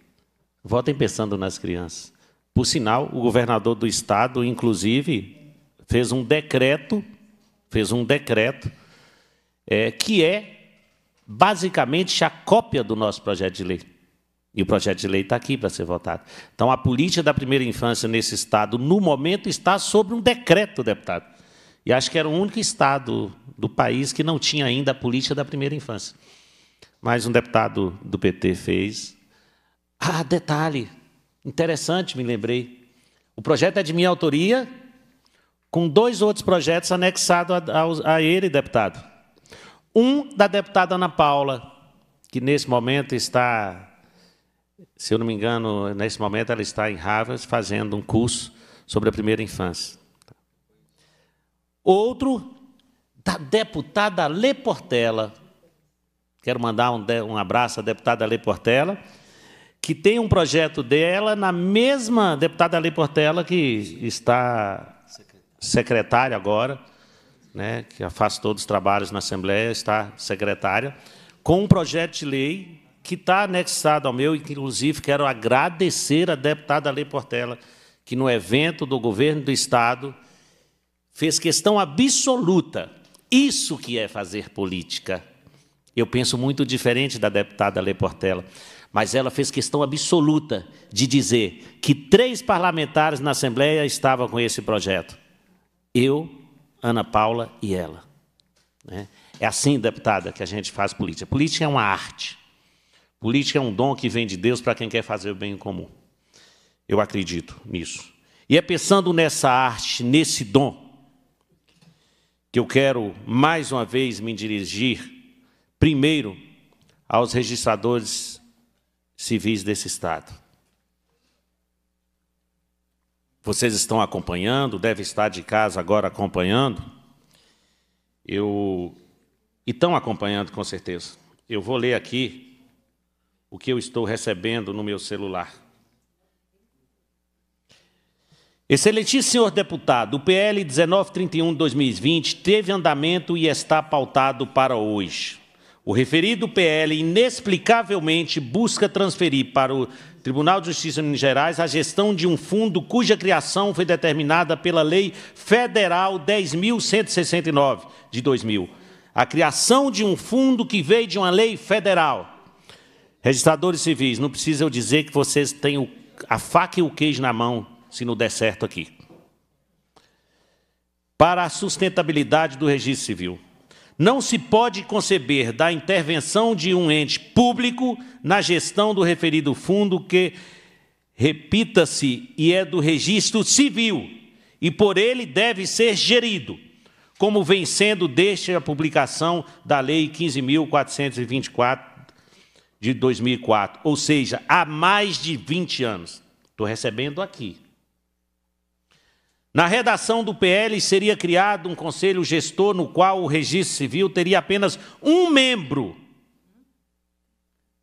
Votem pensando nas crianças. Por sinal, o governador do estado, inclusive, fez um decreto, fez um decreto é, que é basicamente a cópia do nosso projeto de lei. E o projeto de lei está aqui para ser votado. Então, a política da primeira infância nesse Estado, no momento, está sobre um decreto, deputado. E acho que era o único Estado do país que não tinha ainda a política da primeira infância. Mas um deputado do PT fez. Ah, detalhe, interessante, me lembrei. O projeto é de minha autoria, com dois outros projetos anexados a, a ele, deputado. Um da deputada Ana Paula, que nesse momento está se eu não me engano, nesse momento ela está em Harvard fazendo um curso sobre a primeira infância. Outro da deputada Lê Portela. Quero mandar um, um abraço à deputada Lê Portela, que tem um projeto dela na mesma deputada Lê Portela que está secretária agora, né, que faz todos os trabalhos na Assembleia, está secretária, com um projeto de lei que está anexado ao meu, e que, inclusive, quero agradecer a deputada Lei Portela, que no evento do governo do Estado fez questão absoluta. Isso que é fazer política. Eu penso muito diferente da deputada Lei Portela, mas ela fez questão absoluta de dizer que três parlamentares na Assembleia estavam com esse projeto. Eu, Ana Paula e ela. Né? É assim, deputada, que a gente faz política. Política é uma arte. Política é um dom que vem de Deus para quem quer fazer o bem comum. Eu acredito nisso. E é pensando nessa arte, nesse dom, que eu quero mais uma vez me dirigir, primeiro, aos registradores civis desse Estado. Vocês estão acompanhando, devem estar de casa agora acompanhando. Eu, e estão acompanhando com certeza. Eu vou ler aqui o que eu estou recebendo no meu celular. Excelentíssimo senhor deputado, o PL 1931 de 2020 teve andamento e está pautado para hoje. O referido PL inexplicavelmente busca transferir para o Tribunal de Justiça de Minas Gerais a gestão de um fundo cuja criação foi determinada pela Lei Federal 10.169 de 2000. A criação de um fundo que veio de uma lei federal Registradores civis, não precisa eu dizer que vocês têm a faca e o queijo na mão, se não der certo aqui. Para a sustentabilidade do registro civil. Não se pode conceber da intervenção de um ente público na gestão do referido fundo que, repita-se, e é do registro civil, e por ele deve ser gerido, como vem sendo desde a publicação da Lei 15.424 de 2004, ou seja, há mais de 20 anos. Estou recebendo aqui. Na redação do PL seria criado um conselho gestor no qual o registro civil teria apenas um membro,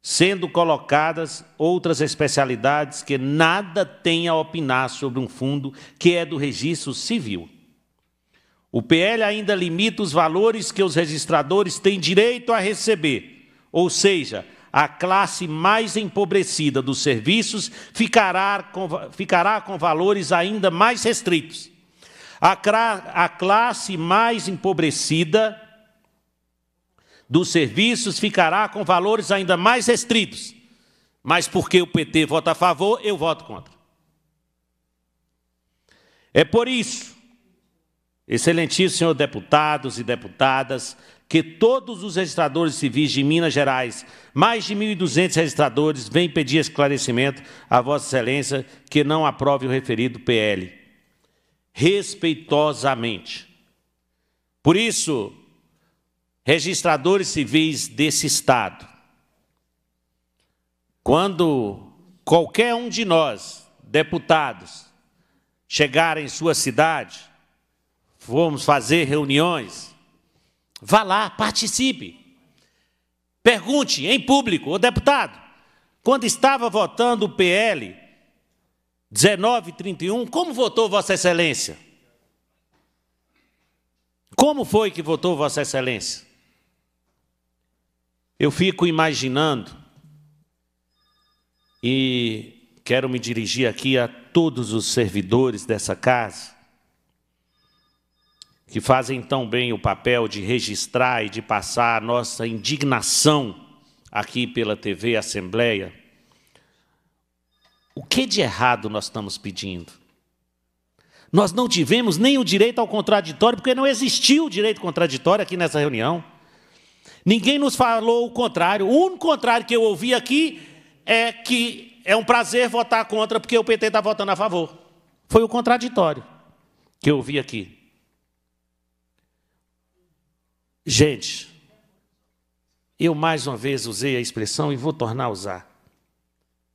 sendo colocadas outras especialidades que nada têm a opinar sobre um fundo que é do registro civil. O PL ainda limita os valores que os registradores têm direito a receber, ou seja, a classe mais empobrecida dos serviços ficará com, ficará com valores ainda mais restritos. A, a classe mais empobrecida dos serviços ficará com valores ainda mais restritos. Mas porque o PT vota a favor, eu voto contra. É por isso, excelentíssimo senhor deputados e deputadas, que todos os registradores civis de Minas Gerais, mais de 1.200 registradores, vêm pedir esclarecimento a Vossa Excelência que não aprove o referido PL. Respeitosamente. Por isso, registradores civis desse Estado, quando qualquer um de nós, deputados, chegar em sua cidade, formos fazer reuniões, Vá lá, participe. Pergunte em público, o deputado, quando estava votando o PL 1931, como votou Vossa Excelência? Como foi que votou Vossa Excelência? Eu fico imaginando, e quero me dirigir aqui a todos os servidores dessa casa, que fazem tão bem o papel de registrar e de passar a nossa indignação aqui pela TV Assembleia, o que de errado nós estamos pedindo? Nós não tivemos nem o direito ao contraditório, porque não existiu o direito contraditório aqui nessa reunião. Ninguém nos falou o contrário. O único contrário que eu ouvi aqui é que é um prazer votar contra, porque o PT está votando a favor. Foi o contraditório que eu ouvi aqui. Gente, eu mais uma vez usei a expressão e vou tornar a usar.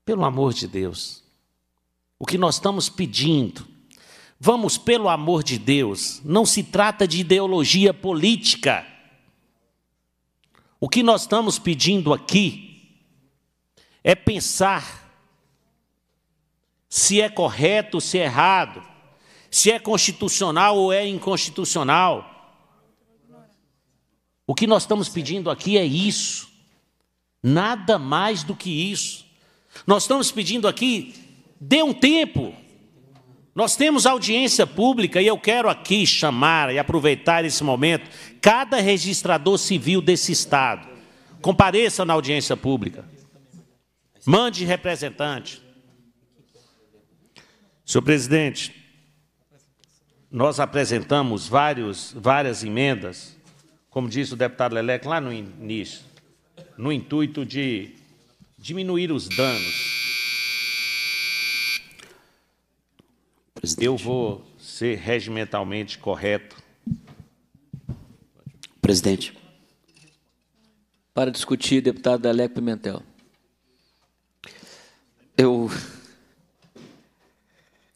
Pelo amor de Deus, o que nós estamos pedindo, vamos, pelo amor de Deus, não se trata de ideologia política. O que nós estamos pedindo aqui é pensar se é correto, se é errado, se é constitucional ou é inconstitucional. O que nós estamos pedindo aqui é isso, nada mais do que isso. Nós estamos pedindo aqui, dê um tempo. Nós temos audiência pública e eu quero aqui chamar e aproveitar esse momento cada registrador civil desse Estado. Compareça na audiência pública. Mande representante. Senhor presidente, nós apresentamos vários, várias emendas como disse o deputado Leleque lá no início, no intuito de diminuir os danos. Presidente. Eu vou ser regimentalmente correto. Presidente. Para discutir, deputado Leleque Pimentel. Eu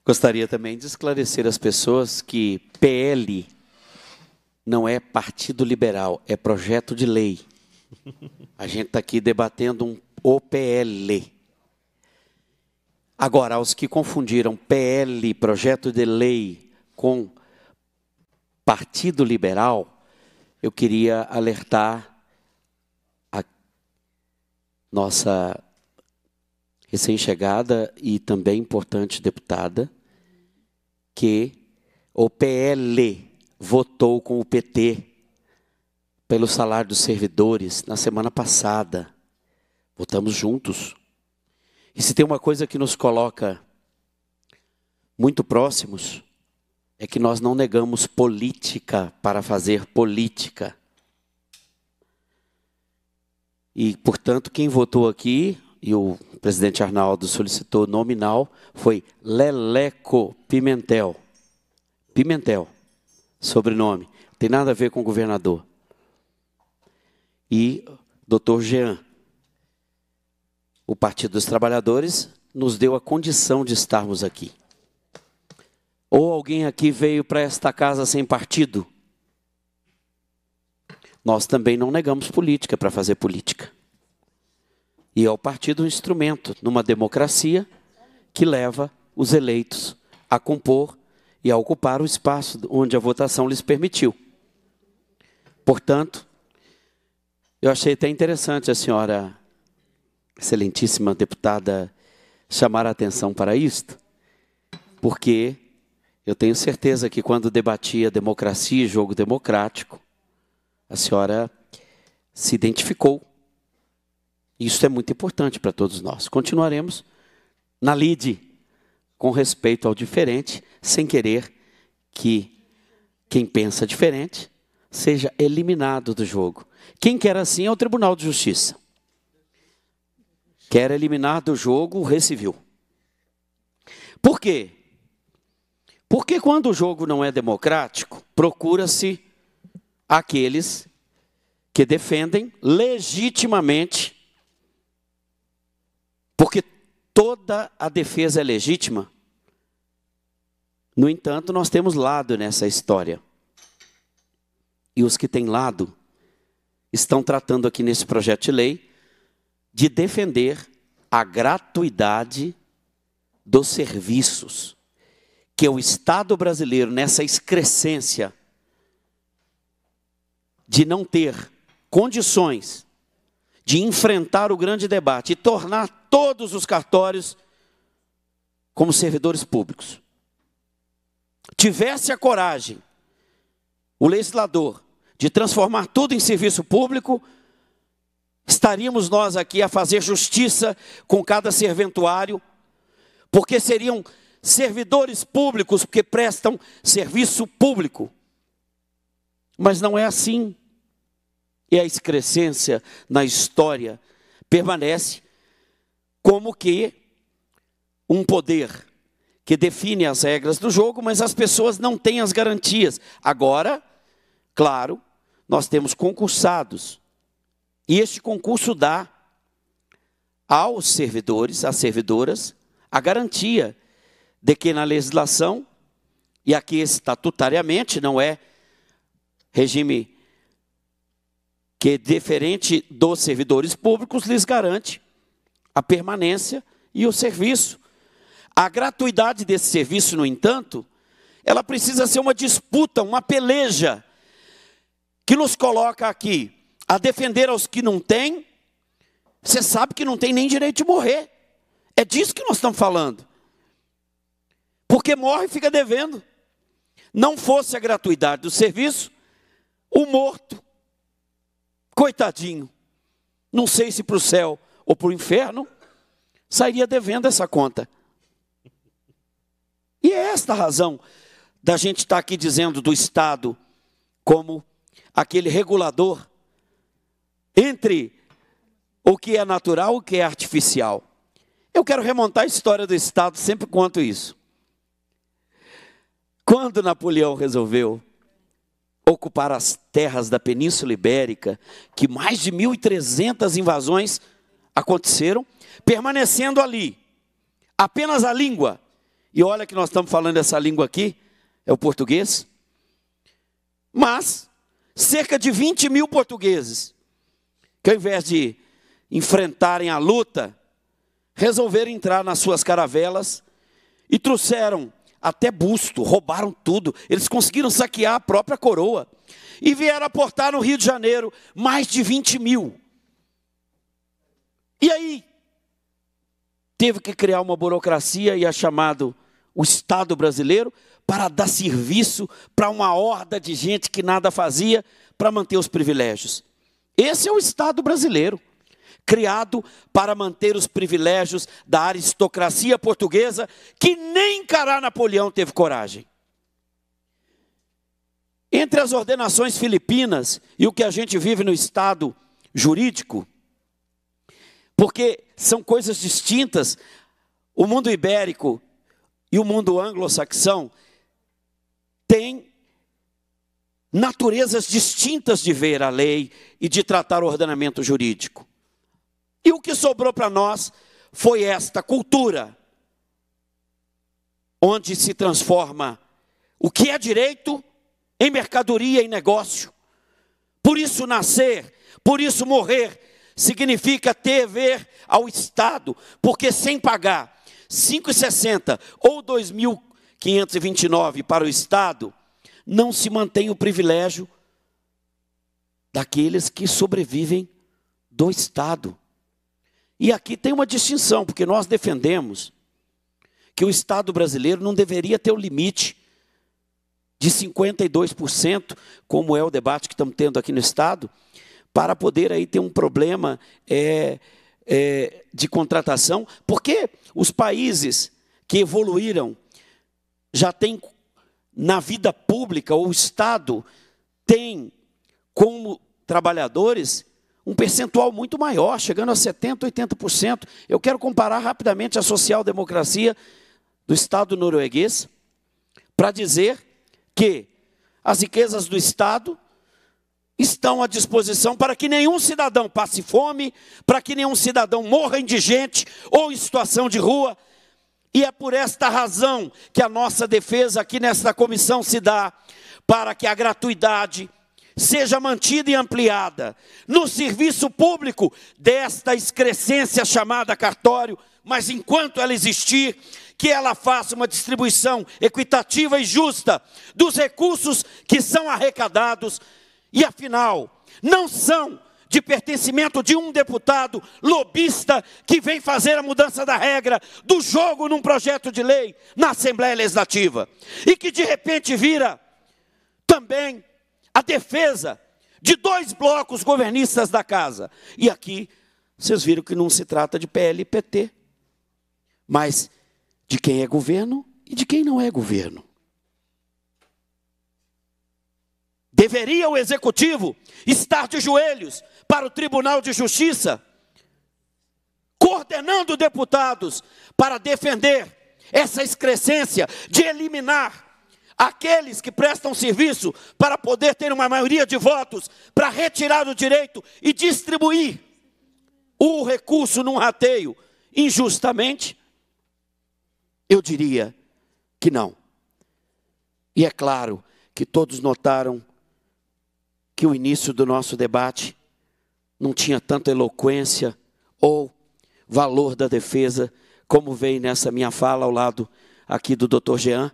gostaria também de esclarecer às pessoas que PL não é partido liberal, é projeto de lei. A gente está aqui debatendo um OPL. Agora, aos que confundiram PL, projeto de lei, com partido liberal, eu queria alertar a nossa recém-chegada e também importante deputada que o PL votou com o PT pelo salário dos servidores na semana passada. Votamos juntos. E se tem uma coisa que nos coloca muito próximos, é que nós não negamos política para fazer política. E, portanto, quem votou aqui, e o presidente Arnaldo solicitou nominal, foi Leleco Pimentel. Pimentel sobrenome. Tem nada a ver com o governador. E doutor Jean, o Partido dos Trabalhadores, nos deu a condição de estarmos aqui. Ou alguém aqui veio para esta casa sem partido? Nós também não negamos política para fazer política. E é o partido um instrumento numa democracia que leva os eleitos a compor e a ocupar o espaço onde a votação lhes permitiu. Portanto, eu achei até interessante a senhora, excelentíssima deputada, chamar a atenção para isto, porque eu tenho certeza que quando debatia democracia e jogo democrático, a senhora se identificou. Isso é muito importante para todos nós. Continuaremos na lide com respeito ao diferente, sem querer que quem pensa diferente seja eliminado do jogo. Quem quer assim é o Tribunal de Justiça. Quer eliminar do jogo o recivil. Por quê? Porque quando o jogo não é democrático, procura-se aqueles que defendem legitimamente, porque toda a defesa é legítima. No entanto, nós temos lado nessa história. E os que têm lado estão tratando aqui nesse projeto de lei de defender a gratuidade dos serviços que o Estado brasileiro, nessa excrescência de não ter condições de enfrentar o grande debate e tornar todos os cartórios como servidores públicos. Tivesse a coragem o legislador, de transformar tudo em serviço público, estaríamos nós aqui a fazer justiça com cada serventuário, porque seriam servidores públicos que prestam serviço público. Mas não é assim. E a excrescência na história permanece como que um poder que define as regras do jogo, mas as pessoas não têm as garantias. Agora, claro, nós temos concursados. E este concurso dá aos servidores, às servidoras, a garantia de que na legislação, e aqui estatutariamente, não é regime que, é diferente dos servidores públicos, lhes garante a permanência e o serviço. A gratuidade desse serviço, no entanto, ela precisa ser uma disputa, uma peleja, que nos coloca aqui a defender aos que não têm. Você sabe que não tem nem direito de morrer. É disso que nós estamos falando. Porque morre e fica devendo. Não fosse a gratuidade do serviço, o morto, coitadinho, não sei se para o céu ou para o inferno, sairia devendo essa conta. E é esta a razão da gente estar aqui dizendo do Estado como aquele regulador entre o que é natural e o que é artificial. Eu quero remontar a história do Estado, sempre conto isso. Quando Napoleão resolveu ocupar as terras da Península Ibérica, que mais de 1.300 invasões aconteceram, permanecendo ali, apenas a língua. E olha que nós estamos falando dessa língua aqui, é o português. Mas, cerca de 20 mil portugueses, que ao invés de enfrentarem a luta, resolveram entrar nas suas caravelas e trouxeram até busto, roubaram tudo. Eles conseguiram saquear a própria coroa. E vieram aportar no Rio de Janeiro mais de 20 mil. E aí? Teve que criar uma burocracia e é chamado o Estado brasileiro para dar serviço para uma horda de gente que nada fazia para manter os privilégios. Esse é o Estado brasileiro criado para manter os privilégios da aristocracia portuguesa, que nem encarar Napoleão teve coragem. Entre as ordenações filipinas e o que a gente vive no Estado jurídico, porque são coisas distintas, o mundo ibérico e o mundo anglo-saxão têm naturezas distintas de ver a lei e de tratar o ordenamento jurídico. E o que sobrou para nós foi esta cultura, onde se transforma o que é direito em mercadoria e negócio. Por isso, nascer, por isso, morrer, significa ter ver ao Estado, porque sem pagar 5,60 ou 2.529 para o Estado, não se mantém o privilégio daqueles que sobrevivem do Estado. E aqui tem uma distinção, porque nós defendemos que o Estado brasileiro não deveria ter o limite de 52%, como é o debate que estamos tendo aqui no Estado, para poder aí ter um problema é, é, de contratação, porque os países que evoluíram já têm na vida pública, o Estado tem como trabalhadores um percentual muito maior, chegando a 70%, 80%. Eu quero comparar rapidamente a social-democracia do Estado norueguês, para dizer que as riquezas do Estado estão à disposição para que nenhum cidadão passe fome, para que nenhum cidadão morra indigente ou em situação de rua. E é por esta razão que a nossa defesa aqui nesta comissão se dá, para que a gratuidade, seja mantida e ampliada no serviço público desta excrescência chamada cartório, mas enquanto ela existir, que ela faça uma distribuição equitativa e justa dos recursos que são arrecadados e afinal não são de pertencimento de um deputado lobista que vem fazer a mudança da regra do jogo num projeto de lei na Assembleia Legislativa e que de repente vira também a defesa de dois blocos governistas da casa. E aqui vocês viram que não se trata de PL e PT, mas de quem é governo e de quem não é governo. Deveria o executivo estar de joelhos para o Tribunal de Justiça, coordenando deputados para defender essa excrescência de eliminar aqueles que prestam serviço para poder ter uma maioria de votos, para retirar o direito e distribuir o recurso num rateio injustamente? Eu diria que não. E é claro que todos notaram que o início do nosso debate não tinha tanta eloquência ou valor da defesa como veio nessa minha fala ao lado aqui do Dr. Jean,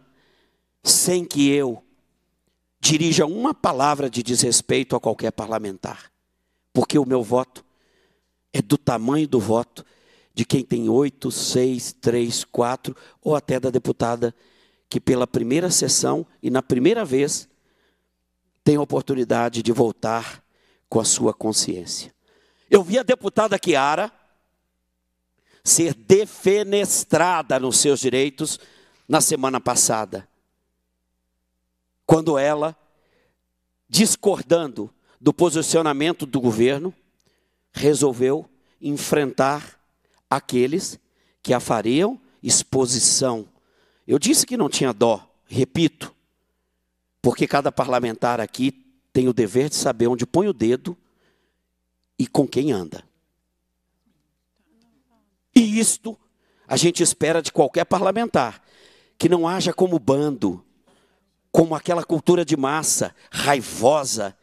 sem que eu dirija uma palavra de desrespeito a qualquer parlamentar, porque o meu voto é do tamanho do voto de quem tem oito, seis, três, quatro, ou até da deputada que pela primeira sessão e na primeira vez tem oportunidade de voltar com a sua consciência. Eu vi a deputada Chiara ser defenestrada nos seus direitos na semana passada, quando ela, discordando do posicionamento do governo, resolveu enfrentar aqueles que a fariam exposição. Eu disse que não tinha dó, repito, porque cada parlamentar aqui tem o dever de saber onde põe o dedo e com quem anda. E isto a gente espera de qualquer parlamentar, que não haja como bando, como aquela cultura de massa raivosa,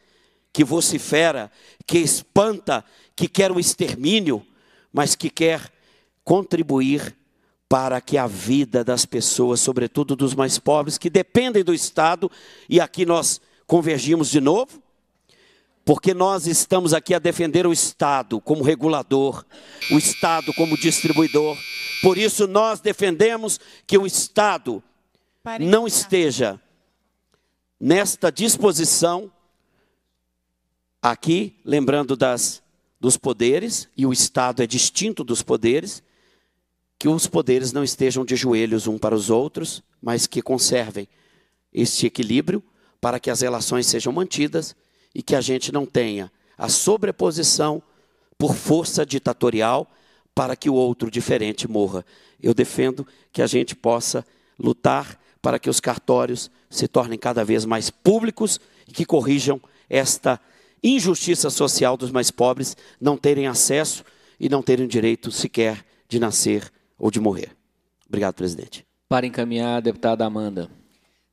que vocifera, que espanta, que quer o extermínio, mas que quer contribuir para que a vida das pessoas, sobretudo dos mais pobres, que dependem do Estado, e aqui nós convergimos de novo, porque nós estamos aqui a defender o Estado como regulador, o Estado como distribuidor. Por isso nós defendemos que o Estado não esteja nesta disposição aqui, lembrando das dos poderes, e o Estado é distinto dos poderes, que os poderes não estejam de joelhos um para os outros, mas que conservem este equilíbrio para que as relações sejam mantidas e que a gente não tenha a sobreposição por força ditatorial para que o outro diferente morra. Eu defendo que a gente possa lutar para que os cartórios se tornem cada vez mais públicos e que corrijam esta injustiça social dos mais pobres não terem acesso e não terem direito sequer de nascer ou de morrer. Obrigado, presidente. Para encaminhar, a deputada Amanda.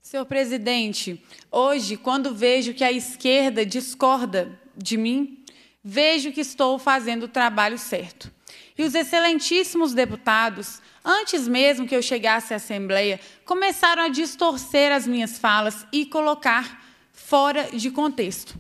Senhor presidente, hoje, quando vejo que a esquerda discorda de mim, vejo que estou fazendo o trabalho certo. E os excelentíssimos deputados, antes mesmo que eu chegasse à Assembleia, começaram a distorcer as minhas falas e colocar fora de contexto.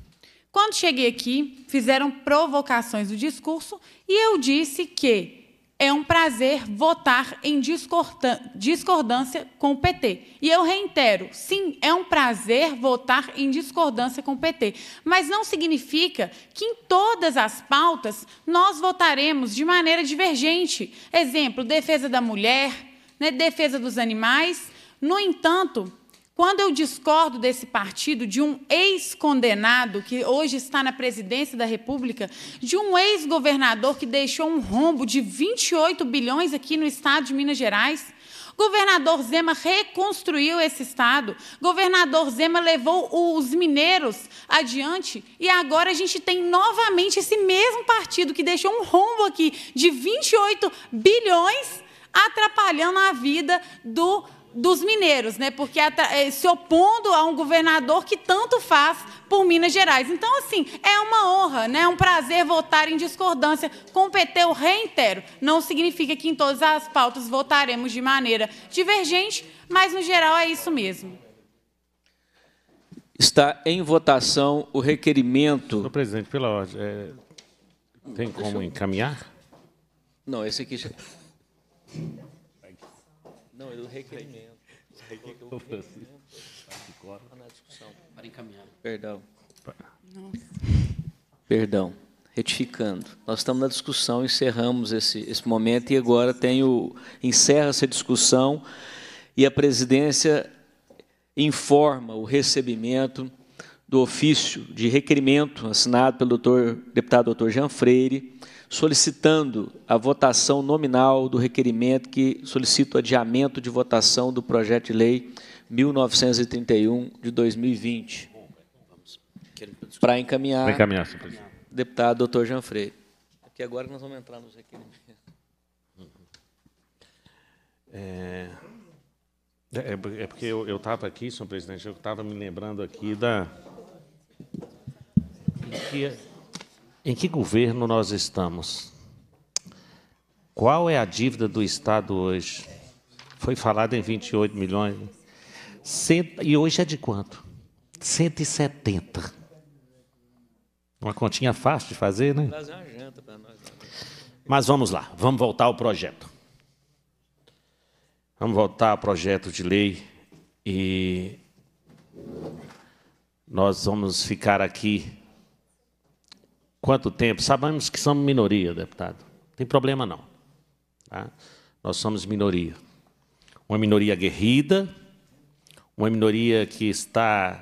Quando cheguei aqui, fizeram provocações do discurso e eu disse que é um prazer votar em discordância com o PT. E eu reitero, sim, é um prazer votar em discordância com o PT, mas não significa que em todas as pautas nós votaremos de maneira divergente. Exemplo, defesa da mulher, né, defesa dos animais. No entanto, quando eu discordo desse partido, de um ex-condenado que hoje está na presidência da República, de um ex-governador que deixou um rombo de 28 bilhões aqui no estado de Minas Gerais, Governador Zema reconstruiu esse estado. Governador Zema levou os mineiros adiante. E agora a gente tem novamente esse mesmo partido que deixou um rombo aqui de 28 bilhões atrapalhando a vida do dos mineiros, né? Porque eh, se opondo a um governador que tanto faz por Minas Gerais. Então, assim, é uma honra, né? É um prazer votar em discordância com o PT, eu reitero. Não significa que em todas as pautas votaremos de maneira divergente, mas no geral é isso mesmo. Está em votação o requerimento. Senhor presidente, pela ordem, é, tem como encaminhar? Não, esse aqui já. Não, é do requerimento. Requerimento. na discussão. Para encaminhar. Perdão. Perdão, retificando. Nós estamos na discussão, encerramos esse, esse momento e agora tenho encerra essa discussão e a presidência informa o recebimento do ofício de requerimento assinado pelo doutor, deputado doutor Jean Freire, solicitando a votação nominal do requerimento que solicita o adiamento de votação do projeto de lei 1931 de 2020. Para encaminhar, Para encaminhar, senhor presidente. deputado doutor Jean Freire. Aqui agora nós vamos entrar nos requerimentos. É, é, é porque eu estava aqui, senhor presidente, eu estava me lembrando aqui da. Que, em que governo nós estamos? Qual é a dívida do Estado hoje? Foi falado em 28 milhões. né? E hoje é de quanto? 170. Uma continha fácil de fazer, né? Uma janta para nós. Mas vamos lá, vamos voltar ao projeto. Vamos voltar ao projeto de lei e nós vamos ficar aqui. Quanto tempo? Sabemos que somos minoria, deputado. Não tem problema não. tá? Nós somos minoria. Uma minoria aguerrida, uma minoria que está,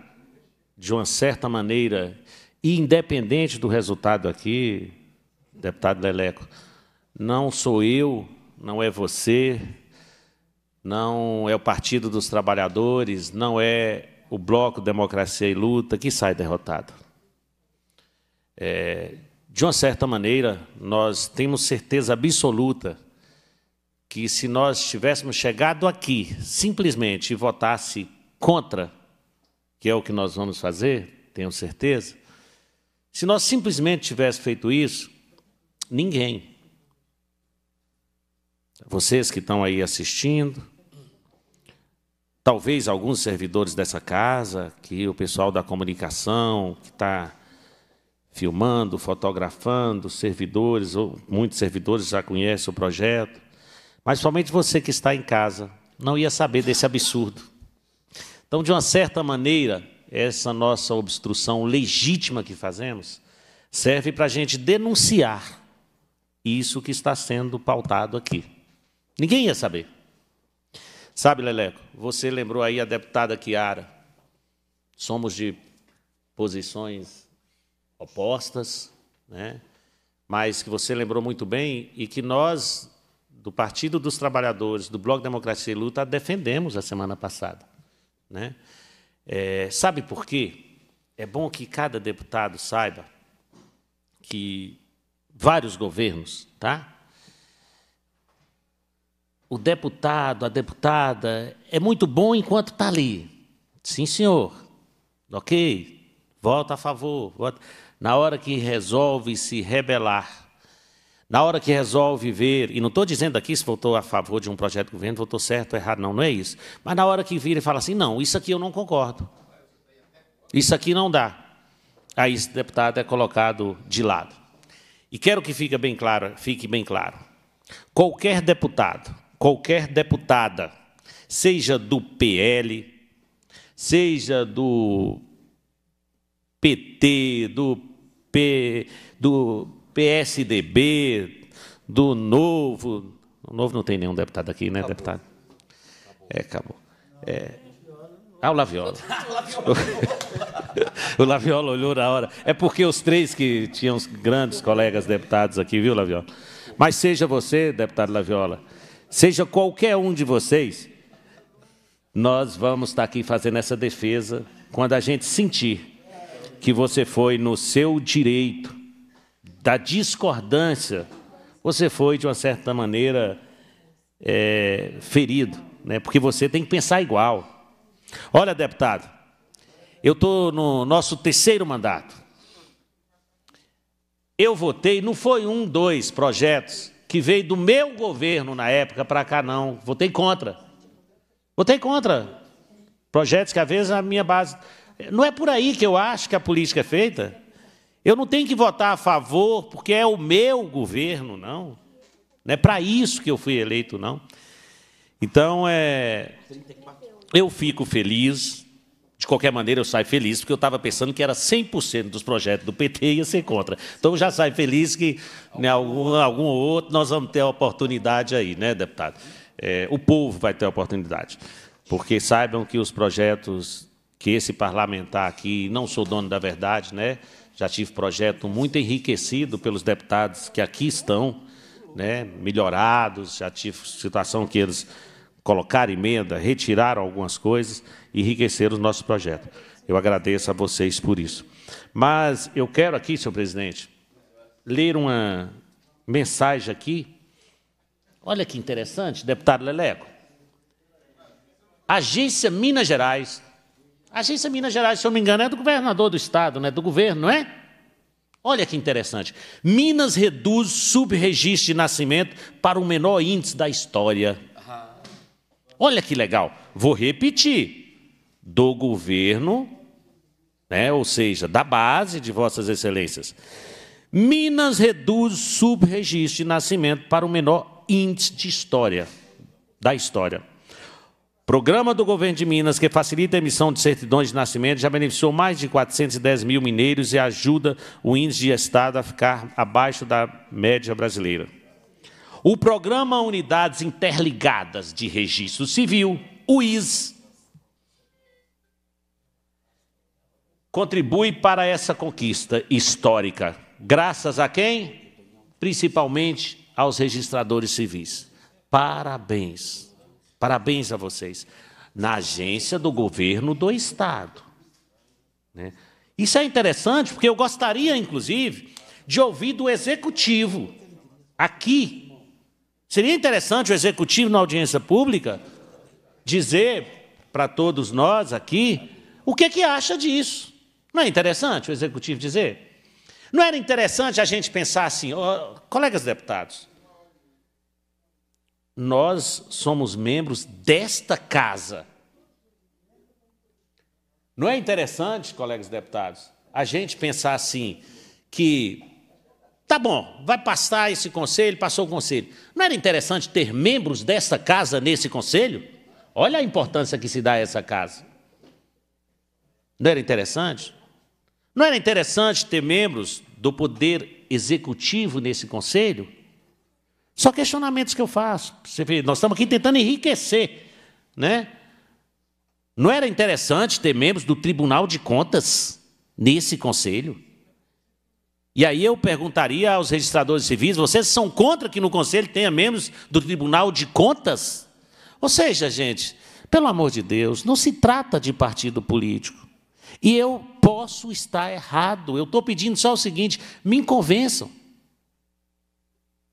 de uma certa maneira, independente do resultado aqui, deputado Leleco, não sou eu, não é você, não é o Partido dos Trabalhadores, não é o Bloco Democracia e Luta que sai derrotado. É, de uma certa maneira, nós temos certeza absoluta que se nós tivéssemos chegado aqui simplesmente e votasse contra, que é o que nós vamos fazer, tenho certeza, se nós simplesmente tivéssemos feito isso, ninguém, vocês que estão aí assistindo, talvez alguns servidores dessa casa, que o pessoal da comunicação, que está filmando, fotografando, servidores, ou muitos servidores já conhecem o projeto, mas somente você que está em casa não ia saber desse absurdo. Então, de uma certa maneira, essa nossa obstrução legítima que fazemos serve para a gente denunciar isso que está sendo pautado aqui. Ninguém ia saber. Sabe, Leleco, você lembrou aí a deputada Kiara. Somos de posições opostas, né? mas que você lembrou muito bem e que nós, do Partido dos Trabalhadores, do Bloco Democracia e Luta, defendemos a semana passada. Né? É, sabe por quê? É bom que cada deputado saiba que vários governos, tá? O deputado, a deputada, é muito bom enquanto está ali. Sim, senhor. Ok. Vota a favor. Vota. Na hora que resolve se rebelar, na hora que resolve ver, e não estou dizendo aqui se votou a favor de um projeto de governo, votou certo ou errado, não, não é isso. Mas na hora que vira e fala assim, não, isso aqui eu não concordo. Isso aqui não dá. Aí esse deputado é colocado de lado. E quero que fique bem claro, fique bem claro. Qualquer deputado, qualquer deputada, seja do PL, seja do PT, do, P, do PSDB, do Novo. O Novo não tem nenhum deputado aqui, né, deputado? É, acabou. É. Ah, o Laviola. [laughs] [laughs] o Laviola olhou na hora. É porque os três que tinham os grandes colegas deputados aqui, viu, Laviola? Mas seja você, deputado Laviola, seja qualquer um de vocês, nós vamos estar aqui fazendo essa defesa quando a gente sentir que você foi no seu direito da discordância, você foi, de uma certa maneira, é, ferido, né? porque você tem que pensar igual. Olha, deputado, eu estou no nosso terceiro mandato. Eu votei, não foi um, dois projetos que veio do meu governo na época para cá, não. Votei contra. Votei contra. Projetos que, às vezes, a minha base. Não é por aí que eu acho que a política é feita. Eu não tenho que votar a favor porque é o meu governo, não. Não é para isso que eu fui eleito, não. Então, é, eu fico feliz De qualquer maneira, eu saio feliz, porque eu estava pensando que era 100% dos projetos do PT ia ser contra. Então, eu já saio feliz que em né, algum, algum outro nós vamos ter a oportunidade aí, né, deputado? É, o povo vai ter a oportunidade. Porque saibam que os projetos que esse parlamentar aqui, não sou dono da verdade, né? já tive projeto muito enriquecido pelos deputados que aqui estão, né? melhorados, já tive situação que eles colocaram emenda, retiraram algumas coisas, enriqueceram o nosso projeto. Eu agradeço a vocês por isso. Mas eu quero aqui, senhor presidente, ler uma mensagem aqui. Olha que interessante, deputado Leleco. Agência Minas Gerais. Agência Minas Gerais, se eu não me engano, é do governador do estado, não é do governo, não é? Olha que interessante. Minas reduz subregistro de nascimento para o menor índice da história. Olha que legal. Vou repetir. Do governo, né, ou seja, da base de Vossas Excelências. Minas reduz subregistro de nascimento para o menor índice de história, da história. Programa do governo de Minas que facilita a emissão de certidões de nascimento já beneficiou mais de 410 mil mineiros e ajuda o índice de estado a ficar abaixo da média brasileira. O programa Unidades Interligadas de Registro Civil, o IS, contribui para essa conquista histórica. Graças a quem? Principalmente aos registradores civis. Parabéns. Parabéns a vocês. Na agência do governo do Estado. Né? Isso é interessante, porque eu gostaria, inclusive, de ouvir do executivo, aqui, Seria interessante o executivo, na audiência pública, dizer para todos nós aqui o que, que acha disso. Não é interessante o executivo dizer? Não era interessante a gente pensar assim, oh, colegas deputados, nós somos membros desta casa. Não é interessante, colegas deputados, a gente pensar assim, que Tá bom, vai passar esse conselho, passou o conselho. Não era interessante ter membros dessa casa nesse conselho? Olha a importância que se dá a essa casa. Não era interessante? Não era interessante ter membros do poder executivo nesse conselho? Só questionamentos que eu faço. Nós estamos aqui tentando enriquecer, né? Não era interessante ter membros do Tribunal de Contas nesse conselho? E aí eu perguntaria aos registradores civis: vocês são contra que no conselho tenha membros do Tribunal de Contas? Ou seja, gente, pelo amor de Deus, não se trata de partido político. E eu posso estar errado. Eu estou pedindo só o seguinte: me convençam.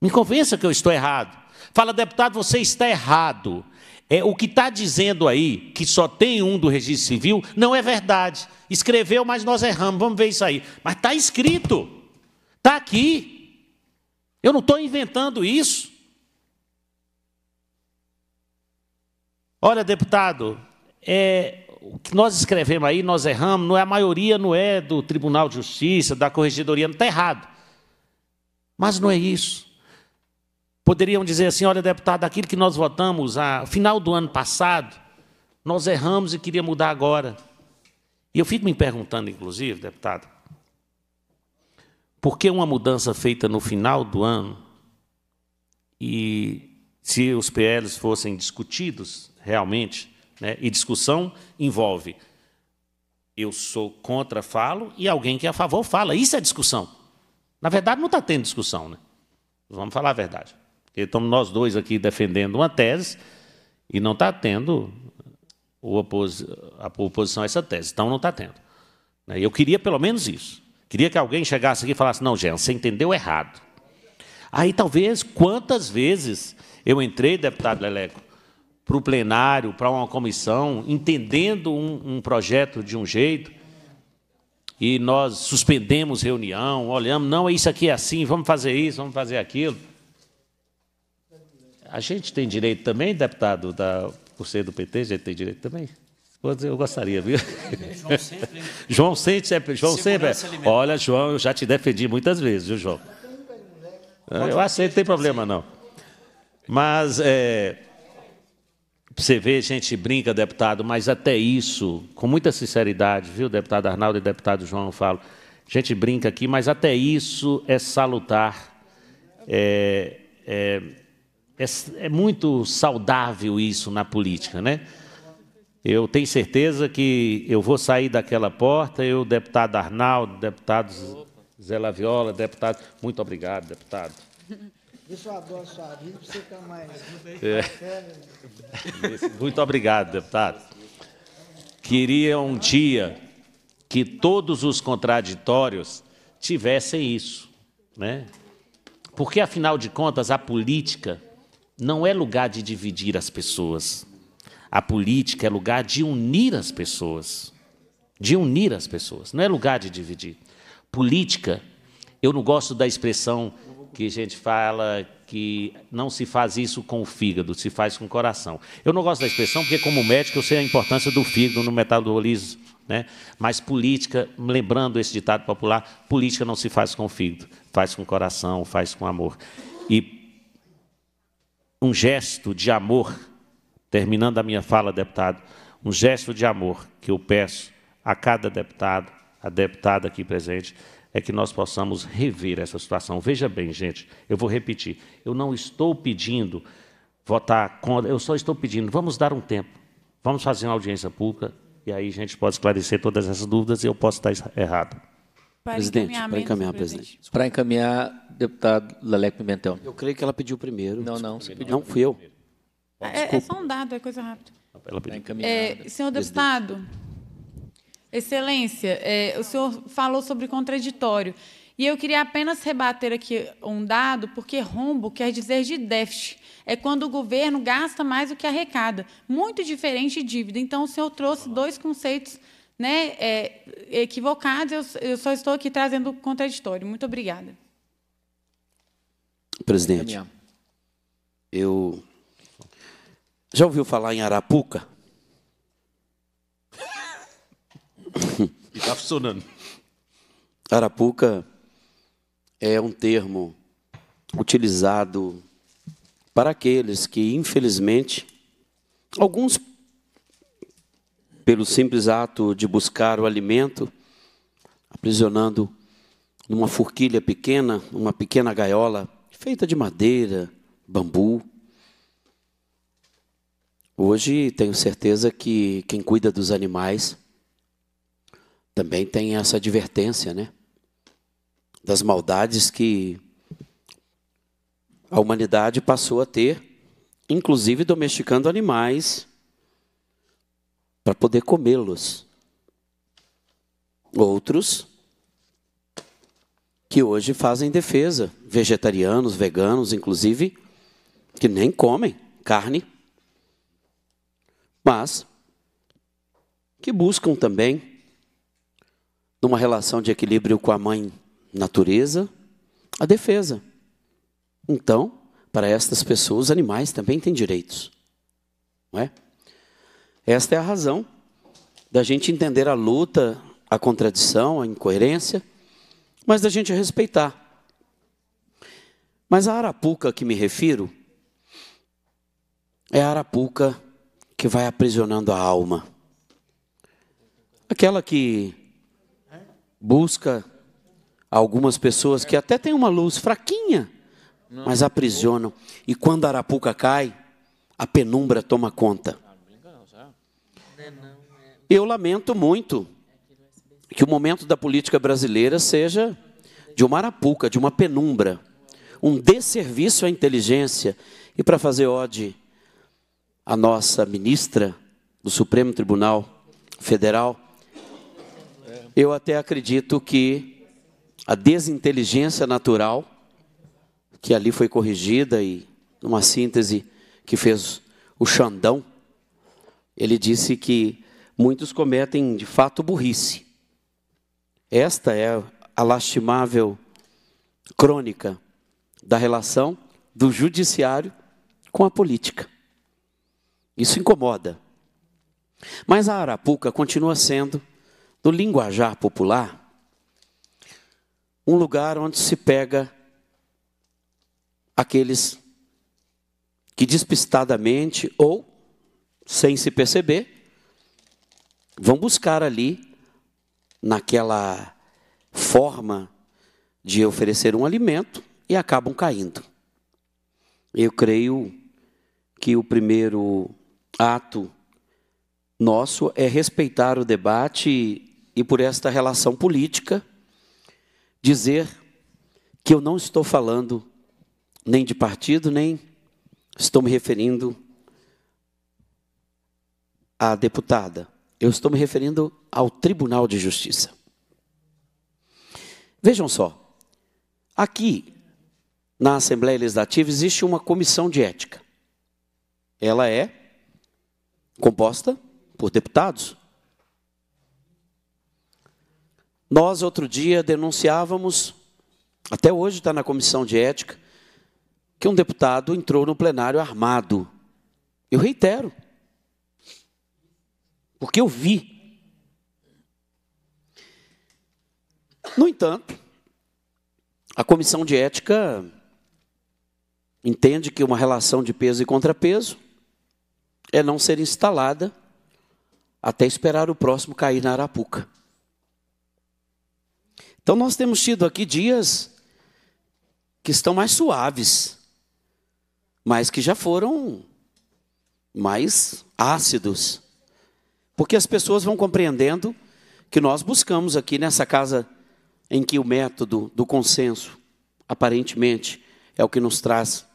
Me convença que eu estou errado. Fala, deputado, você está errado. É, o que está dizendo aí, que só tem um do registro civil, não é verdade. Escreveu, mas nós erramos. Vamos ver isso aí. Mas está escrito. Está aqui. Eu não estou inventando isso. Olha, deputado, é, o que nós escrevemos aí, nós erramos, não é, a maioria não é do Tribunal de Justiça, da Corregedoria, não está errado. Mas não é isso. Poderiam dizer assim, olha, deputado, aquilo que nós votamos no final do ano passado, nós erramos e queria mudar agora. E eu fico me perguntando, inclusive, deputado, por que uma mudança feita no final do ano e se os PLs fossem discutidos realmente, né, e discussão envolve eu sou contra, falo, e alguém que é a favor fala. Isso é discussão. Na verdade, não está tendo discussão. Né? Vamos falar a verdade. Estamos nós dois aqui defendendo uma tese e não está tendo a oposição a essa tese. Então, não está tendo. Né? Eu queria pelo menos isso. Queria que alguém chegasse aqui e falasse: não, Jean, você entendeu errado. Aí talvez, quantas vezes eu entrei, deputado Leleco, para o plenário, para uma comissão, entendendo um, um projeto de um jeito, e nós suspendemos reunião, olhamos, não, isso aqui é assim, vamos fazer isso, vamos fazer aquilo. A gente tem direito também, deputado, da, por ser do PT, a gente tem direito também? Eu gostaria, viu? João sempre. [laughs] João sempre. João sempre. Olha, João, eu já te defendi muitas vezes, viu, João? Eu aceito, não tem problema não. Mas, é, Você vê, a gente brinca, deputado, mas até isso, com muita sinceridade, viu, deputado Arnaldo e deputado João, eu falo, a gente brinca aqui, mas até isso é salutar, é, é, é, é muito saudável isso na política, né? Eu tenho certeza que eu vou sair daquela porta, eu, deputado Arnaldo, deputado Zé Laviola, deputado. Muito obrigado, deputado. Isso eu adoro sua vida, para você ficar mais. É. Muito obrigado, deputado. Queria um dia que todos os contraditórios tivessem isso, né? Porque, afinal de contas, a política não é lugar de dividir as pessoas. A política é lugar de unir as pessoas. De unir as pessoas, não é lugar de dividir. Política, eu não gosto da expressão que a gente fala que não se faz isso com o fígado, se faz com o coração. Eu não gosto da expressão porque, como médico, eu sei a importância do fígado no metabolismo. Né? Mas política, lembrando esse ditado popular, política não se faz com o fígado, faz com o coração, faz com amor. E um gesto de amor, terminando a minha fala, deputado, um gesto de amor que eu peço a cada deputado, a deputada aqui presente, é que nós possamos rever essa situação. Veja bem, gente, eu vou repetir. Eu não estou pedindo votar contra, eu só estou pedindo, vamos dar um tempo, vamos fazer uma audiência pública, e aí a gente pode esclarecer todas essas dúvidas e eu posso estar errado. Para presidente, para encaminhar, presidente. Para encaminhar, deputado Leleco Pimentel. Eu creio que ela pediu primeiro. Não, não, você pediu. Não, fui eu. É, é, só um dado, é coisa rápida. É, senhor deputado, Excelência, é, o senhor falou sobre contraditório. E eu queria apenas rebater aqui um dado, porque rombo quer dizer de déficit. É quando o governo gasta mais do que arrecada. Muito diferente de dívida. Então, o senhor trouxe dois conceitos né, é, equivocados. Eu, eu só estou aqui trazendo o contraditório. Muito obrigada. Presidente, eu já ouviu falar em Arapuca? Está [laughs] funcionando. Arapuca é um termo utilizado para aqueles que, infelizmente, alguns, pelo simples ato de buscar o alimento, aprisionando numa forquilha pequena, uma pequena gaiola feita de madeira, bambu. Hoje tenho certeza que quem cuida dos animais também tem essa advertência, né? Das maldades que a humanidade passou a ter, inclusive domesticando animais para poder comê-los. Outros que hoje fazem defesa, vegetarianos, veganos, inclusive, que nem comem carne, mas que buscam também numa relação de equilíbrio com a mãe natureza, a defesa. Então, para estas pessoas, animais também têm direitos. Não é? Esta é a razão da gente entender a luta, a contradição, a incoerência, mas da gente respeitar. Mas a arapuca a que me refiro é a arapuca que vai aprisionando a alma. Aquela que busca algumas pessoas que até têm uma luz fraquinha, mas aprisionam. E quando a arapuca cai, a penumbra toma conta. Eu lamento muito que o momento da política brasileira seja de uma arapuca, de uma penumbra, um desserviço à inteligência. E para fazer ode à nossa ministra do Supremo Tribunal Federal, eu até acredito que a desinteligência natural, que ali foi corrigida e numa síntese que fez o Xandão, ele disse que muitos cometem de fato burrice. Esta é a lastimável crônica da relação do judiciário com a política. Isso incomoda. Mas a Arapuca continua sendo no linguajar popular, um lugar onde se pega aqueles que despistadamente ou sem se perceber, vão buscar ali, naquela forma de oferecer um alimento, e acabam caindo. Eu creio que o primeiro ato nosso é respeitar o debate e, por esta relação política, dizer que eu não estou falando nem de partido, nem estou me referindo à deputada. Eu estou me referindo ao Tribunal de Justiça. Vejam só, aqui na Assembleia Legislativa existe uma comissão de ética. Ela é composta por deputados. Nós, outro dia, denunciávamos, até hoje está na comissão de ética, que um deputado entrou no plenário armado. Eu reitero, porque eu vi. No entanto, a comissão de ética entende que uma relação de peso e contrapeso é não ser instalada até esperar o próximo cair na arapuca. Então nós temos tido aqui dias que estão mais suaves, mas que já foram mais ácidos. Porque as pessoas vão compreendendo que nós buscamos aqui nessa casa em que o método do consenso, aparentemente, é o que nos traz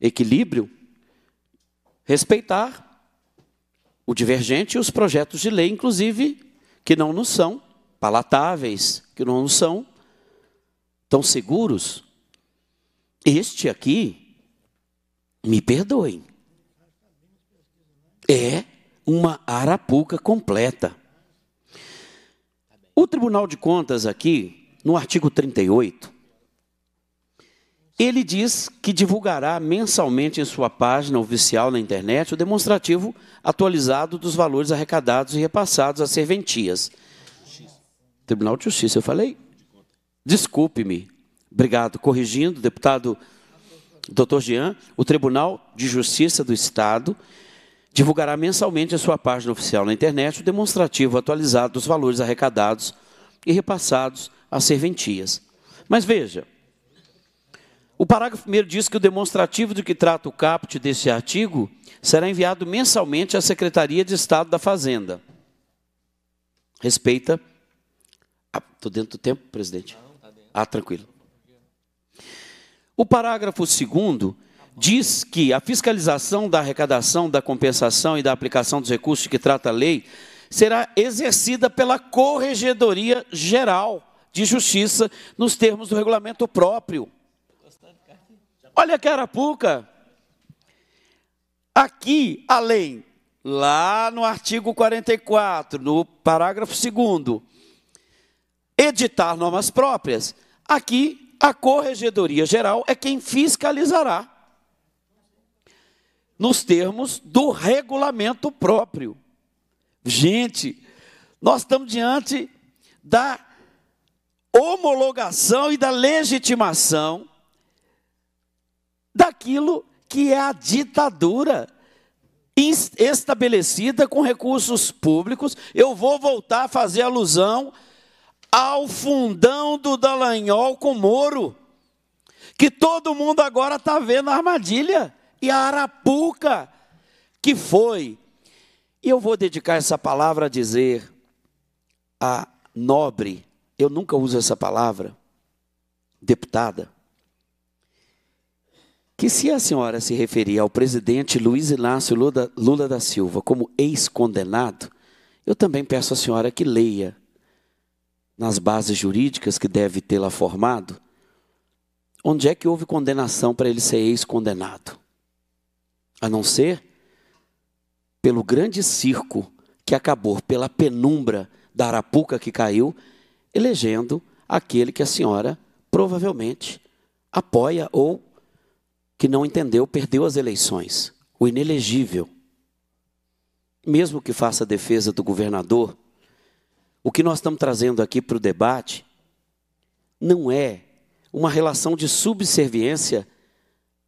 equilíbrio, respeitar o divergente e os projetos de lei, inclusive, que não nos são palatáveis, que não nos são tão seguros. Este aqui, me perdoem, é uma arapuca completa. O Tribunal de Contas aqui, no artigo 38, ele diz que divulgará mensalmente em sua página oficial na internet o demonstrativo atualizado dos valores arrecadados e repassados às serventias. Tribunal de Justiça, eu falei? Desculpe-me. Obrigado. Corrigindo, deputado Dr. Jean, o Tribunal de Justiça do Estado divulgará mensalmente em sua página oficial na internet o demonstrativo atualizado dos valores arrecadados e repassados às serventias. Mas veja, o parágrafo 1 diz que o demonstrativo de que trata o caput desse artigo será enviado mensalmente à Secretaria de Estado da Fazenda. Respeita. Estou ah, dentro do tempo, presidente? Ah, tranquilo. O parágrafo 2 diz que a fiscalização da arrecadação, da compensação e da aplicação dos recursos que trata a lei será exercida pela Corregedoria Geral de Justiça nos termos do regulamento próprio. Olha que Arapuca. Aqui, além, lá no artigo 44, no parágrafo 2, editar normas próprias, aqui a Corregedoria Geral é quem fiscalizará nos termos do regulamento próprio. Gente, nós estamos diante da homologação e da legitimação daquilo que é a ditadura estabelecida com recursos públicos. Eu vou voltar a fazer alusão ao fundão do Dallagnol com Moro, que todo mundo agora está vendo a armadilha, e a arapuca que foi. E eu vou dedicar essa palavra a dizer a nobre, eu nunca uso essa palavra, deputada, que se a senhora se referir ao presidente Luiz Inácio Lula, Lula da Silva como ex-condenado, eu também peço à senhora que leia nas bases jurídicas que deve tê-la formado, onde é que houve condenação para ele ser ex-condenado? A não ser pelo grande circo que acabou pela penumbra da arapuca que caiu, elegendo aquele que a senhora provavelmente apoia ou que não entendeu, perdeu as eleições. O inelegível. Mesmo que faça a defesa do governador, o que nós estamos trazendo aqui para o debate não é uma relação de subserviência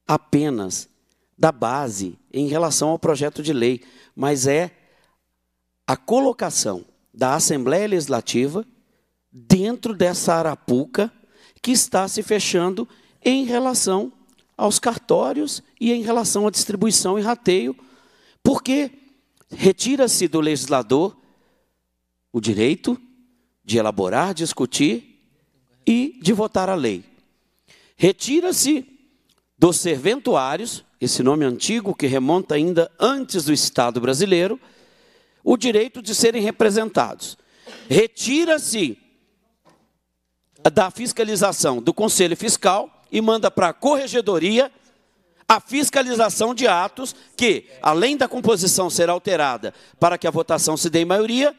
apenas da base em relação ao projeto de lei, mas é a colocação da Assembleia Legislativa dentro dessa arapuca que está se fechando em relação aos cartórios e em relação à distribuição e rateio, porque retira-se do legislador o direito de elaborar, discutir e de votar a lei. Retira-se dos serventuários, esse nome antigo que remonta ainda antes do Estado brasileiro, o direito de serem representados. Retira-se da fiscalização do Conselho Fiscal e manda para a corregedoria a fiscalização de atos que, além da composição ser alterada para que a votação se dê em maioria,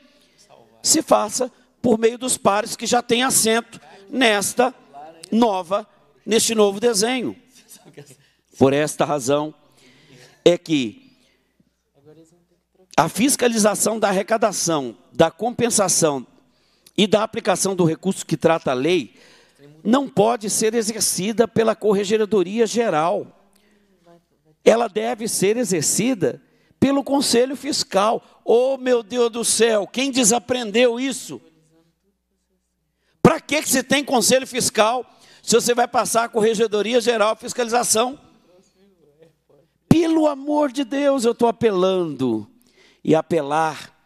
se faça por meio dos pares que já têm assento nesta nova, neste novo desenho. Por esta razão é que a fiscalização da arrecadação, da compensação e da aplicação do recurso que trata a lei não pode ser exercida pela Corregedoria Geral. Ela deve ser exercida pelo Conselho Fiscal. Oh, meu Deus do céu, quem desaprendeu isso? Para que, que você tem Conselho Fiscal se você vai passar a Corregedoria Geral Fiscalização? Pelo amor de Deus, eu estou apelando. E apelar,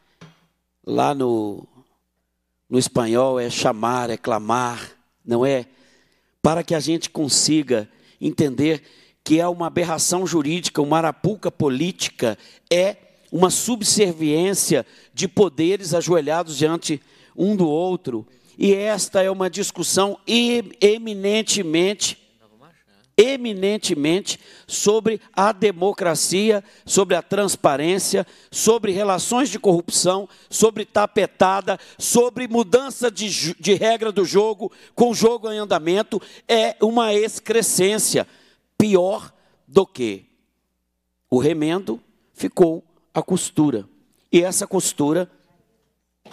lá no, no espanhol, é chamar, é clamar não é? Para que a gente consiga entender que é uma aberração jurídica, uma arapuca política, é uma subserviência de poderes ajoelhados diante um do outro. E esta é uma discussão eminentemente eminentemente sobre a democracia, sobre a transparência, sobre relações de corrupção, sobre tapetada, sobre mudança de, de regra do jogo, com jogo em andamento, é uma excrescência. Pior do que o remendo ficou a costura. E essa costura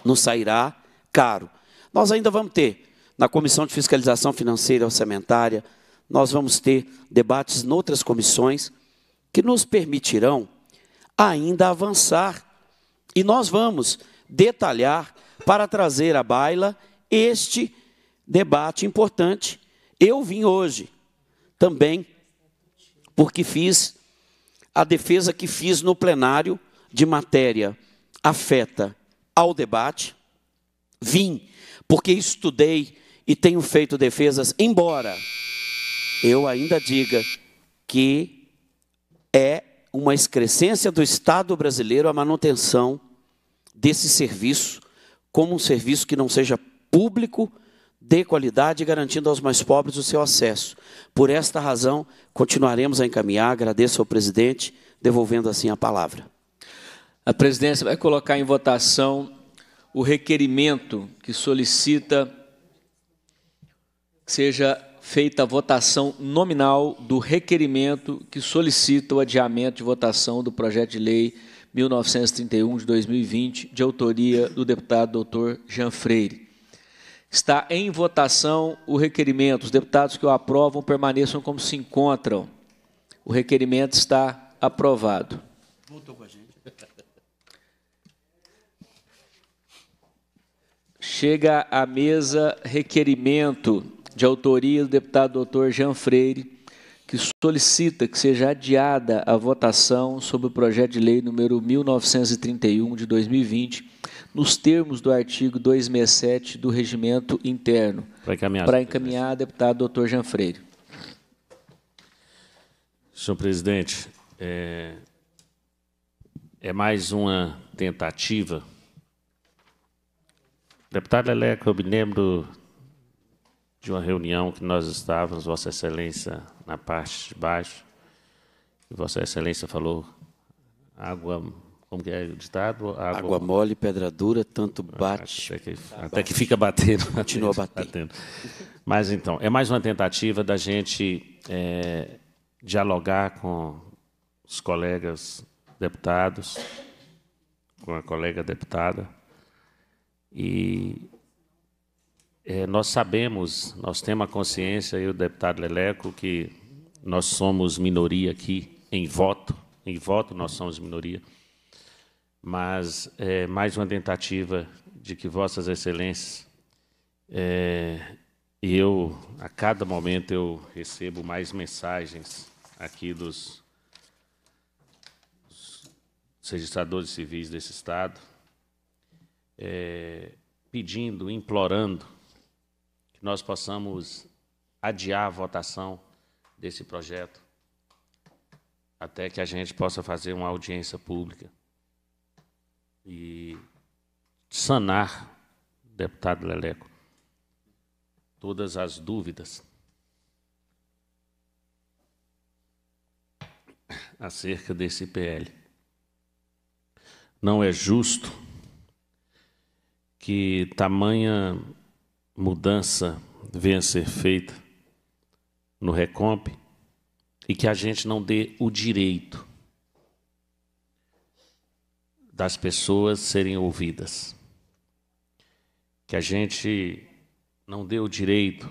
nos sairá caro. Nós ainda vamos ter, na Comissão de Fiscalização Financeira e Orçamentária, nós vamos ter debates em outras comissões que nos permitirão ainda avançar. E nós vamos detalhar para trazer à baila este debate importante. Eu vim hoje também porque fiz a defesa que fiz no plenário de matéria afeta ao debate. Vim porque estudei e tenho feito defesas, embora eu ainda diga que é uma excrescência do Estado brasileiro a manutenção desse serviço como um serviço que não seja público, de qualidade, garantindo aos mais pobres o seu acesso. Por esta razão, continuaremos a encaminhar. Agradeço ao presidente, devolvendo assim a palavra. A presidência vai colocar em votação o requerimento que solicita que seja feita a votação nominal do requerimento que solicita o adiamento de votação do projeto de lei 1931 de 2020, de autoria do deputado doutor Jean Freire. Está em votação o requerimento. Os deputados que o aprovam permaneçam como se encontram. O requerimento está aprovado. Voltou com a gente. Chega à mesa requerimento de autoria do deputado doutor Jean Freire, que solicita que seja adiada a votação sobre o projeto de lei número 1931 de 2020, nos termos do artigo 267 do Regimento Interno. Para encaminhar, para encaminhar deputado doutor Jean Freire. Senhor presidente, é, é mais uma tentativa. Deputado Leleco, eu me lembro de uma reunião que nós estávamos, Vossa Excelência, na parte de baixo, e Vossa Excelência falou água, como que é o ditado? Água, água mole, pedra dura, tanto bate. Até que, [laughs] até que fica batendo. Continua batendo. batendo. Mas então, é mais uma tentativa da gente é, dialogar com os colegas deputados, com a colega deputada, e é, nós sabemos, nós temos a consciência, e o deputado Leleco, que nós somos minoria aqui, em voto, em voto nós somos minoria, mas é mais uma tentativa de que Vossas Excelências, é, eu, a cada momento, eu recebo mais mensagens aqui dos, dos registradores civis desse Estado, é, pedindo, implorando que nós possamos adiar a votação desse projeto até que a gente possa fazer uma audiência pública e sanar, deputado Leleco, todas as dúvidas acerca desse PL. Não é justo que tamanha mudança venha a ser feita no Recomp e que a gente não dê o direito das pessoas serem ouvidas. Que a gente não dê o direito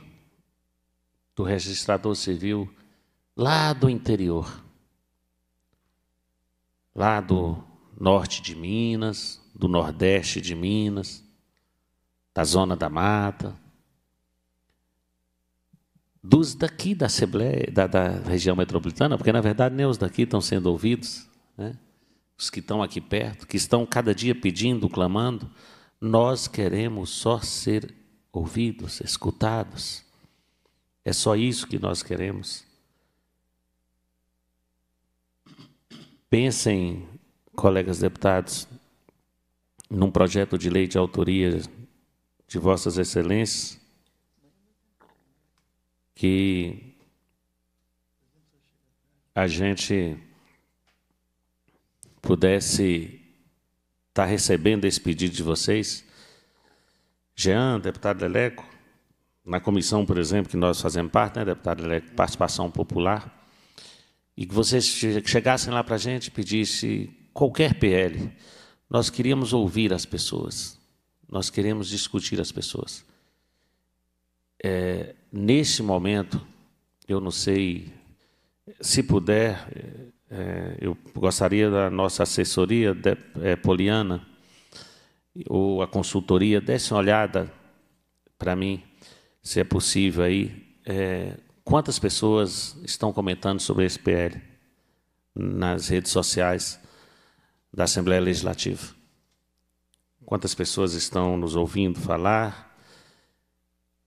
do registrador civil lá do interior, lá do norte de Minas, do nordeste de Minas, da zona da mata, dos daqui da Assembleia, da, da, região metropolitana, porque na verdade nem os daqui estão sendo ouvidos, né? os que estão aqui perto, que estão cada dia pedindo, clamando, nós queremos só ser ouvidos, escutados. É só isso que nós queremos. Pensem, colegas deputados, num projeto de lei de autoria de Vossas Excelências, que a gente pudesse estar tá recebendo esse pedido de vocês. Jean, deputado Leleco, na comissão, por exemplo, que nós fazemos parte, né, deputado Leleco, participação popular, e que vocês chegassem lá para a gente e pedissem qualquer PL. Nós queríamos ouvir as pessoas. Nós queremos discutir as pessoas. É, nesse momento, eu não sei, se puder, é, eu gostaria da nossa assessoria de, é, poliana ou a consultoria desse uma olhada para mim, se é possível aí, é, quantas pessoas estão comentando sobre esse PL nas redes sociais da Assembleia Legislativa? Quantas pessoas estão nos ouvindo falar,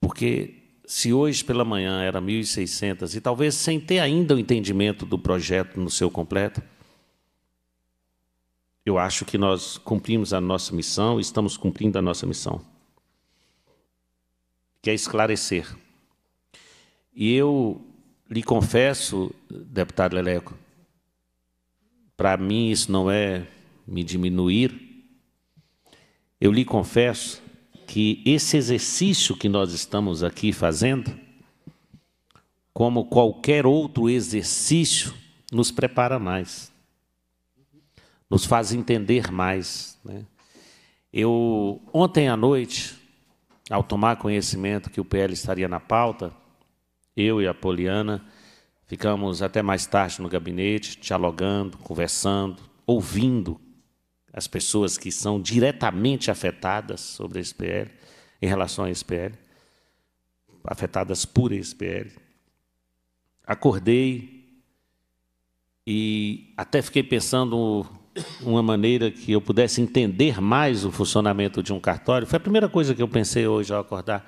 porque se hoje pela manhã era 1.600 e talvez sem ter ainda o entendimento do projeto no seu completo, eu acho que nós cumprimos a nossa missão, estamos cumprindo a nossa missão, que é esclarecer. E eu lhe confesso, deputado Leleco, para mim isso não é me diminuir, eu lhe confesso que esse exercício que nós estamos aqui fazendo, como qualquer outro exercício, nos prepara mais, nos faz entender mais. Né? Eu, ontem à noite, ao tomar conhecimento que o PL estaria na pauta, eu e a Poliana ficamos até mais tarde no gabinete, dialogando, conversando, ouvindo as pessoas que são diretamente afetadas sobre a SPL, em relação à SPL, afetadas por SPL. Acordei e até fiquei pensando uma maneira que eu pudesse entender mais o funcionamento de um cartório. Foi a primeira coisa que eu pensei hoje ao acordar.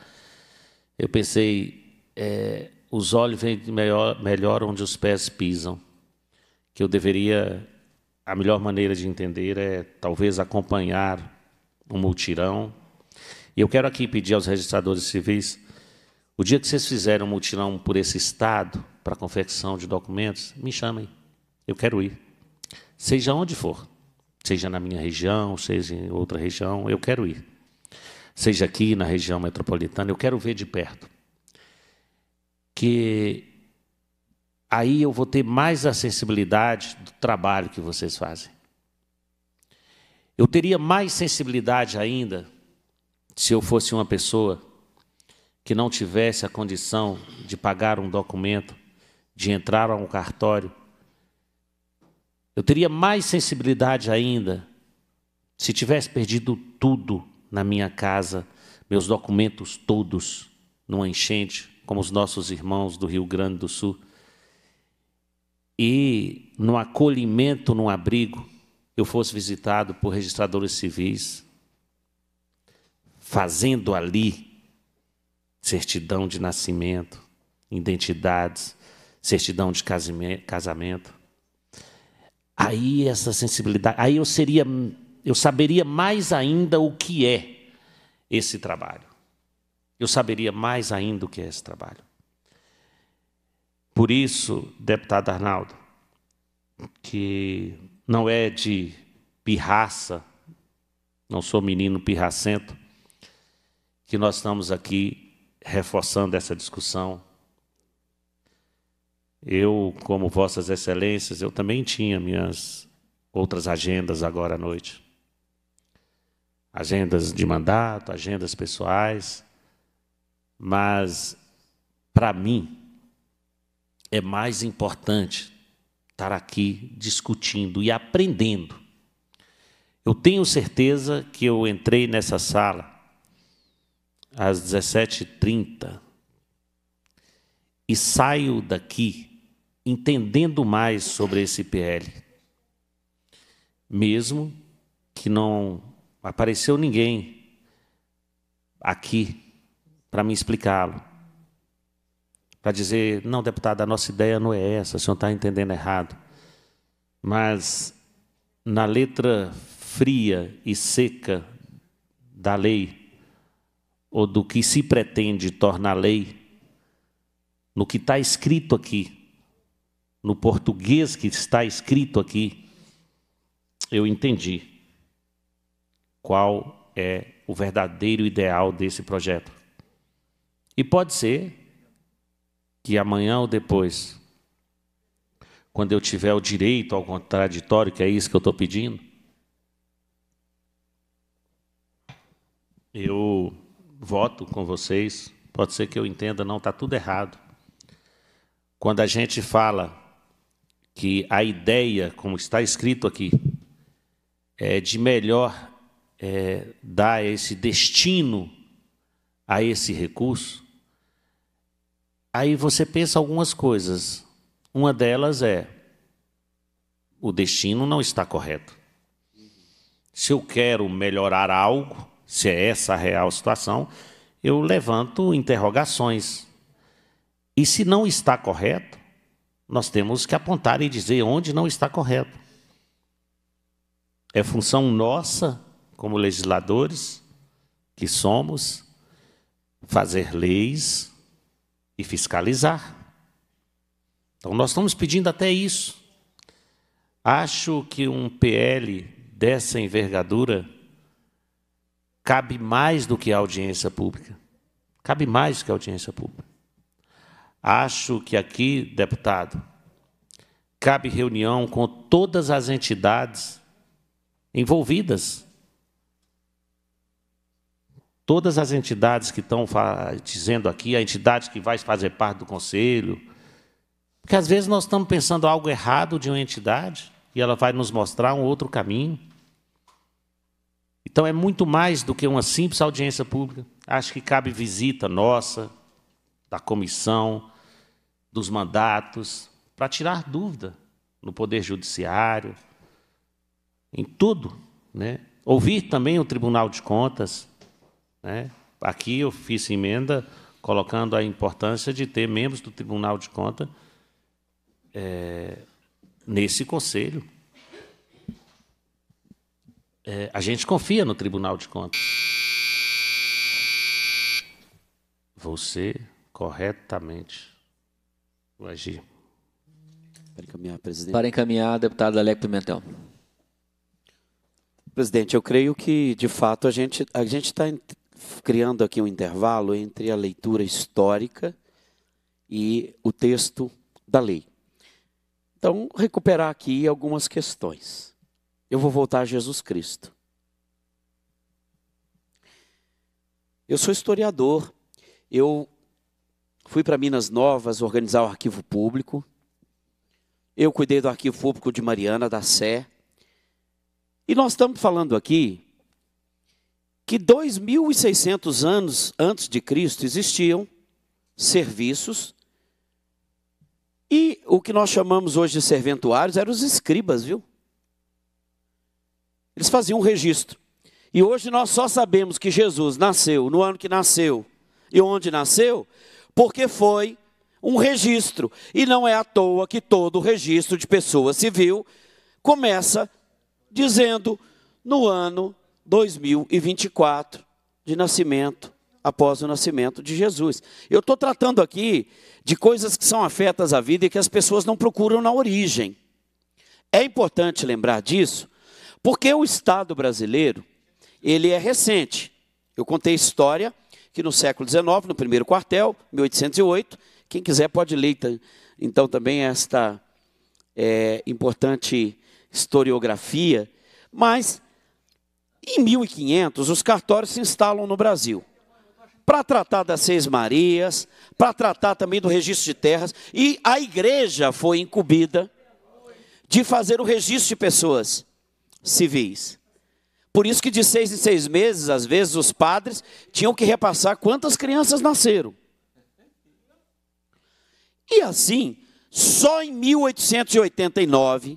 Eu pensei, é, os olhos vêm melhor, melhor onde os pés pisam, que eu deveria a melhor maneira de entender é talvez acompanhar um multirão. E eu quero aqui pedir aos registradores civis, o dia que vocês fizerem um multirão por esse estado, para confecção de documentos, me chamem. Eu quero ir. Seja onde for. Seja na minha região, seja em outra região, eu quero ir. Seja aqui na região metropolitana, eu quero ver de perto. Que aí eu vou ter mais a sensibilidade do trabalho que vocês fazem. Eu teria mais sensibilidade ainda se eu fosse uma pessoa que não tivesse a condição de pagar um documento, de entrar a um cartório Eu teria mais sensibilidade ainda se tivesse perdido tudo na minha casa, meus documentos todos numa enchente, como os nossos irmãos do Rio Grande do Sul. E no acolhimento, num abrigo, eu fosse visitado por registradores civis, fazendo ali certidão de nascimento, identidades, certidão de casamento. Aí essa sensibilidade, aí eu seria, eu saberia mais ainda o que é esse trabalho. Eu saberia mais ainda o que é esse trabalho. Por isso, deputado Arnaldo, que não é de pirraça, não sou menino pirracento, que nós estamos aqui reforçando essa discussão. Eu, como Vossas Excelências, eu também tinha minhas outras agendas agora à noite. Agendas de mandato, agendas pessoais, mas para mim é mais importante estar aqui discutindo e aprendendo. Eu tenho certeza que eu entrei nessa sala às 17h30 e saio daqui entendendo mais sobre esse PL. Mesmo que não apareceu ninguém aqui para me explicá-lo. Para dizer, não, deputado, a nossa ideia não é essa, o senhor está entendendo errado. Mas na letra fria e seca da lei, ou do que se pretende tornar lei, no que está escrito aqui, no português que está escrito aqui, eu entendi qual é o verdadeiro ideal desse projeto. E pode ser que amanhã ou depois, quando eu tiver o direito ao contraditório, que é isso que eu estou pedindo, eu voto com vocês, pode ser que eu entenda, não, está tudo errado. Quando a gente fala que a ideia, como está escrito aqui, é de melhor é, dar esse destino a esse recurso, aí você pensa algumas coisas. Uma delas é o destino não está correto. Se eu quero melhorar algo, se é essa a real situação, eu levanto interrogações. E se não está correto, nós temos que apontar e dizer onde não está correto. É função nossa, como legisladores que somos, fazer leis e fiscalizar. Então, nós estamos pedindo até isso. Acho que um PL dessa envergadura cabe mais do que a audiência pública. Cabe mais do que a audiência pública. Acho que aqui, deputado, cabe reunião com todas as entidades envolvidas. Todas as entidades que estão dizendo aqui, a entidade que vai fazer parte do conselho. Porque às vezes nós estamos pensando algo errado de uma entidade e ela vai nos mostrar um outro caminho. Então é muito mais do que uma simples audiência pública. Acho que cabe visita nossa, da comissão, dos mandatos, para tirar dúvida no Poder Judiciário, em tudo. Né? Ouvir também o Tribunal de Contas. Né? Aqui eu fiz emenda colocando a importância de ter membros do Tribunal de Contas é, nesse conselho é, a gente confia no Tribunal de Contas. Você corretamente vai agir. Para encaminhar, presidente. Para encaminhar, deputado Aleco Pimentel. Presidente, eu creio que, de fato, a gente a gente está criando aqui um intervalo entre a leitura histórica e o texto da lei. Então, recuperar aqui algumas questões eu vou voltar a Jesus Cristo. Eu sou historiador, eu fui para Minas Novas organizar o arquivo público, Eu cuidei do arquivo público de Mariana, da Sé. E nós estamos falando aqui que 2.600 anos antes de Cristo existiam serviços e o que nós chamamos hoje de serventuários eram os escribas, viu? Eles faziam um registro. E hoje nós só sabemos que Jesus nasceu no ano que nasceu e onde nasceu, porque foi um registro. E não é à toa que todo registro de pessoa civil começa dizendo no ano 2024 de nascimento, após o nascimento de Jesus. Eu estou tratando aqui de coisas que são afetas à vida e que as pessoas não procuram na origem. É importante lembrar disso, porque o Estado brasileiro, ele é recente. Eu contei história que no século XIX, no primeiro quartel, 1808, quem quiser pode ler então também esta é, importante historiografia, mas em 1500 os cartórios se instalam no Brasil para tratar das seis Marias, para tratar também do registro de terras, e a igreja foi incumbida de fazer o registro de pessoas civis. Por isso que de seis em seis meses, às vezes, os padres tinham que repassar quantas crianças nasceram. E assim, só em 1889,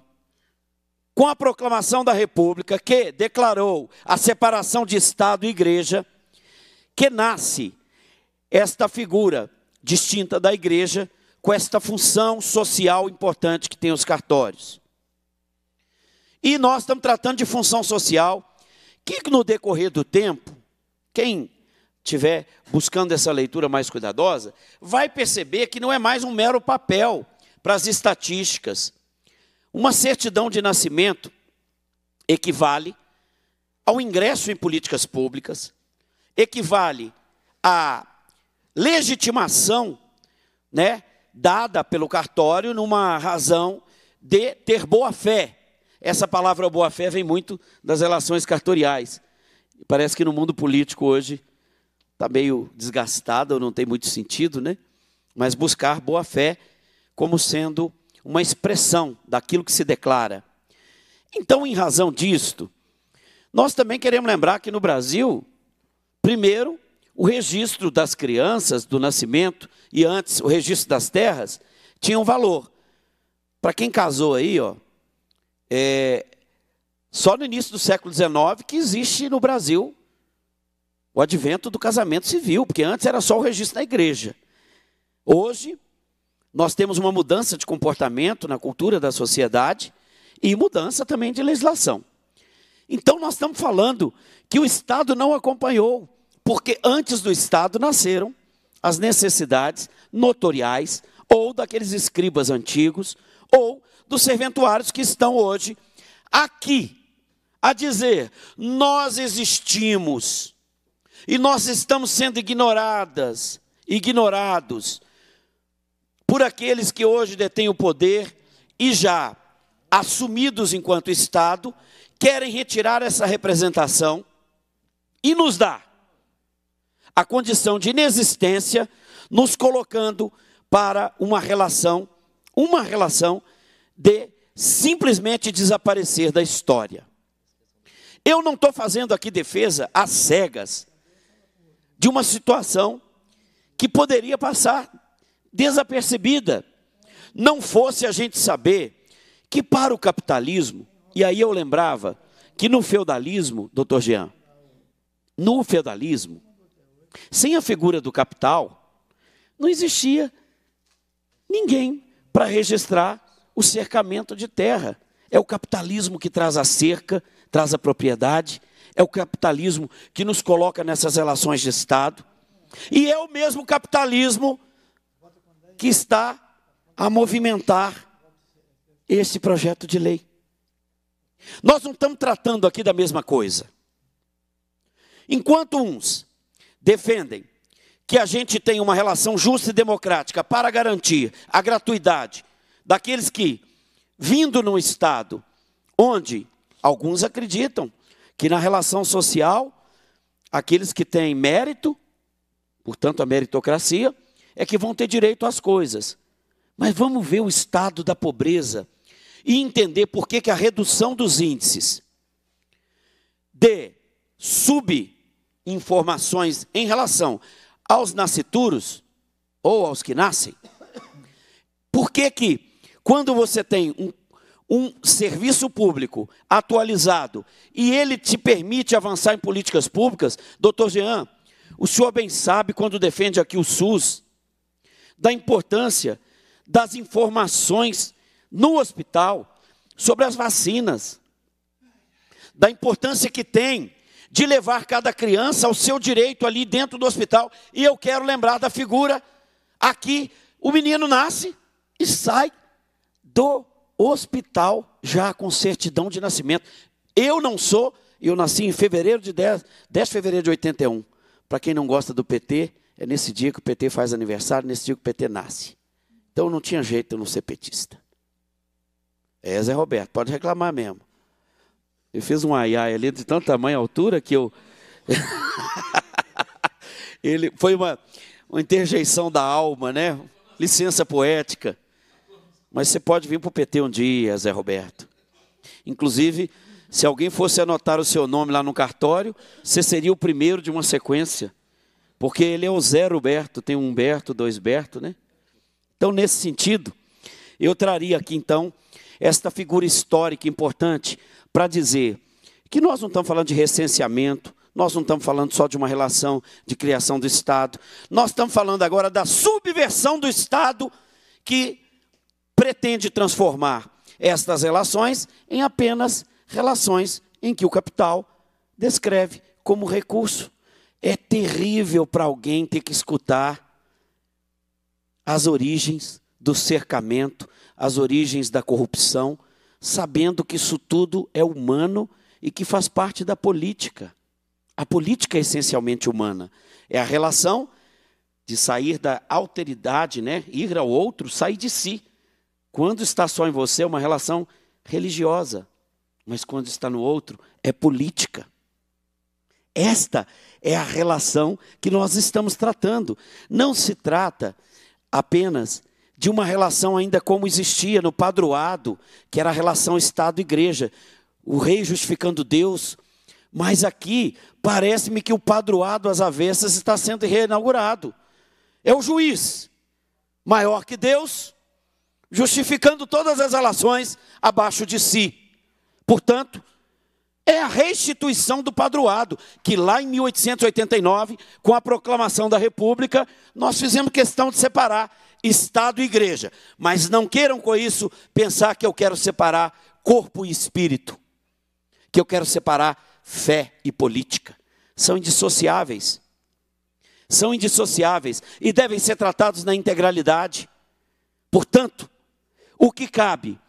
com a proclamação da República, que declarou a separação de Estado e Igreja, que nasce esta figura distinta da igreja, com esta função social importante que tem os cartórios. E nós estamos tratando de função social, que no decorrer do tempo, quem estiver buscando essa leitura mais cuidadosa, vai perceber que não é mais um mero papel para as estatísticas. Uma certidão de nascimento equivale ao ingresso em políticas públicas, equivale à legitimação, né, dada pelo cartório numa razão de ter boa fé. Essa palavra boa fé vem muito das relações cartoriais. Parece que no mundo político hoje está meio desgastada, ou não tem muito sentido, né? Mas buscar boa fé como sendo uma expressão daquilo que se declara. Então, em razão disto, nós também queremos lembrar que no Brasil Primeiro, o registro das crianças, do nascimento, e antes o registro das terras, tinha um valor. Para quem casou aí, ó, é, só no início do século XIX que existe no Brasil o advento do casamento civil, porque antes era só o registro da igreja. Hoje, nós temos uma mudança de comportamento na cultura da sociedade e mudança também de legislação. Então, nós estamos falando que o Estado não acompanhou porque antes do Estado nasceram as necessidades notoriais ou daqueles escribas antigos ou dos serventuários que estão hoje aqui a dizer: nós existimos e nós estamos sendo ignoradas, ignorados por aqueles que hoje detêm o poder e já assumidos enquanto Estado querem retirar essa representação e nos dar a condição de inexistência, nos colocando para uma relação, uma relação de simplesmente desaparecer da história. Eu não estou fazendo aqui defesa às cegas de uma situação que poderia passar desapercebida, não fosse a gente saber que para o capitalismo, e aí eu lembrava que no feudalismo, doutor Jean, no feudalismo, sem a figura do capital, não existia ninguém para registrar o cercamento de terra. É o capitalismo que traz a cerca, traz a propriedade, é o capitalismo que nos coloca nessas relações de Estado, e é o mesmo capitalismo que está a movimentar esse projeto de lei. Nós não estamos tratando aqui da mesma coisa. Enquanto uns defendem que a gente tenha uma relação justa e democrática para garantir a gratuidade daqueles que, vindo num Estado onde alguns acreditam que na relação social, aqueles que têm mérito, portanto a meritocracia, é que vão ter direito às coisas. Mas vamos ver o estado da pobreza e entender por que, que a redução dos índices de subinformações em relação aos nascituros ou aos que nascem, por que que quando você tem um, um serviço público atualizado e ele te permite avançar em políticas públicas, doutor Jean, o senhor bem sabe quando defende aqui o SUS, da importância das informações no hospital sobre as vacinas, da importância que tem de levar cada criança ao seu direito ali dentro do hospital. E eu quero lembrar da figura aqui: o menino nasce e sai do hospital já com certidão de nascimento. Eu não sou, eu nasci em fevereiro de 10, 10 de fevereiro de 81. Para quem não gosta do PT, é nesse dia que o PT faz aniversário, nesse dia que o PT nasce. Então não tinha jeito de eu não ser petista. É, Zé Roberto, pode reclamar mesmo. Eu fiz um ai ai ali de tanto tamanho altura que eu. [laughs] Ele foi uma, uma interjeição da alma, né? Licença poética. Mas você pode vir para o PT um dia, Zé Roberto. Inclusive, se alguém fosse anotar o seu nome lá no cartório, você seria o primeiro de uma sequência. Porque ele é o Zé Roberto, tem um Humberto, dois Berto, né? Então, nesse sentido, eu traria aqui então esta figura histórica importante para dizer que nós não estamos falando de recenseamento, nós não estamos falando só de uma relação de criação do Estado, nós estamos falando agora da subversão do Estado que pretende transformar estas relações em apenas relações em que o capital descreve como recurso. É terrível para alguém ter que escutar as origens do cercamento, as origens da corrupção, sabendo que isso tudo é humano e que faz parte da política. A política é essencialmente humana. É a relação de sair da alteridade, né? ir ao outro, sair de si. Quando está só em você, é uma relação religiosa, mas quando está no outro, é política. Esta é a relação que nós estamos tratando. Não se trata apenas de uma relação ainda como existia no padroado, que era a relação Estado-igreja, o rei justificando Deus. Mas aqui parece-me que o padroado às avessas está sendo reinaugurado. É o juiz maior que Deus, justificando todas as relações abaixo de si. Portanto, é a restituição do padroado, que lá em 1889, com a proclamação da República, nós fizemos questão de separar Estado e igreja. Mas não queiram com isso pensar que eu quero separar corpo e espírito, que eu quero separar fé e política. São indissociáveis. São indissociáveis e devem ser tratados na integralidade. Portanto, o que cabe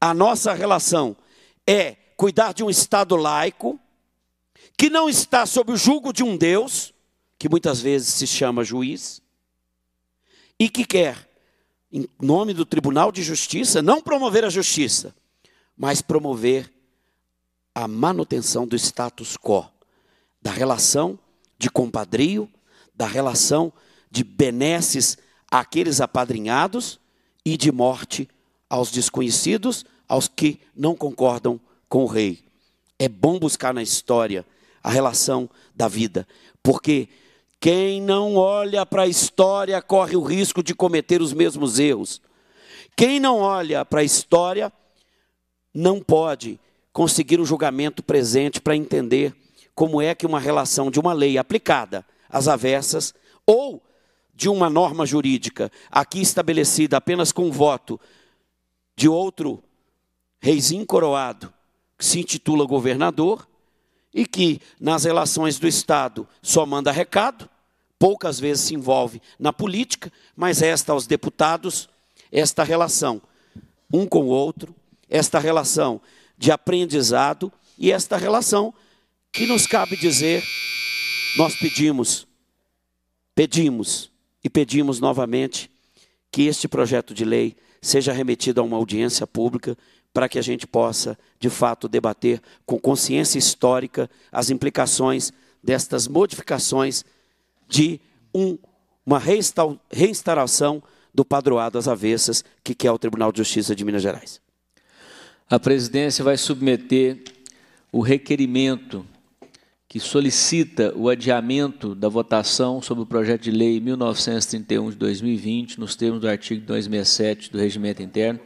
à nossa relação é cuidar de um Estado laico, que não está sob o jugo de um Deus, que muitas vezes se chama juiz, e que quer, em nome do Tribunal de Justiça, não promover a justiça, mas promover a manutenção do status quo, da relação de compadrio, da relação de benesses àqueles apadrinhados e de morte aos desconhecidos, aos que não concordam com o rei. É bom buscar na história a relação da vida, porque quem não olha para a história corre o risco de cometer os mesmos erros. Quem não olha para a história não pode conseguir o julgamento presente para entender como é que uma relação de uma lei aplicada às avessas ou de uma norma jurídica aqui estabelecida apenas com voto de outro reizinho coroado que se intitula governador e que nas relações do Estado só manda recado, poucas vezes se envolve na política, mas esta aos deputados, esta relação um com o outro, esta relação de aprendizado e esta relação que nos cabe dizer, nós pedimos, pedimos e pedimos novamente que este projeto de lei seja remetido a uma audiência pública para que a gente possa, de fato, debater com consciência histórica as implicações destas modificações de um, uma reinstauração do padroado às avessas que quer o Tribunal de Justiça de Minas Gerais. A presidência vai submeter o requerimento que solicita o adiamento da votação sobre o projeto de lei 1931 de 2020, nos termos do artigo 267 do Regimento Interno,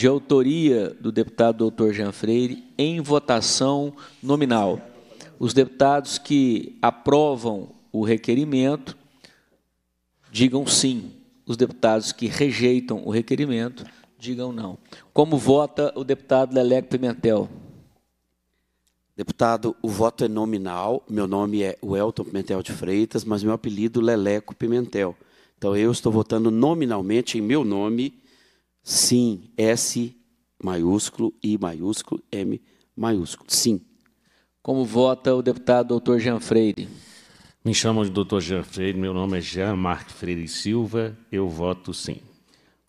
de autoria do deputado doutor Jean Freire, em votação nominal. Os deputados que aprovam o requerimento digam sim. Os deputados que rejeitam o requerimento digam não. Como vota o deputado Leleco Pimentel? Deputado, o voto é nominal. Meu nome é Welton Pimentel de Freitas, mas meu apelido Leleco Pimentel. Então eu estou votando nominalmente em meu nome, sim, S maiúsculo, I maiúsculo, M maiúsculo, sim. Como vota o deputado doutor Jean Freire? Me chamam de doutor Jean Freire, meu nome é Jean Marc Freire Silva, eu voto sim.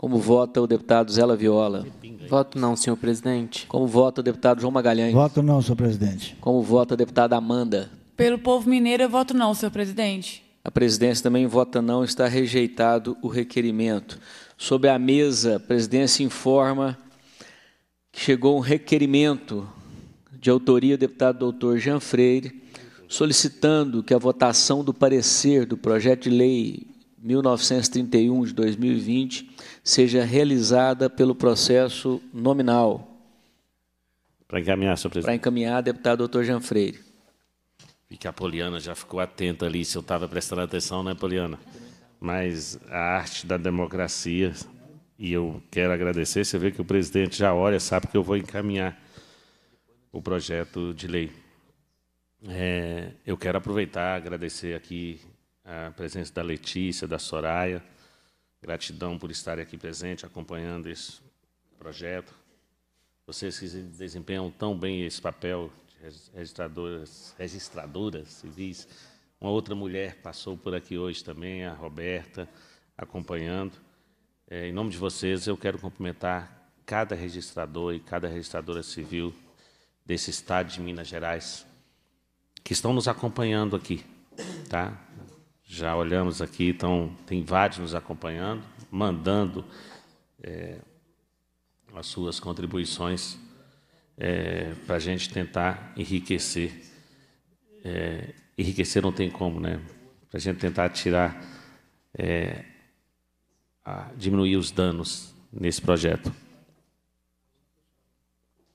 Como vota o deputado Zé Viola? Voto não, senhor presidente. Como vota o deputado João Magalhães? Voto não, senhor presidente. Como vota a deputada Amanda? Pelo povo mineiro, eu voto não, senhor presidente. A presidência também vota não, está rejeitado o requerimento. Sob a mesa, a presidência informa que chegou um requerimento de autoria do deputado doutor Jean Freire, solicitando que a votação do parecer do projeto de lei 1931 de 2020 seja realizada pelo processo nominal. Para encaminhar, senhor Para presidente. encaminhar, deputado doutor Jean Freire. Vi que a Poliana já ficou atenta ali, se eu estava prestando atenção, né, Poliana? Mas a arte da democracia, e eu quero agradecer, você vê que o presidente já olha, sabe que eu vou encaminhar o projeto de lei. É, eu quero aproveitar, agradecer aqui a presença da Letícia, da Soraya, gratidão por estarem aqui presente, acompanhando esse projeto. Vocês que desempenham tão bem esse papel de registradoras, registradoras civis. Uma outra mulher passou por aqui hoje também, a Roberta, acompanhando. É, em nome de vocês, eu quero cumprimentar cada registrador e cada registradora civil desse estado de Minas Gerais que estão nos acompanhando aqui, tá? Já olhamos aqui, então tem vários nos acompanhando, mandando é, as suas contribuições para a gente tentar enriquecer. Enriquecer não tem como, né? Para a gente tentar tirar, é, diminuir os danos nesse projeto.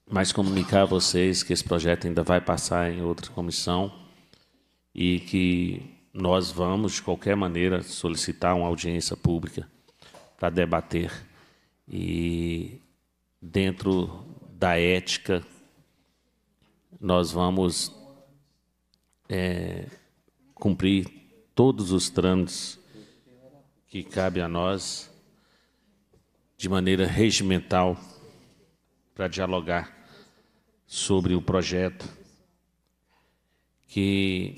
Mas comunicar a vocês que esse projeto ainda vai passar em outra comissão e que nós vamos, de qualquer maneira, solicitar uma audiência pública para debater e, dentro da ética, nós vamos é, cumprir todos os trâmites que cabe a nós de maneira regimental para dialogar sobre o projeto que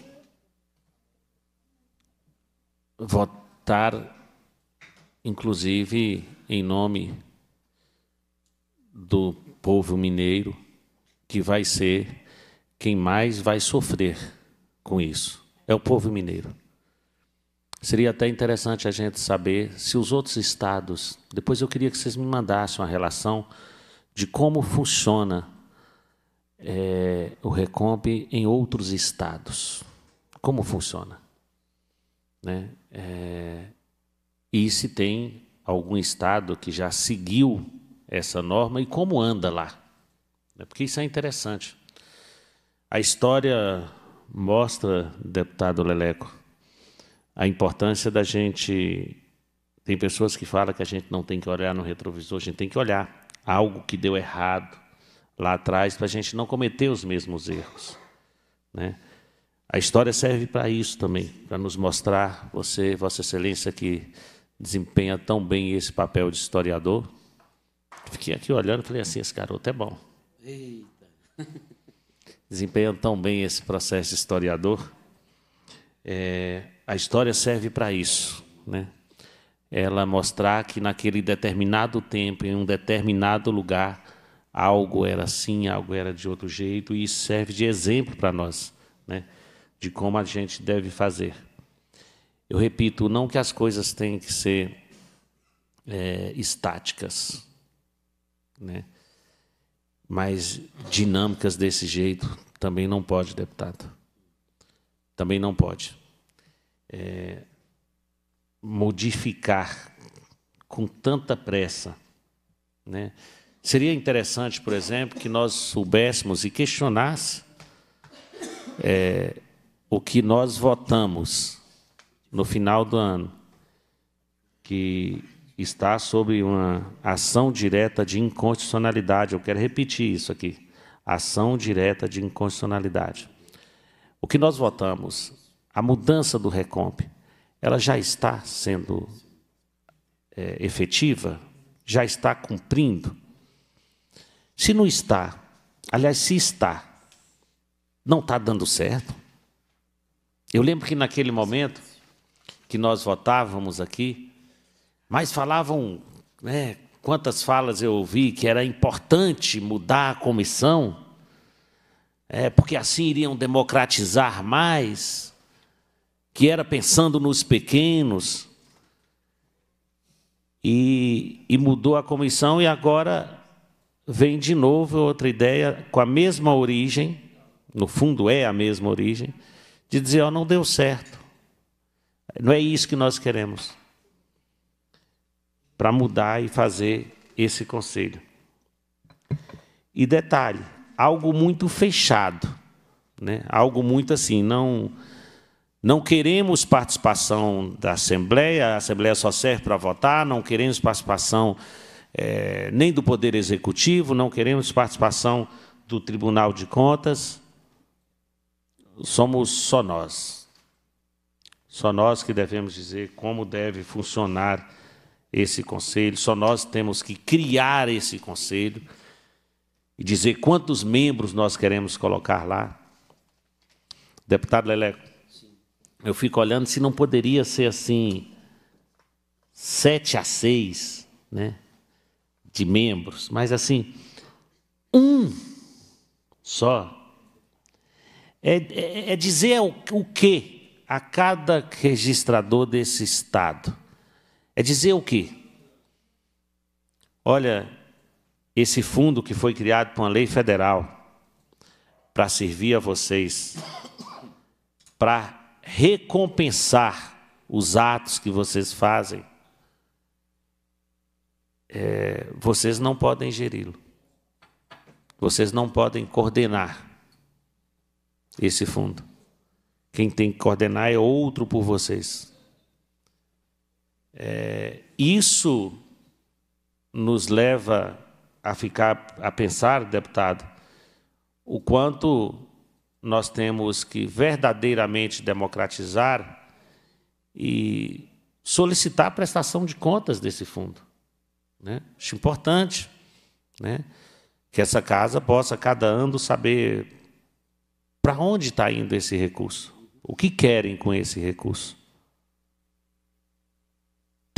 votar, inclusive, em nome do povo mineiro, que vai ser quem mais vai sofrer com isso. É o povo mineiro. Seria até interessante a gente saber se os outros estados. Depois eu queria que vocês me mandassem uma relação de como funciona é, o Recomp em outros estados. Como funciona? Né? É, e se tem algum estado que já seguiu essa norma e como anda lá. Né? Porque isso é interessante. A história mostra, deputado Leleco, a importância da gente. Tem pessoas que falam que a gente não tem que olhar no retrovisor, a gente tem que olhar algo que deu errado lá atrás para a gente não cometer os mesmos erros. Né? A história serve para isso também, para nos mostrar, você, Vossa Excelência, que desempenha tão bem esse papel de historiador. Fiquei aqui olhando e falei assim: esse garoto é bom. [laughs] Desempenha tão bem esse processo historiador. É, a história serve para isso, né? Ela mostrar que naquele determinado tempo, em um determinado lugar, algo era assim, algo era de outro jeito, e isso serve de exemplo para nós, né? De como a gente deve fazer. Eu repito, não que as coisas têm que ser é, estáticas, né? Mas dinâmicas desse jeito também não pode, deputado. Também não pode. É, modificar com tanta pressa. Né? Seria interessante, por exemplo, que nós soubéssemos e questionássemos é, o que nós votamos no final do ano, que está sob uma ação direta de inconstitucionalidade. Eu quero repetir isso aqui. Ação direta de inconstitucionalidade. O que nós votamos, a mudança do Recomp, ela já está sendo é, efetiva? Já está cumprindo? Se não está, aliás, se está, não está dando certo. Eu lembro que naquele momento que nós votávamos aqui, mas falavam, né, quantas falas eu ouvi que era importante mudar a comissão, é, porque assim iriam democratizar mais, que era pensando nos pequenos, e, e mudou a comissão e agora vem de novo outra ideia com a mesma origem, no fundo é a mesma origem, de dizer, ó, oh, não deu certo. Não é isso que nós queremos. Para mudar e fazer esse conselho. E detalhe, algo muito fechado, né? algo muito assim, não, não queremos participação da Assembleia, a Assembleia só serve para votar, não queremos participação é, nem do Poder Executivo, não queremos participação do Tribunal de Contas. Somos só nós. Só nós que devemos dizer como deve funcionar esse conselho, só nós temos que criar esse conselho e dizer quantos membros nós queremos colocar lá. Deputado Leleco, eu fico olhando se não poderia ser assim, sete a seis, né? de membros, mas assim, um só. É, é, é dizer o, o que a cada registrador desse Estado? É dizer o que? Olha, esse fundo que foi criado por uma lei federal para servir a vocês, para recompensar os atos que vocês fazem, é, vocês não podem geri-lo. Vocês não podem coordenar esse fundo. Quem tem que coordenar é outro por vocês. É, isso nos leva a ficar a pensar, deputado, o quanto nós temos que verdadeiramente democratizar e solicitar a prestação de contas desse fundo. Né? Acho importante né? que essa casa possa, cada ano, saber para onde está indo esse recurso, o que querem com esse recurso.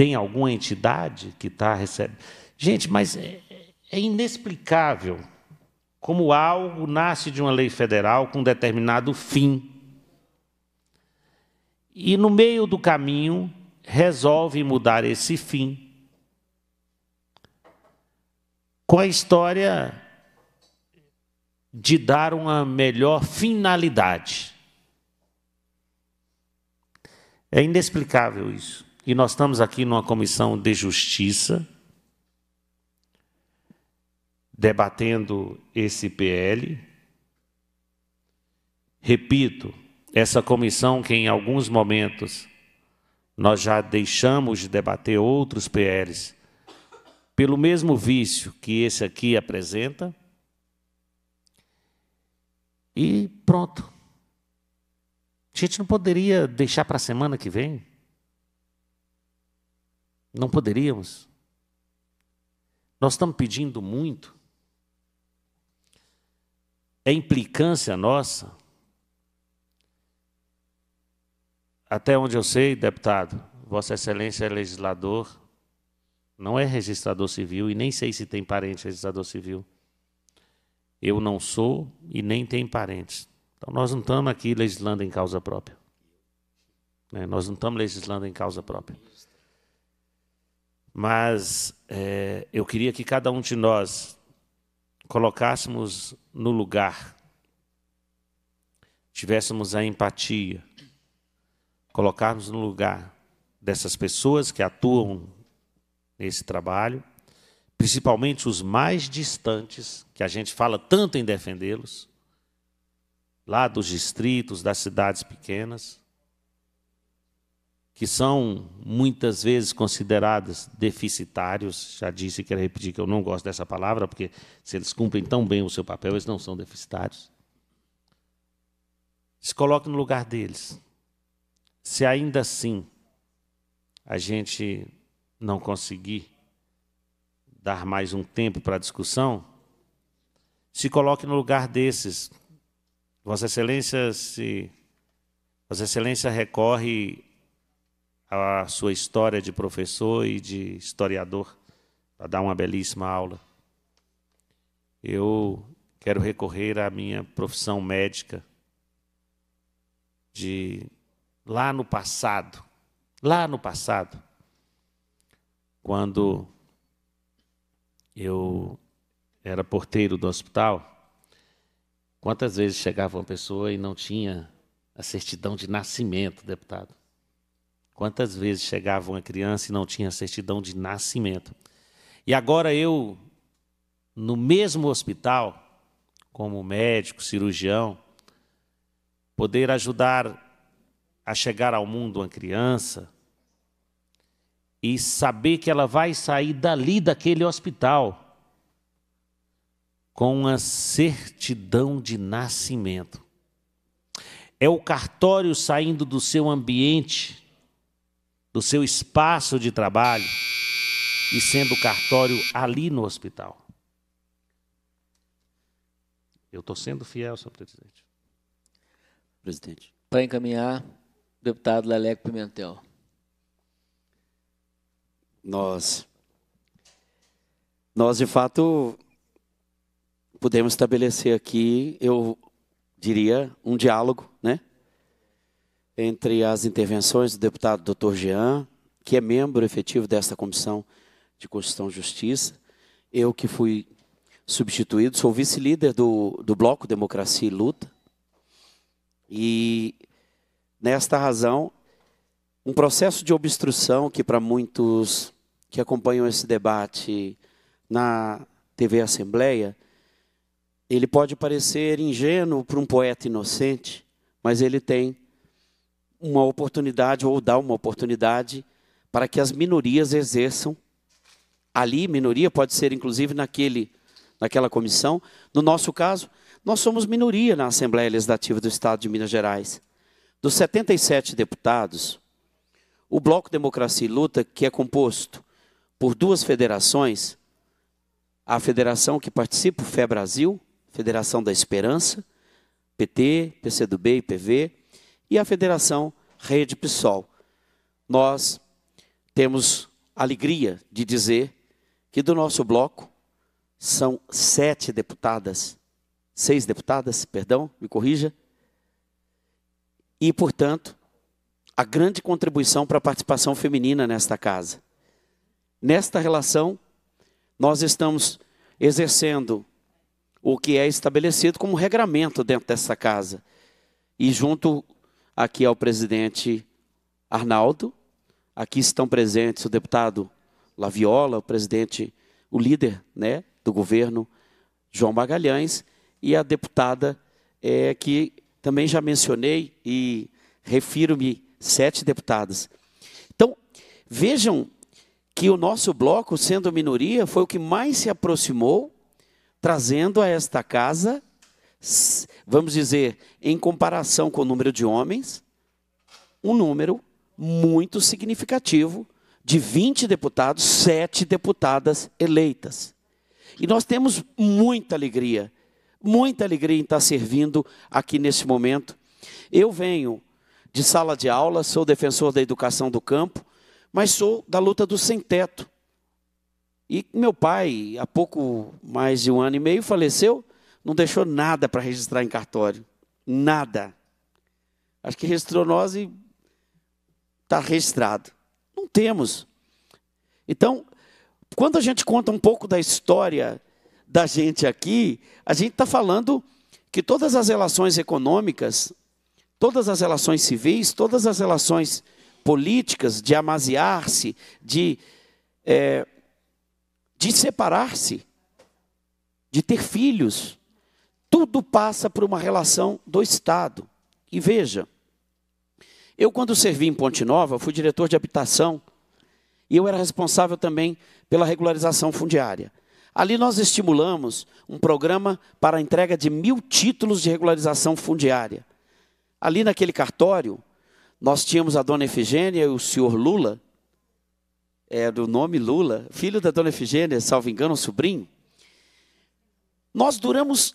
Tem alguma entidade que está recebendo? Gente, mas é, é inexplicável como algo nasce de uma lei federal com um determinado fim. E no meio do caminho resolve mudar esse fim com a história de dar uma melhor finalidade. É inexplicável isso. E nós estamos aqui numa comissão de justiça, debatendo esse PL. Repito, essa comissão que em alguns momentos nós já deixamos de debater outros PLs pelo mesmo vício que esse aqui apresenta. E pronto. A gente não poderia deixar para a semana que vem? Não poderíamos. Nós estamos pedindo muito. É implicância nossa. Até onde eu sei, deputado, Vossa Excelência é legislador, não é registrador civil e nem sei se tem parente registrador civil. Eu não sou e nem tenho parentes. Então nós não estamos aqui legislando em causa própria. Né? Nós não estamos legislando em causa própria. Mas é, eu queria que cada um de nós colocássemos no lugar, tivéssemos a empatia, colocarmos no lugar dessas pessoas que atuam nesse trabalho, principalmente os mais distantes, que a gente fala tanto em defendê-los, lá dos distritos, das cidades pequenas, que são muitas vezes consideradas deficitários. Já disse e quero repetir que eu não gosto dessa palavra, porque se eles cumprem tão bem o seu papel, eles não são deficitários. Se coloque no lugar deles. Se ainda assim a gente não conseguir dar mais um tempo para a discussão, se coloque no lugar desses. Vossa Excelência se Vossa Excelência recorre a sua história de professor e de historiador para dar uma belíssima aula. Eu quero recorrer à minha profissão médica de lá no passado, lá no passado, quando eu era porteiro do hospital, quantas vezes chegava uma pessoa e não tinha a certidão de nascimento, deputado? Quantas vezes chegava uma criança e não tinha certidão de nascimento? E agora eu, no mesmo hospital, como médico, cirurgião, poder ajudar a chegar ao mundo uma criança e saber que ela vai sair dali daquele hospital com uma certidão de nascimento. É o cartório saindo do seu ambiente do seu espaço de trabalho e sendo cartório ali no hospital. Eu estou sendo fiel, senhor presidente. Presidente. Para encaminhar, deputado Leleco Pimentel. Nós, nós de fato, podemos estabelecer aqui, eu diria, um diálogo, né? Entre as intervenções do deputado Dr. Jean, que é membro efetivo desta Comissão de Constituição e Justiça, eu que fui substituído, sou vice-líder do, do Bloco Democracia e Luta, e nesta razão, um processo de obstrução que para muitos que acompanham esse debate na TV Assembleia, ele pode parecer ingênuo para um poeta inocente, mas ele tem uma oportunidade ou dar uma oportunidade para que as minorias exerçam ali, minoria pode ser inclusive naquele naquela comissão. No nosso caso, nós somos minoria na Assembleia Legislativa do Estado de Minas Gerais. Dos 77 deputados, o Bloco Democracia e Luta, que é composto por duas federações, a federação que participa, o FE Brasil, Federação da Esperança, PT, PCdoB e PV, e a Federação Rede PSOL. Nós temos alegria de dizer que do nosso bloco são sete deputadas, seis deputadas, perdão, me corrija, e, portanto, a grande contribuição para a participação feminina nesta casa. Nesta relação, nós estamos exercendo o que é estabelecido como regramento dentro dessa casa. E junto aqui ao presidente Arnaldo, aqui estão presentes o deputado Laviola, o presidente, o líder né, do governo, João Magalhães, e a deputada é, que também já mencionei e refiro-me sete deputadas. Então, vejam que o nosso bloco, sendo minoria, foi o que mais se aproximou, trazendo a esta casa vamos dizer, em comparação com o número de homens, um número muito significativo de 20 deputados, 7 deputadas eleitas. E nós temos muita alegria, muita alegria em estar servindo aqui nesse momento. Eu venho de sala de aula, sou defensor da educação do campo, mas sou da luta do sem-teto. E meu pai, há pouco mais de um ano e meio, faleceu não deixou nada para registrar em cartório. Nada. Acho que registrou nós e está registrado. Não temos. Então, quando a gente conta um pouco da história da gente aqui, a gente está falando que todas as relações econômicas, todas as relações civis, todas as relações políticas, de amaziar-se, de, é, de separar-se, de ter filhos, tudo passa por uma relação do Estado. E veja, eu quando servi em Ponte Nova, fui diretor de habitação, e eu era responsável também pela regularização fundiária. Ali nós estimulamos um programa para a entrega de mil títulos de regularização fundiária. Ali naquele cartório, nós tínhamos a dona Efigênia e o senhor Lula, é do nome Lula, filho da dona Efigênia, salvo engano, um sobrinho. Nós duramos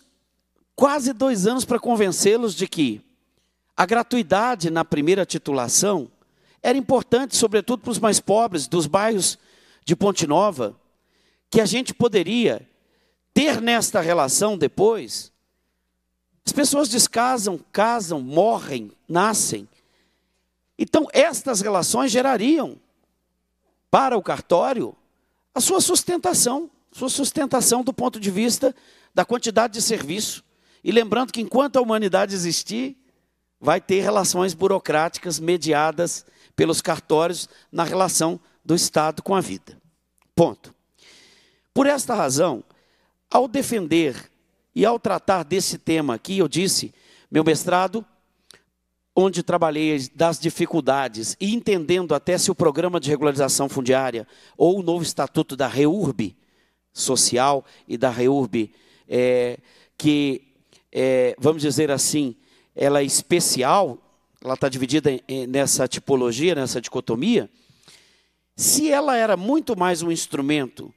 quase dois anos para convencê-los de que a gratuidade na primeira titulação era importante, sobretudo para os mais pobres dos bairros de Ponte Nova, que a gente poderia ter nesta relação depois. As pessoas descasam, casam, morrem, nascem. Então, estas relações gerariam para o cartório a sua sustentação, sua sustentação do ponto de vista da quantidade de serviço. E lembrando que enquanto a humanidade existir, vai ter relações burocráticas mediadas pelos cartórios na relação do Estado com a vida. Ponto. Por esta razão, ao defender e ao tratar desse tema aqui, eu disse, meu mestrado, onde trabalhei das dificuldades e entendendo até se o programa de regularização fundiária ou o novo estatuto da REURB social e da REURB é, que é, vamos dizer assim, ela é especial, ela está dividida nessa tipologia, nessa dicotomia, se ela era muito mais um instrumento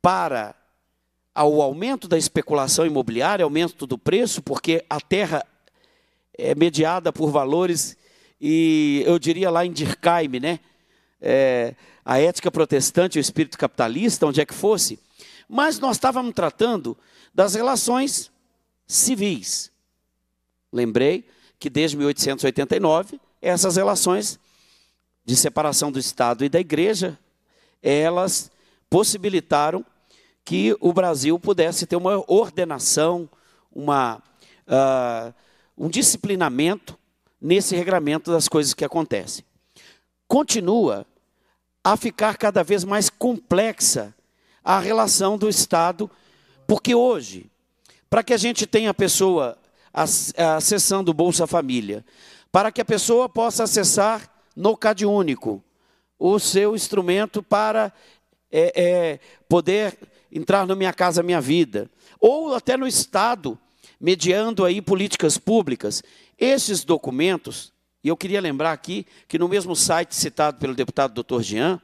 para o aumento da especulação imobiliária, aumento do preço, porque a terra é mediada por valores e eu diria lá em Durkheim, né? É, a ética protestante, o espírito capitalista, onde é que fosse. Mas nós estávamos tratando das relações civis. Lembrei que desde 1889, essas relações de separação do Estado e da Igreja, elas possibilitaram que o Brasil pudesse ter uma ordenação, uma, uh, um disciplinamento nesse regramento das coisas que acontecem. Continua a ficar cada vez mais complexa a relação do Estado, porque hoje para que a gente tenha a pessoa acessando o Bolsa Família, para que a pessoa possa acessar no Cade Único o seu instrumento para é, é, poder entrar no Minha Casa Minha Vida, ou até no Estado, mediando aí políticas públicas. Esses documentos, e eu queria lembrar aqui que no mesmo site citado pelo deputado Dr. Jean,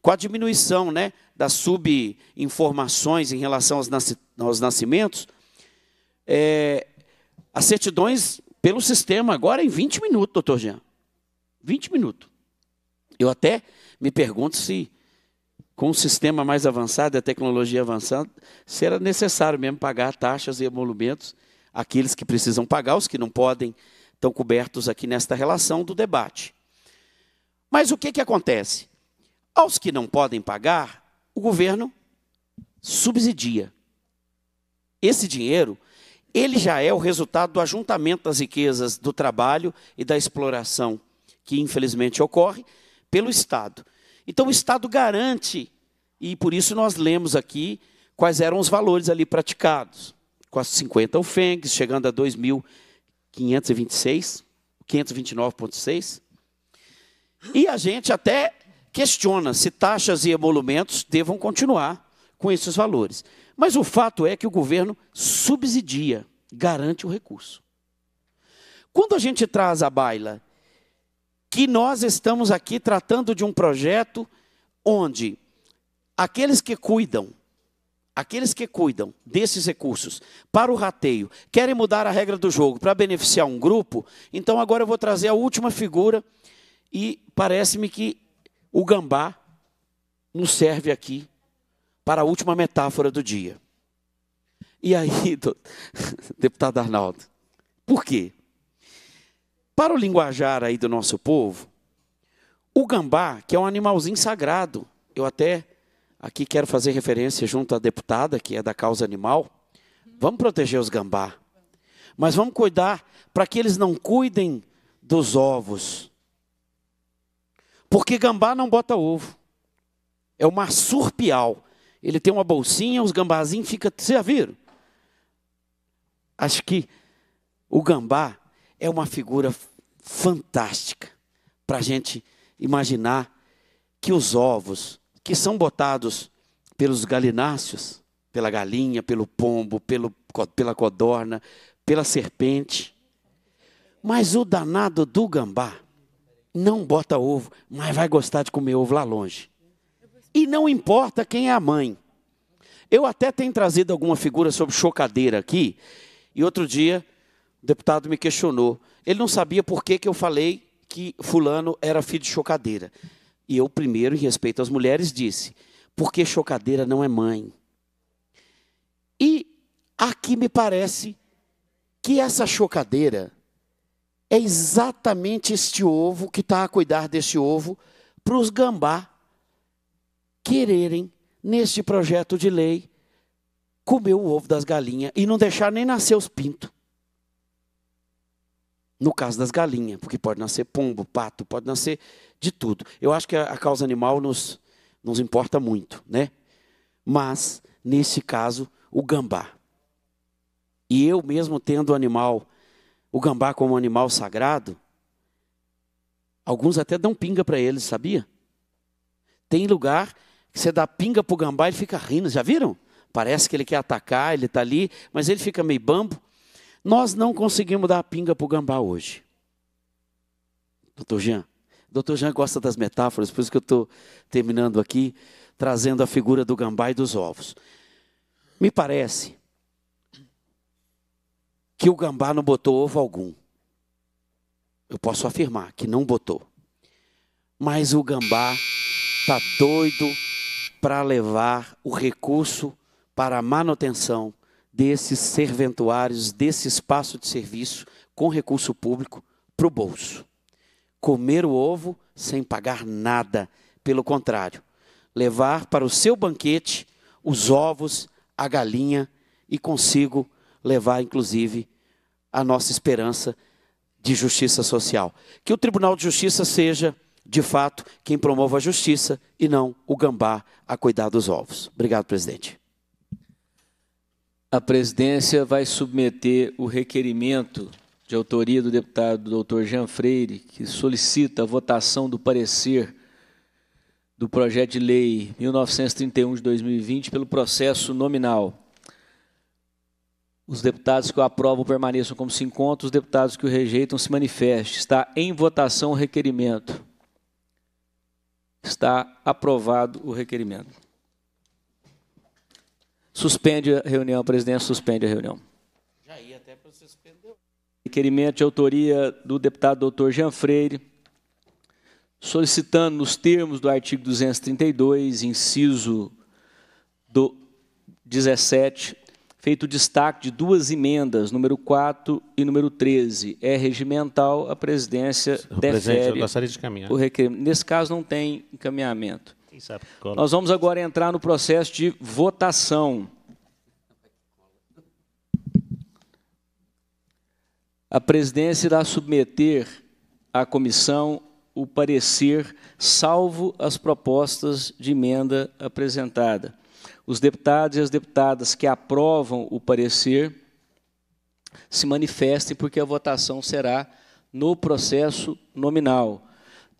com a diminuição né, das subinformações em relação aos, aos nascimentos, é, as certidões pelo sistema agora em 20 minutos, doutor Jean. 20 minutos. Eu até me pergunto se, com o sistema mais avançado, a tecnologia avançada, se era necessário mesmo pagar taxas e emolumentos aqueles que precisam pagar, os que não podem, estão cobertos aqui nesta relação do debate. Mas o que, que acontece? Aos que não podem pagar, o governo subsidia. Esse dinheiro ele já é o resultado do ajuntamento das riquezas do trabalho e da exploração que infelizmente ocorre pelo Estado. Então o Estado garante, e por isso nós lemos aqui quais eram os valores ali praticados. As 50 UFENGs, chegando a 2.526, 529,6. E a gente até questiona se taxas e emolumentos devam continuar com esses valores. Mas o fato é que o governo subsidia, garante o recurso. Quando a gente traz à baila que nós estamos aqui tratando de um projeto onde aqueles que cuidam, aqueles que cuidam desses recursos para o rateio, querem mudar a regra do jogo para beneficiar um grupo, então agora eu vou trazer a última figura e parece-me que o gambá nos serve aqui para a última metáfora do dia. E aí, do, [laughs] deputado Arnaldo, por quê? Para o linguajar aí do nosso povo, o gambá, que é um animalzinho sagrado, eu até aqui quero fazer referência junto à deputada, que é da causa animal. Vamos proteger os gambá. Mas vamos cuidar para que eles não cuidem dos ovos. Porque gambá não bota ovo. É uma surpial. Ele tem uma bolsinha, os gambazinhos ficam. Vocês já viram? Acho que o gambá é uma figura fantástica para a gente imaginar que os ovos que são botados pelos galináceos, pela galinha, pelo pombo, pelo, pela codorna, pela serpente, mas o danado do gambá não bota ovo, mas vai gostar de comer ovo lá longe. E não importa quem é a mãe. Eu até tenho trazido alguma figura sobre chocadeira aqui, e outro dia o deputado me questionou. Ele não sabia por que, que eu falei que fulano era filho de chocadeira. E eu, primeiro, em respeito às mulheres, disse: porque chocadeira não é mãe. E aqui me parece que essa chocadeira é exatamente este ovo que está a cuidar desse ovo para os gambá quererem, neste projeto de lei, comer o ovo das galinhas e não deixar nem nascer os pintos. No caso das galinhas, porque pode nascer pombo, pato, pode nascer de tudo. Eu acho que a causa animal nos, nos importa muito, né? Mas, nesse caso, o gambá. E eu mesmo tendo o animal, o gambá como animal sagrado, alguns até dão pinga para eles, sabia? Tem lugar você dá pinga para o gambá ele fica rindo, já viram? Parece que ele quer atacar, ele está ali, mas ele fica meio bambo. Nós não conseguimos dar pinga para o gambá hoje. Doutor Jean. Doutor Jean gosta das metáforas, por isso que eu estou terminando aqui, trazendo a figura do gambá e dos ovos. Me parece que o gambá não botou ovo algum. Eu posso afirmar que não botou. Mas o gambá está doido para levar o recurso para a manutenção desses serventuários, desse espaço de serviço com recurso público para o bolso. Comer o ovo sem pagar nada, pelo contrário, levar para o seu banquete os ovos, a galinha e consigo levar, inclusive, a nossa esperança de justiça social. Que o Tribunal de Justiça seja, de fato, quem promova a justiça e não o gambá a cuidar dos ovos. Obrigado, presidente a presidência vai submeter o requerimento de autoria do deputado doutor Jean Freire, que solicita a votação do parecer do projeto de lei 1931 de 2020 pelo processo nominal. Os deputados que o aprovam permaneçam como se encontram, os deputados que o rejeitam se manifestem. Está em votação o requerimento. Está aprovado o requerimento. Suspende a reunião, a presidência suspende a reunião. Já ia até para suspender. Requerimento de autoria do deputado doutor Jean Freire, solicitando nos termos do artigo 232, inciso do 17, feito destaque de duas emendas, número 4 e número 13. É regimental, a presidência o defere gostaria de encaminhar. o requerimento. Nesse caso, não tem encaminhamento. Nós vamos agora entrar no processo de votação. A presidência irá submeter à comissão o parecer, salvo as propostas de emenda apresentada. Os deputados e as deputadas que aprovam o parecer se manifestem, porque a votação será no processo nominal.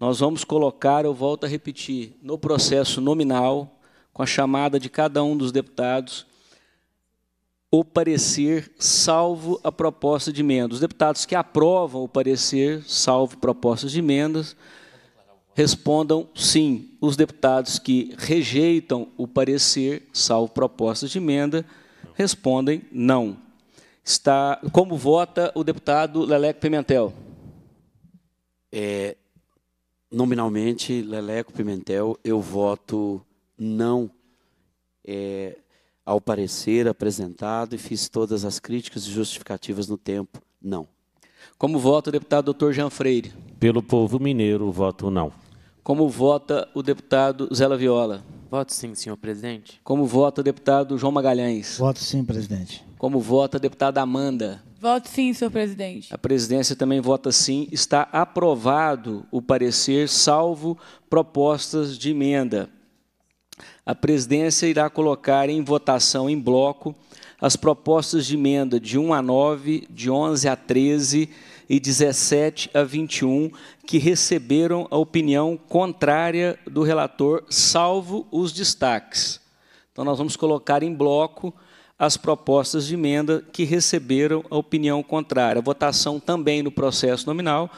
Nós vamos colocar, eu volto a repetir, no processo nominal, com a chamada de cada um dos deputados, o parecer, salvo a proposta de emenda. Os deputados que aprovam o parecer, salvo propostas de emendas, respondam sim. Os deputados que rejeitam o parecer, salvo propostas de emenda, respondem não. Está, como vota o deputado Leleco Pimentel? É, nominalmente, Leleco Pimentel, eu voto não é, ao parecer apresentado e fiz todas as críticas e justificativas no tempo, não. Como vota o deputado doutor Jean Freire? Pelo povo mineiro, voto não. Como vota o deputado Zé Viola? Voto sim, senhor presidente. Como vota o deputado João Magalhães? Voto sim, presidente. Como vota a deputada Amanda? Voto sim, senhor presidente. A presidência também vota sim. Está aprovado o parecer, salvo propostas de emenda. A presidência irá colocar em votação em bloco as propostas de emenda de 1 a 9, de 11 a 13 e 17 a 21, que receberam a opinião contrária do relator, salvo os destaques. Então, nós vamos colocar em bloco as propostas de emenda que receberam a opinião contrária. A votação também no processo nominal.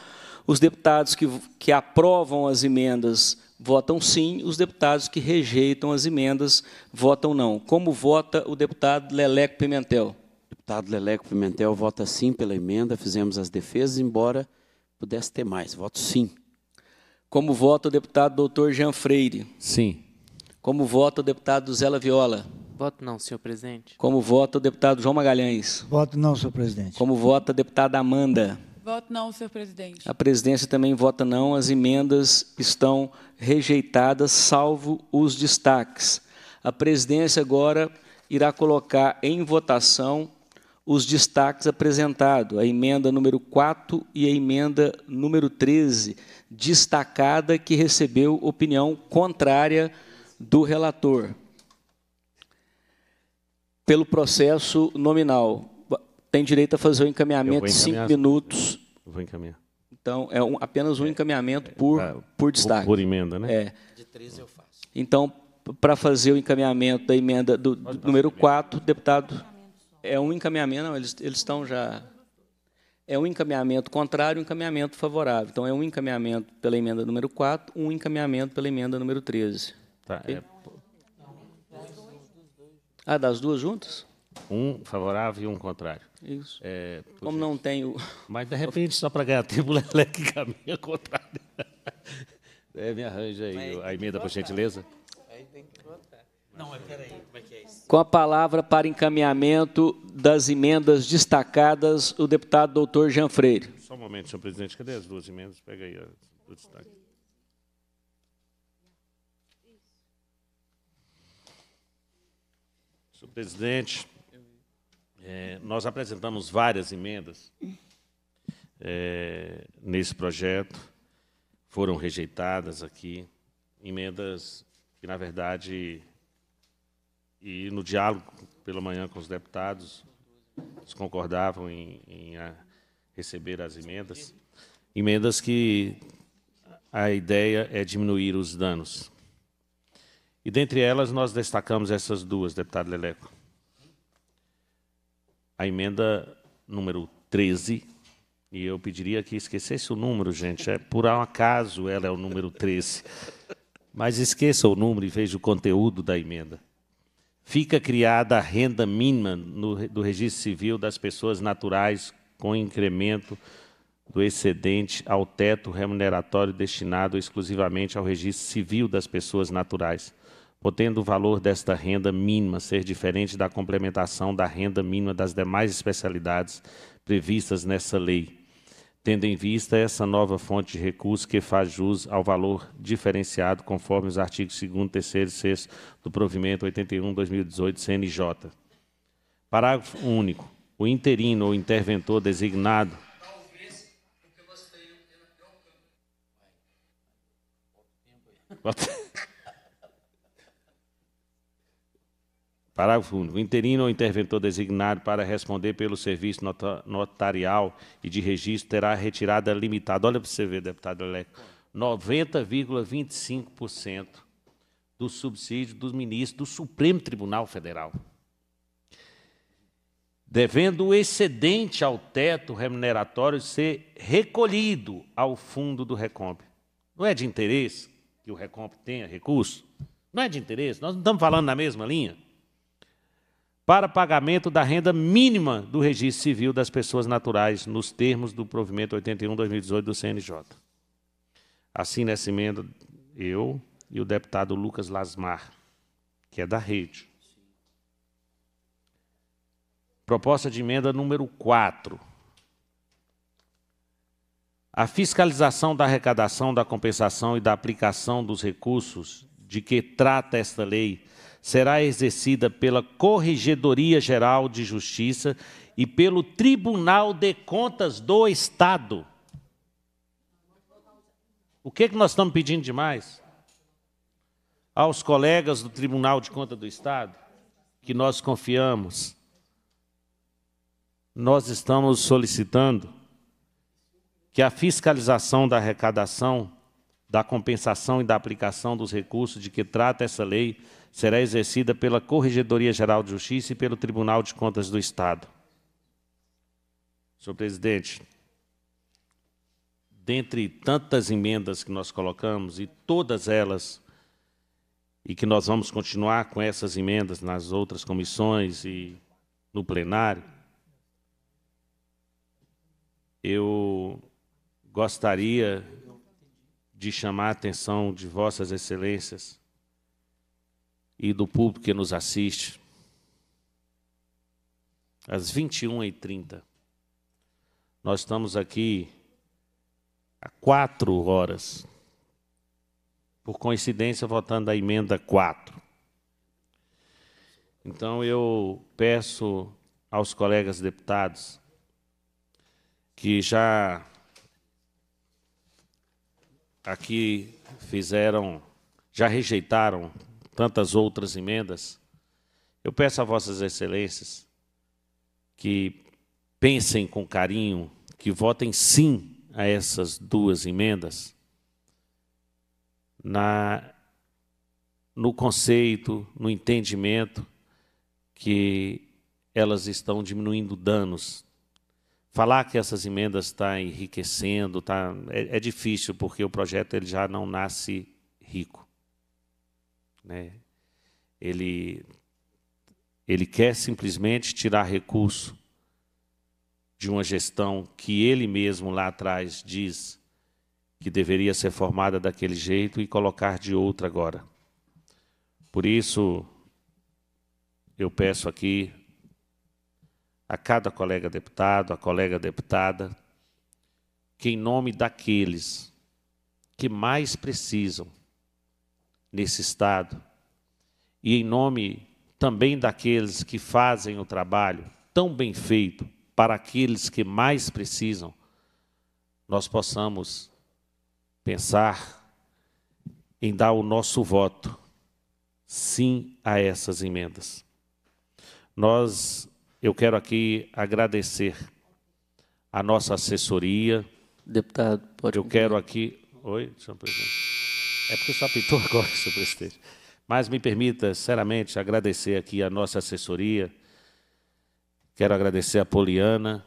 Os deputados que, que aprovam as emendas votam sim, os deputados que rejeitam as emendas votam não. Como vota o deputado Leleco Pimentel? Deputado Leleco Pimentel vota sim pela emenda, fizemos as defesas, embora pudesse ter mais. Voto sim. Como vota o deputado doutor Jean Freire? Sim. Como vota o deputado Zela Viola? Voto não, senhor presidente. Como vota o deputado João Magalhães? Voto não, senhor presidente. Como vota a deputada Amanda? Voto não, senhor presidente. A presidência também vota não. As emendas estão rejeitadas, salvo os destaques. A presidência agora irá colocar em votação os destaques apresentados, a emenda número 4 e a emenda número 13, destacada que recebeu opinião contrária do relator pelo processo nominal. Tem direito a fazer o encaminhamento de cinco minutos. Vou encaminhar. Então, é um, apenas um encaminhamento por, Ah, por destaque. Por emenda, né? É. Então, para fazer o encaminhamento da emenda do, do número 4, deputado, é um encaminhamento, não, eles, eles estão já. É um encaminhamento contrário e um encaminhamento favorável. Então, é um encaminhamento pela emenda número 4, um encaminhamento pela emenda número 13. Tá, é Ah, das duas juntas? um favorável e um contrário. Isso. É, Como não tem o. Mas, de repente, só para ganhar tempo, [laughs] o Leleque caminha contrário. [laughs] É, me arranja aí a emenda, por gentileza. Com a palavra para encaminhamento das emendas destacadas, o deputado doutor Jean Freire. Só um momento, senhor presidente. Cadê as duas emendas? Pega aí a, o destaque. Senhor presidente, é, nós apresentamos várias emendas é, nesse projeto, foram rejeitadas aqui, emendas que, na verdade, e no diálogo pela manhã com os deputados, eles concordavam em, em a, receber as emendas, emendas que a ideia é diminuir os danos. E dentre elas nós destacamos essas duas, deputado Leleco. A emenda número 13, e eu pediria que esquecesse o número, gente, é por acaso ela é o número 13. Mas esqueça o número e veja o conteúdo da emenda. Fica criada a renda mínima no, do registro civil das pessoas naturais com incremento do excedente ao teto remuneratório destinado exclusivamente ao registro civil das pessoas naturais, podendo o valor desta renda mínima ser diferente da complementação da renda mínima das demais especialidades previstas nessa lei, tendo em vista essa nova fonte de recurso que faz jus ao valor diferenciado conforme os artigos 2º, 3 e 6 do provimento 81/2018 CNJ. Parágrafo único. O interino ou interventor designado Parágrafo único. O interino ou interventor designado para responder pelo serviço nota- notarial e de registro terá retirada limitada. Olha para você ver, deputado Leco. 90,25% do subsídio dos ministros do Supremo Tribunal Federal. Devendo o excedente ao teto remuneratório ser recolhido ao fundo do Recomp. Não é de interesse que o Recomp tenha recurso? Não é de interesse? Nós não estamos falando na mesma linha? Para pagamento da renda mínima do registro civil das pessoas naturais, nos termos do provimento 81-2018 do CNJ. Assim, nessa emenda, eu e o deputado Lucas Lasmar, que é da rede. Proposta de emenda número 4. A fiscalização da arrecadação, da compensação e da aplicação dos recursos de que trata esta lei será exercida pela Corregedoria Geral de Justiça e pelo Tribunal de Contas do Estado. O que, é que nós estamos pedindo demais? Aos colegas do Tribunal de Contas do Estado, que nós confiamos, nós estamos solicitando que a fiscalização da arrecadação, da compensação e da aplicação dos recursos de que trata essa lei será exercida pela Corregedoria Geral de Justiça e pelo Tribunal de Contas do Estado. Senhor presidente, dentre tantas emendas que nós colocamos, e todas elas, e que nós vamos continuar com essas emendas nas outras comissões e no plenário, eu gostaria de chamar a atenção de Vossas Excelências e do público que nos assiste, às 21h30. Nós estamos aqui há quatro horas, por coincidência, votando a emenda 4. Então, eu peço aos colegas deputados que já aqui fizeram, já rejeitaram tantas outras emendas, eu peço a Vossas Excelências que pensem com carinho que votem sim a essas duas emendas na no conceito, no entendimento que elas estão diminuindo danos. Falar que essas emendas estão tá enriquecendo tá, é, é difícil, porque o projeto ele já não nasce rico. Né? Ele, ele quer simplesmente tirar recurso de uma gestão que ele mesmo lá atrás diz que deveria ser formada daquele jeito e colocar de outra agora. Por isso, eu peço aqui a cada colega deputado, a colega deputada, que em nome daqueles que mais precisam nesse Estado, e em nome também daqueles que fazem o trabalho tão bem feito para aqueles que mais precisam, nós possamos pensar em dar o nosso voto sim a essas emendas. Nós, eu quero aqui agradecer a nossa assessoria. Deputado, pode. Eu quero aqui. Oi, senhor presidente. É porque só apitou [laughs] agora, senhor presidente. Mas me permita, sinceramente, agradecer aqui a nossa assessoria Quero agradecer a Poliana,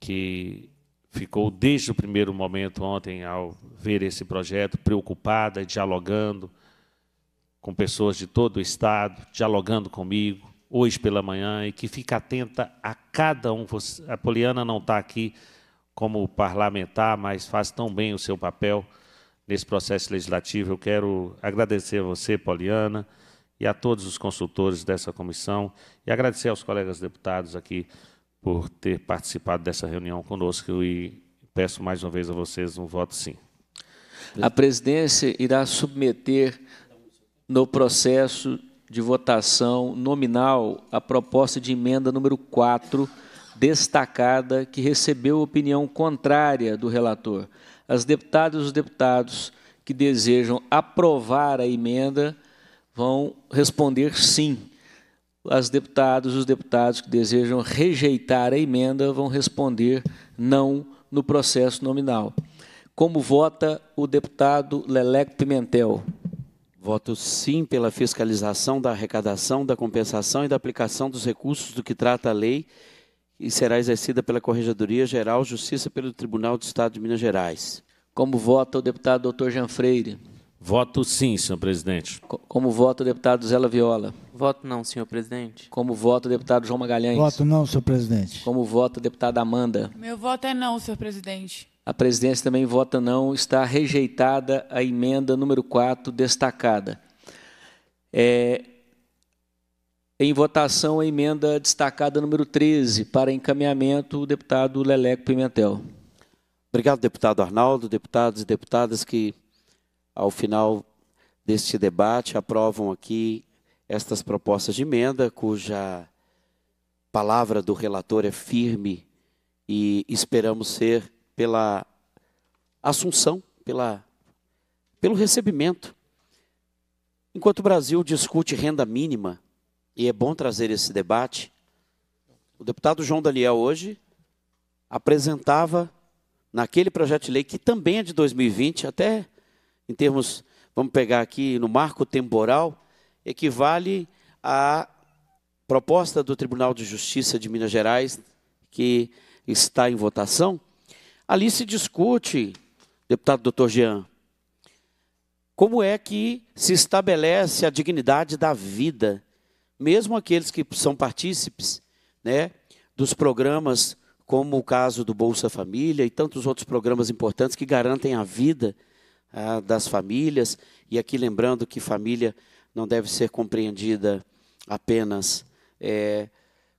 que ficou desde o primeiro momento ontem, ao ver esse projeto, preocupada, dialogando com pessoas de todo o Estado, dialogando comigo, hoje pela manhã, e que fica atenta a cada um. A Poliana não está aqui como parlamentar, mas faz tão bem o seu papel nesse processo legislativo. Eu quero agradecer a você, Poliana, e a todos os consultores dessa comissão e agradecer aos colegas deputados aqui por ter participado dessa reunião conosco e peço mais uma vez a vocês um voto sim. A presidência irá submeter no processo de votação nominal a proposta de emenda número 4, destacada, que recebeu opinião contrária do relator. As deputadas e os deputados que desejam aprovar a emenda vão responder sim. As deputadas, os deputados que desejam rejeitar a emenda vão responder não no processo nominal. Como vota o deputado Leleco Pimentel? Voto sim pela fiscalização da arrecadação, da compensação e da aplicação dos recursos do que trata a lei e será exercida pela Corregedoria Geral Justiça pelo Tribunal do Estado de Minas Gerais. Como vota o deputado doutor Jean Freire? Voto sim, senhor presidente. Como voto o deputado Zé Viola? Voto não, senhor presidente. Como voto o deputado João Magalhães? Voto não, senhor presidente. Como voto a deputada Amanda? Meu voto é não, senhor presidente. A presidência também vota não. Está rejeitada a emenda número 4, destacada. É, em votação, a emenda destacada número 13, para encaminhamento, o deputado Leleco Pimentel. Obrigado, deputado Arnaldo, deputados e deputadas que ao final deste debate aprovam aqui estas propostas de emenda, cuja palavra do relator é firme e esperamos ser pela assunção, pela, pelo recebimento. Enquanto o Brasil discute renda mínima, e é bom trazer esse debate, o deputado João Daniel hoje apresentava naquele projeto de lei que também é de 2020, até em termos, vamos pegar aqui no marco temporal, equivale à proposta do Tribunal de Justiça de Minas Gerais que está em votação. Ali se discute, deputado doutor Jean, como é que se estabelece a dignidade da vida, mesmo aqueles que são partícipes né, dos programas, como o caso do Bolsa Família e tantos outros programas importantes que garantem a vida ah, das famílias. E aqui lembrando que família não deve ser compreendida apenas é,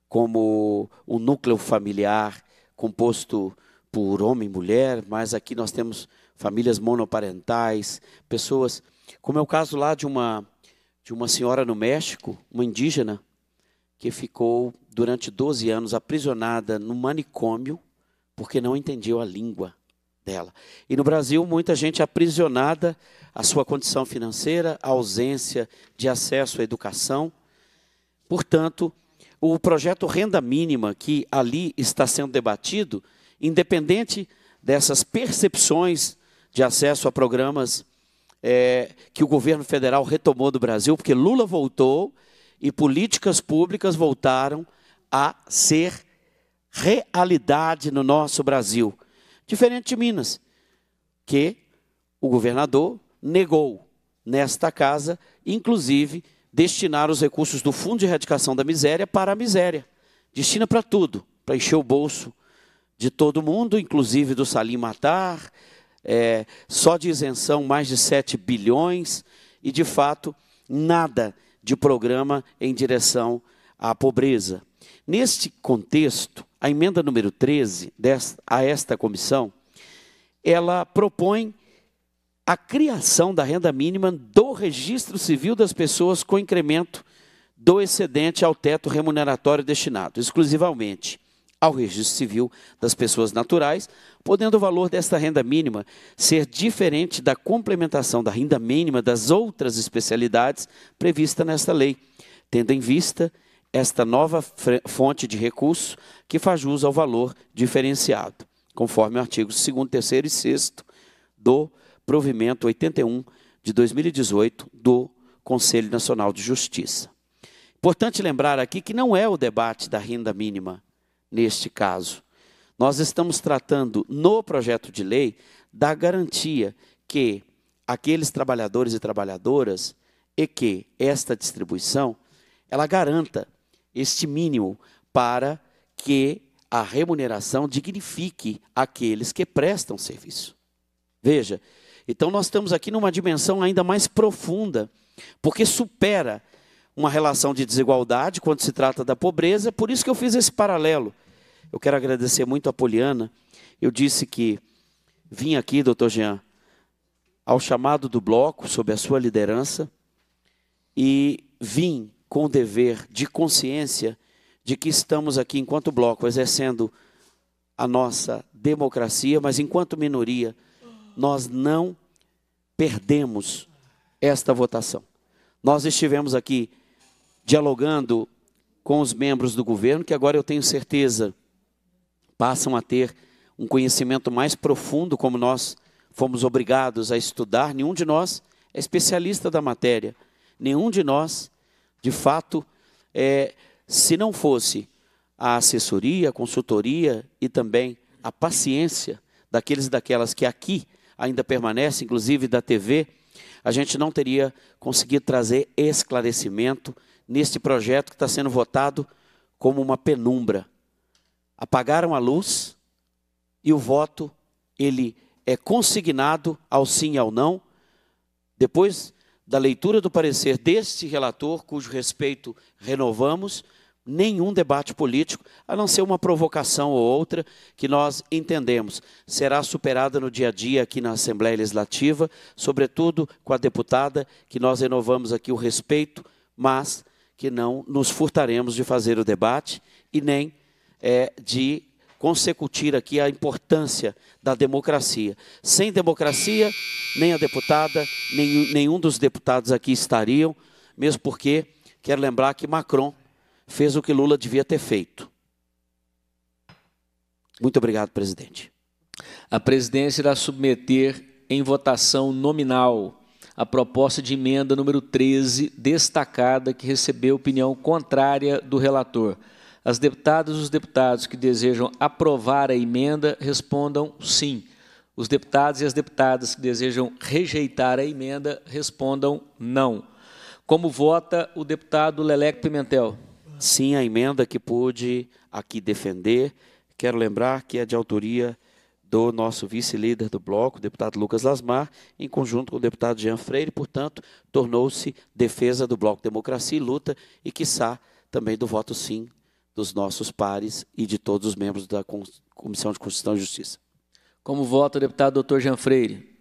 como o núcleo familiar composto por homem e mulher, mas aqui nós temos famílias monoparentais, pessoas, como é o caso lá de uma de uma senhora no México, uma indígena, que ficou durante 12 anos aprisionada no manicômio porque não entendia a língua dela. E no Brasil, muita gente aprisionada à sua condição financeira, à ausência de acesso à educação. Portanto, o projeto Renda Mínima, que ali está sendo debatido, independente dessas percepções de acesso a programas é, que o governo federal retomou do Brasil, porque Lula voltou e políticas públicas voltaram a ser realidade no nosso Brasil. Diferente de Minas, que o governador negou nesta casa, inclusive, destinar os recursos do Fundo de Erradicação da Miséria para a miséria. Destina para tudo, para encher o bolso de todo mundo, inclusive do Salim Matar, é, só de isenção mais de 7 bilhões, e de fato nada de programa em direção à pobreza. Neste contexto, a emenda número 13 desta, a esta comissão, ela propõe a criação da renda mínima do registro civil das pessoas com incremento do excedente ao teto remuneratório destinado exclusivamente ao registro civil das pessoas naturais, podendo o valor desta renda mínima ser diferente da complementação da renda mínima das outras especialidades prevista nesta lei, tendo em vista esta nova fonte de recurso que faz jus ao valor diferenciado, conforme o artigo 2 3 e 6 do provimento 81 de 2018 do Conselho Nacional de Justiça. Importante lembrar aqui que não é o debate da renda mínima neste caso. Nós estamos tratando no projeto de lei da garantia que aqueles trabalhadores e trabalhadoras e que esta distribuição ela garanta este mínimo para que a remuneração dignifique aqueles que prestam serviço. Veja, então nós estamos aqui numa dimensão ainda mais profunda, porque supera uma relação de desigualdade quando se trata da pobreza, por isso que eu fiz esse paralelo. Eu quero agradecer muito a Poliana. Eu disse que vim aqui, doutor Jean, ao chamado do bloco, sob a sua liderança, e vim com o dever de consciência de que estamos aqui, enquanto bloco, exercendo a nossa democracia, mas enquanto minoria, nós não perdemos esta votação. Nós estivemos aqui dialogando com os membros do governo, que agora eu tenho certeza passam a ter um conhecimento mais profundo, como nós fomos obrigados a estudar. Nenhum de nós é especialista da matéria. Nenhum de nós, de fato, é, se não fosse a assessoria, a consultoria e também a paciência daqueles e daquelas que aqui ainda permanecem, inclusive da TV, a gente não teria conseguido trazer esclarecimento neste projeto que está sendo votado como uma penumbra apagaram a luz e o voto ele é consignado ao sim e ao não. Depois da leitura do parecer deste relator, cujo respeito renovamos, nenhum debate político, a não ser uma provocação ou outra que nós entendemos será superada no dia a dia aqui na Assembleia Legislativa, sobretudo com a deputada, que nós renovamos aqui o respeito, mas que não nos furtaremos de fazer o debate e nem é, de consecutir aqui a importância da democracia. Sem democracia, nem a deputada, nem nenhum dos deputados aqui estariam, mesmo porque quero lembrar que Macron fez o que Lula devia ter feito. Muito obrigado, presidente. A presidência irá submeter em votação nominal a proposta de emenda número 13, destacada, que recebeu opinião contrária do relator. As deputadas e os deputados que desejam aprovar a emenda respondam sim. Os deputados e as deputadas que desejam rejeitar a emenda respondam não. Como vota o deputado Leleco Pimentel? Sim, a emenda que pude aqui defender. Quero lembrar que é de autoria do nosso vice-líder do bloco, o deputado Lucas Lasmar, em conjunto com o deputado Jean Freire, portanto, tornou-se defesa do Bloco Democracia e Luta e, quiçá, também do voto sim dos nossos pares e de todos os membros da Comissão de Constituição e Justiça. Como vota o deputado doutor Jean Freire?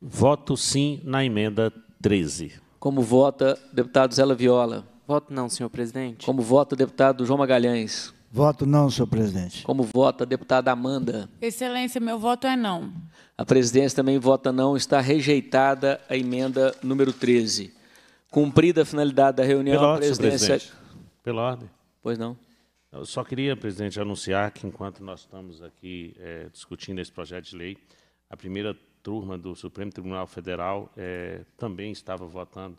Voto sim na emenda 13. Como vota o deputado Zé Viola? Voto não, senhor presidente. Como vota o deputado João Magalhães? Voto não, senhor presidente. Como vota a deputada Amanda? Excelência, meu voto é não. A presidência também vota não. Está rejeitada a emenda número 13. Cumprida a finalidade da reunião, Pela a ordem, presidência... presidente. Pela ordem. Pois não. Eu só queria, presidente, anunciar que, enquanto nós estamos aqui eh, discutindo esse projeto de lei, a primeira turma do Supremo Tribunal Federal eh, também estava votando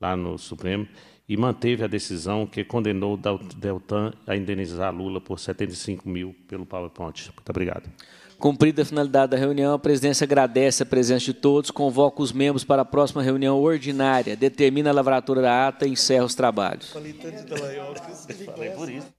lá no Supremo e manteve a decisão que condenou o Deltan a indenizar Lula por 75 mil pelo PowerPoint. Muito obrigado. Cumprida a finalidade da reunião, a presidência agradece a presença de todos, convoca os membros para a próxima reunião ordinária, determina a lavratura da ata e encerra os trabalhos. Falei tanto de Dallagnol que eu Falei por isso.